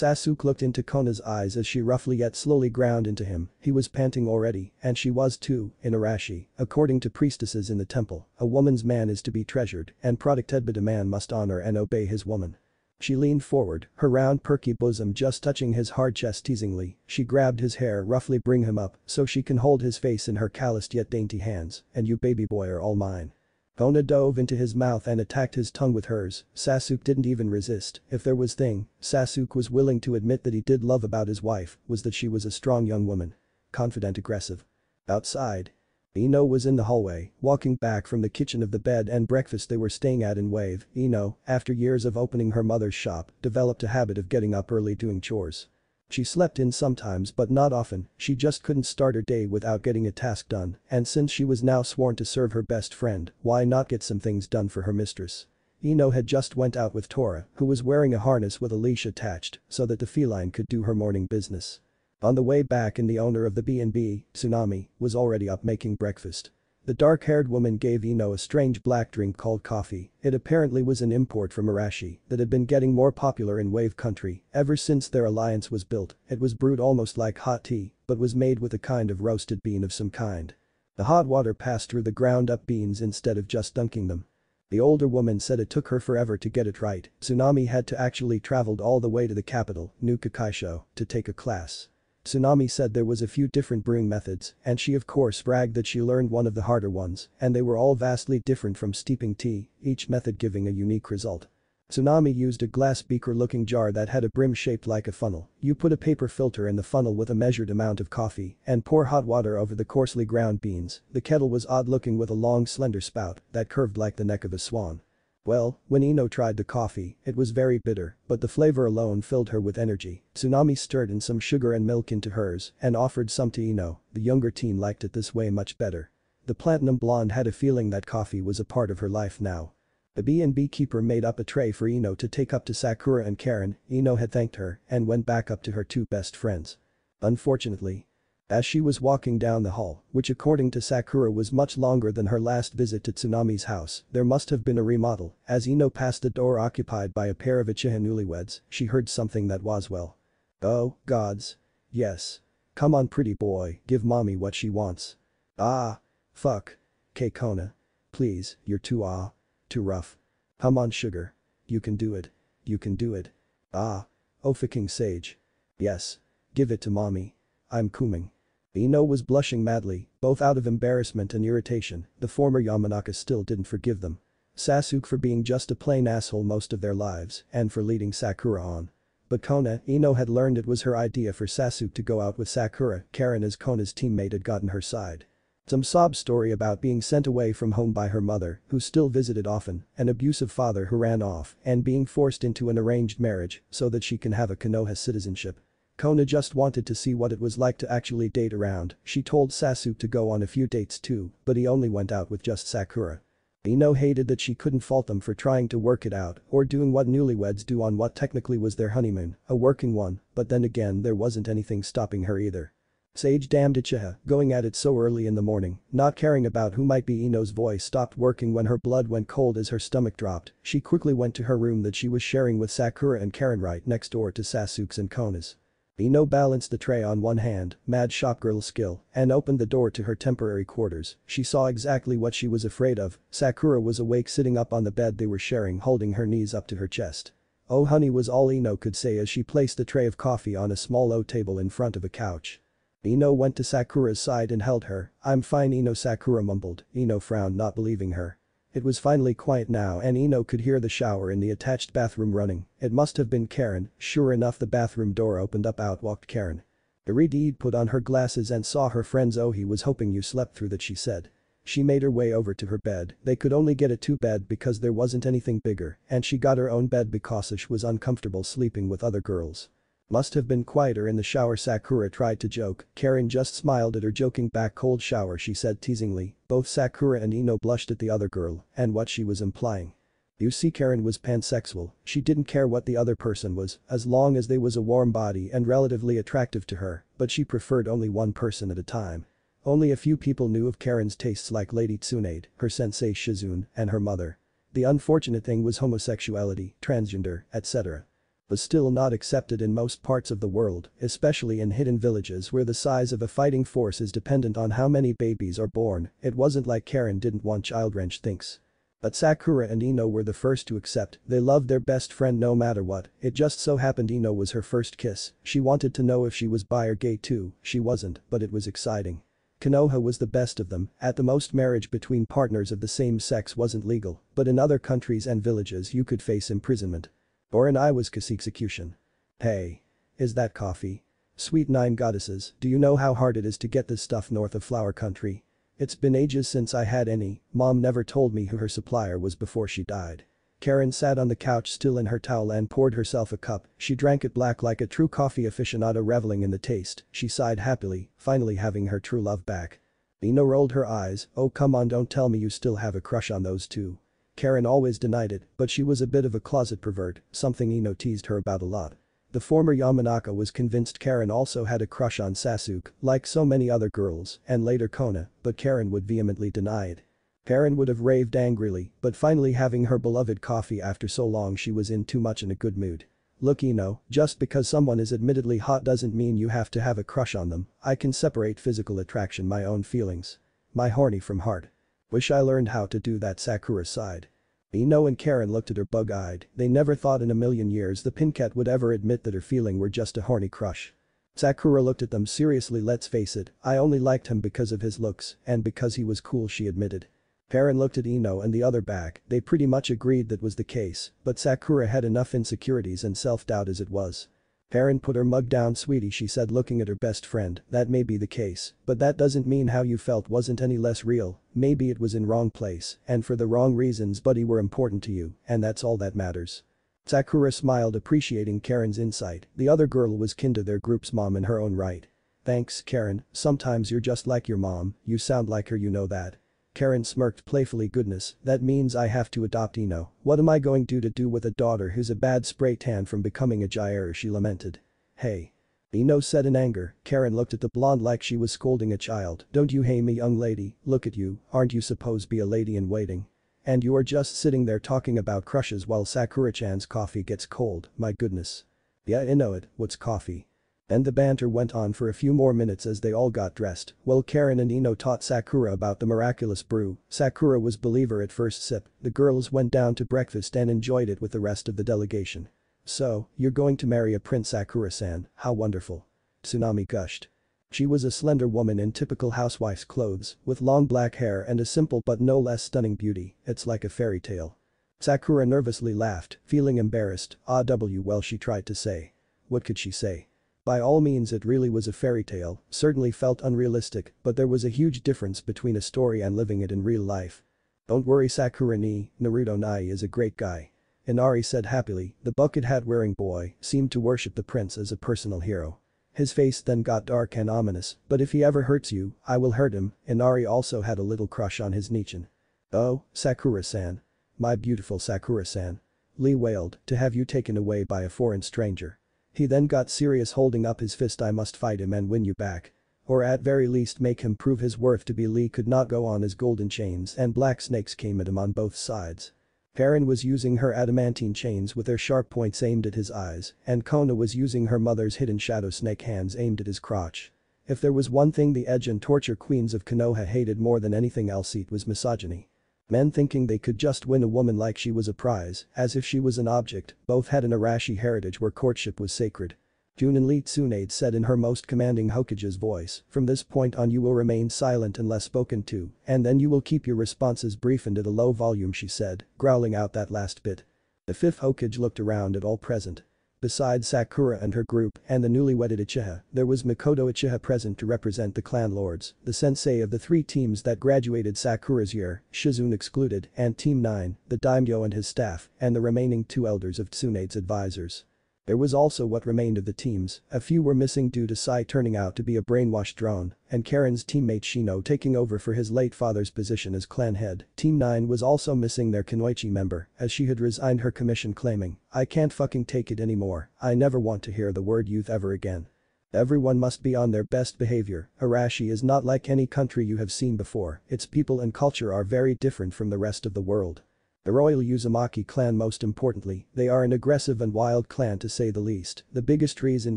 Sasuke looked into Kona's eyes as she roughly yet slowly ground into him, he was panting already, and she was too, in Arashi, according to priestesses in the temple, a woman's man is to be treasured and but a man must honor and obey his woman. She leaned forward, her round perky bosom just touching his hard chest teasingly, she grabbed his hair roughly bring him up so she can hold his face in her calloused yet dainty hands, and you baby boy are all mine. Kona dove into his mouth and attacked his tongue with hers, Sasuke didn't even resist, if there was thing, Sasuke was willing to admit that he did love about his wife, was that she was a strong young woman. Confident aggressive. Outside. Ino was in the hallway, walking back from the kitchen of the bed and breakfast they were staying at in Wave, Ino, after years of opening her mother's shop, developed a habit of getting up early doing chores. She slept in sometimes but not often, she just couldn't start her day without getting a task done, and since she was now sworn to serve her best friend, why not get some things done for her mistress? Ino had just went out with Tora, who was wearing a harness with a leash attached, so that the feline could do her morning business. On the way back and the owner of the B&B, Tsunami, was already up making breakfast. The dark-haired woman gave Ino a strange black drink called coffee, it apparently was an import from Arashi that had been getting more popular in Wave Country ever since their alliance was built, it was brewed almost like hot tea, but was made with a kind of roasted bean of some kind. The hot water passed through the ground-up beans instead of just dunking them. The older woman said it took her forever to get it right, Tsunami had to actually traveled all the way to the capital, New Kakaisho, to take a class. Tsunami said there was a few different brewing methods and she of course bragged that she learned one of the harder ones and they were all vastly different from steeping tea, each method giving a unique result. Tsunami used a glass beaker looking jar that had a brim shaped like a funnel, you put a paper filter in the funnel with a measured amount of coffee and pour hot water over the coarsely ground beans, the kettle was odd looking with a long slender spout that curved like the neck of a swan. Well, when Ino tried the coffee, it was very bitter, but the flavor alone filled her with energy. Tsunami stirred in some sugar and milk into hers and offered some to Ino, the younger teen liked it this way much better. The platinum blonde had a feeling that coffee was a part of her life now. The B&B keeper made up a tray for Ino to take up to Sakura and Karen, Ino had thanked her and went back up to her two best friends. Unfortunately, as she was walking down the hall, which according to Sakura was much longer than her last visit to Tsunami's house, there must have been a remodel, as Ino passed the door occupied by a pair of Uchiha newlyweds, she heard something that was well. Oh, gods. Yes. Come on pretty boy, give mommy what she wants. Ah. Fuck. K Kona. Please, you're too ah. Too rough. Come on sugar. You can do it. You can do it. Ah. Oh fucking sage. Yes. Give it to mommy. I'm coming. Ino was blushing madly, both out of embarrassment and irritation, the former Yamanaka still didn't forgive them. Sasuke for being just a plain asshole most of their lives and for leading Sakura on. But Kona, Ino had learned it was her idea for Sasuke to go out with Sakura, Karen as Kona's teammate had gotten her side. Some sob story about being sent away from home by her mother, who still visited often, an abusive father who ran off, and being forced into an arranged marriage so that she can have a Konoha citizenship. Kona just wanted to see what it was like to actually date around, she told Sasuke to go on a few dates too, but he only went out with just Sakura. Ino hated that she couldn't fault them for trying to work it out or doing what newlyweds do on what technically was their honeymoon, a working one, but then again there wasn't anything stopping her either. Sage damned Uchiha, going at it so early in the morning, not caring about who might be Ino's voice stopped working when her blood went cold as her stomach dropped, she quickly went to her room that she was sharing with Sakura and Karen right next door to Sasuke's and Kona's. Ino balanced the tray on one hand, mad shopgirl skill, and opened the door to her temporary quarters. She saw exactly what she was afraid of, Sakura was awake sitting up on the bed they were sharing holding her knees up to her chest. Oh honey was all Ino could say as she placed the tray of coffee on a small low table in front of a couch. Ino went to Sakura's side and held her, I'm fine Ino Sakura mumbled, Ino frowned not believing her. It was finally quiet now and Ino could hear the shower in the attached bathroom running, it must have been Karen, sure enough the bathroom door opened up out walked Karen. Iridid put on her glasses and saw her friend oh, he was hoping you slept through that she said. She made her way over to her bed, they could only get a two-bed because there wasn't anything bigger, and she got her own bed because she was uncomfortable sleeping with other girls. Must have been quieter in the shower Sakura tried to joke, Karen just smiled at her joking back cold shower she said teasingly, both Sakura and Ino blushed at the other girl and what she was implying. You see Karen was pansexual, she didn't care what the other person was, as long as they was a warm body and relatively attractive to her, but she preferred only one person at a time. Only a few people knew of Karen's tastes like Lady Tsunade, her sensei Shizune, and her mother. The unfortunate thing was homosexuality, transgender, etc was still not accepted in most parts of the world, especially in hidden villages where the size of a fighting force is dependent on how many babies are born, it wasn't like Karen didn't want child wrench thinks. But Sakura and Ino were the first to accept, they loved their best friend no matter what, it just so happened Ino was her first kiss, she wanted to know if she was bi or gay too, she wasn't, but it was exciting. Konoha was the best of them, at the most marriage between partners of the same sex wasn't legal, but in other countries and villages you could face imprisonment. Or in Iwa's execution. Hey. Is that coffee? Sweet nine goddesses, do you know how hard it is to get this stuff north of flower country? It's been ages since I had any, mom never told me who her supplier was before she died. Karen sat on the couch still in her towel and poured herself a cup, she drank it black like a true coffee aficionado reveling in the taste, she sighed happily, finally having her true love back. Ino rolled her eyes, oh come on don't tell me you still have a crush on those two. Karen always denied it, but she was a bit of a closet pervert, something Ino teased her about a lot. The former Yamanaka was convinced Karen also had a crush on Sasuke, like so many other girls, and later Kona, but Karen would vehemently deny it. Karen would have raved angrily, but finally having her beloved coffee after so long she was in too much in a good mood. Look Ino, just because someone is admittedly hot doesn't mean you have to have a crush on them, I can separate physical attraction my own feelings. My horny from heart. Wish I learned how to do that Sakura sighed. Ino and Karen looked at her bug-eyed, they never thought in a million years the pincat would ever admit that her feeling were just a horny crush. Sakura looked at them seriously let's face it, I only liked him because of his looks and because he was cool she admitted. Karen looked at Ino and the other back, they pretty much agreed that was the case, but Sakura had enough insecurities and self-doubt as it was. Karen put her mug down sweetie she said looking at her best friend, that may be the case, but that doesn't mean how you felt wasn't any less real, maybe it was in wrong place and for the wrong reasons buddy were important to you, and that's all that matters. Sakura smiled appreciating Karen's insight, the other girl was kin to their group's mom in her own right. Thanks Karen, sometimes you're just like your mom, you sound like her you know that. Karen smirked playfully goodness, that means I have to adopt Ino, what am I going to do with a daughter who's a bad spray tan from becoming a gyre she lamented. Hey. Ino said in anger, Karen looked at the blonde like she was scolding a child, don't you hate me young lady, look at you, aren't you supposed to be a lady in waiting? And you are just sitting there talking about crushes while Sakura-chan's coffee gets cold, my goodness. Yeah I know it, what's coffee? And the banter went on for a few more minutes as they all got dressed, while Karen and Ino taught Sakura about the miraculous brew, Sakura was believer at first sip, the girls went down to breakfast and enjoyed it with the rest of the delegation. So, you're going to marry a Prince Sakura-san, how wonderful. Tsunami gushed. She was a slender woman in typical housewife's clothes, with long black hair and a simple but no less stunning beauty, it's like a fairy tale. Sakura nervously laughed, feeling embarrassed, ah w well she tried to say. What could she say? By all means it really was a fairy tale, certainly felt unrealistic, but there was a huge difference between a story and living it in real life. Don't worry Sakura ni, Naruto Nai is a great guy. Inari said happily, the bucket hat wearing boy seemed to worship the prince as a personal hero. His face then got dark and ominous, but if he ever hurts you, I will hurt him, Inari also had a little crush on his Nichin. Oh, Sakura-san. My beautiful Sakura-san. Lee wailed, to have you taken away by a foreign stranger. He then got serious holding up his fist I must fight him and win you back. Or at very least make him prove his worth to be Lee could not go on his golden chains and black snakes came at him on both sides. Karen was using her adamantine chains with their sharp points aimed at his eyes, and Kona was using her mother's hidden shadow snake hands aimed at his crotch. If there was one thing the edge and torture queens of Konoha hated more than anything else it was misogyny. Men thinking they could just win a woman like she was a prize, as if she was an object, both had an Arashi heritage where courtship was sacred. Junin Lee Tsunade said in her most commanding Hokage's voice, from this point on you will remain silent unless spoken to, and then you will keep your responses brief and at a low volume she said, growling out that last bit. The fifth Hokage looked around at all present. Besides Sakura and her group and the newly wedded Uchiha, there was Mikoto Uchiha present to represent the clan lords, the sensei of the three teams that graduated Sakura's year, Shizune excluded, and Team 9, the daimyo and his staff, and the remaining two elders of Tsunade's advisors. There was also what remained of the teams, a few were missing due to Sai turning out to be a brainwashed drone, and Karen's teammate Shino taking over for his late father's position as clan head. Team 9 was also missing their Kunoichi member, as she had resigned her commission claiming, I can't fucking take it anymore, I never want to hear the word youth ever again. Everyone must be on their best behavior, Arashi is not like any country you have seen before, its people and culture are very different from the rest of the world. The royal Uzumaki clan most importantly, they are an aggressive and wild clan to say the least. The biggest reason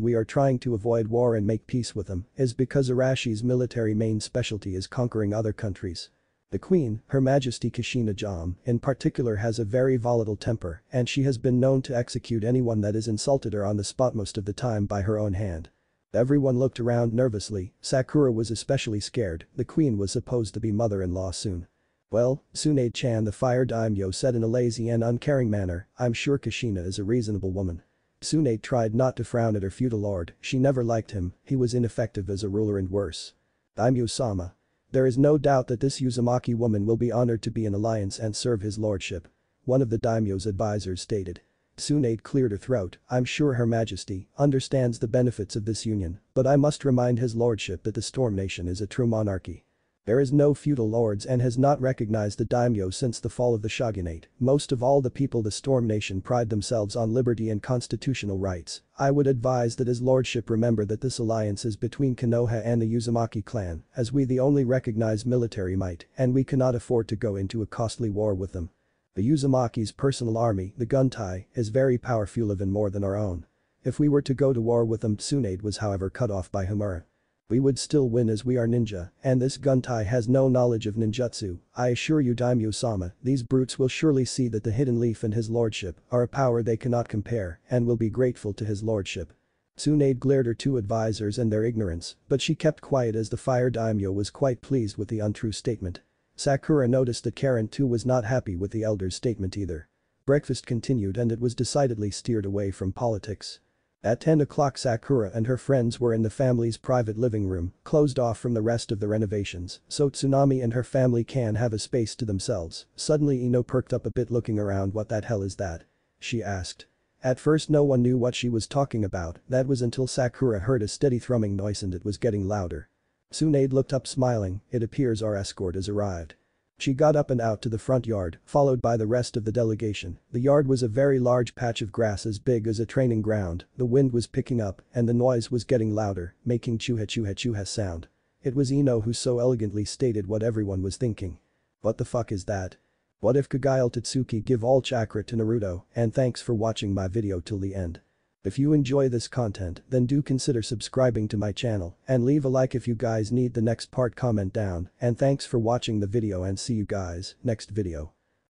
we are trying to avoid war and make peace with them is because Arashi's military main specialty is conquering other countries. The queen, Her Majesty Kushina Jam, in particular has a very volatile temper and she has been known to execute anyone that has insulted her on the spot most of the time by her own hand. Everyone looked around nervously, Sakura was especially scared, the queen was supposed to be mother-in-law soon. Well, Tsunade-chan the fire daimyo said in a lazy and uncaring manner, I'm sure Kushina is a reasonable woman. Tsunade tried not to frown at her feudal lord, she never liked him, he was ineffective as a ruler and worse. Daimyo-sama. There is no doubt that this Uzumaki woman will be honored to be in alliance and serve his lordship. One of the daimyo's advisors stated. Tsunade cleared her throat, I'm sure her majesty understands the benefits of this union, but I must remind his lordship that the Storm Nation is a true monarchy. There is no feudal lords and has not recognized the daimyo since the fall of the shogunate. Most of all the people the Storm Nation pride themselves on liberty and constitutional rights. I would advise that his lordship remember that this alliance is between Konoha and the Uzumaki clan, as we the only recognized military might, and we cannot afford to go into a costly war with them. The Uzumaki's personal army, the Guntai, is very powerful even more than our own. If we were to go to war with them Tsunade was however cut off by Homura. We would still win as we are ninja, and this Guntai has no knowledge of ninjutsu, I assure you Daimyo-sama, these brutes will surely see that the Hidden Leaf and his lordship are a power they cannot compare and will be grateful to his lordship. Tsunade glared her two advisors and their ignorance, but she kept quiet as the fire daimyo was quite pleased with the untrue statement. Sakura noticed that Karen too was not happy with the elder's statement either. Breakfast continued and it was decidedly steered away from politics. At 10 o'clock Sakura and her friends were in the family's private living room, closed off from the rest of the renovations, so Tsunami and her family can have a space to themselves. Suddenly Ino perked up a bit looking around what that hell is that? She asked. At first no one knew what she was talking about, that was until Sakura heard a steady thrumming noise and it was getting louder. Tsunade looked up smiling, it appears our escort has arrived. She got up and out to the front yard, followed by the rest of the delegation. The yard was a very large patch of grass as big as a training ground, the wind was picking up and the noise was getting louder, making chuha chuha chuha sound. It was Ino who so elegantly stated what everyone was thinking. What the fuck is that? What if Kaguya Otsutsuki give all chakra to Naruto and thanks for watching my video till the end. If you enjoy this content then do consider subscribing to my channel and leave a like if you guys need the next part comment down and thanks for watching the video and see you guys next video.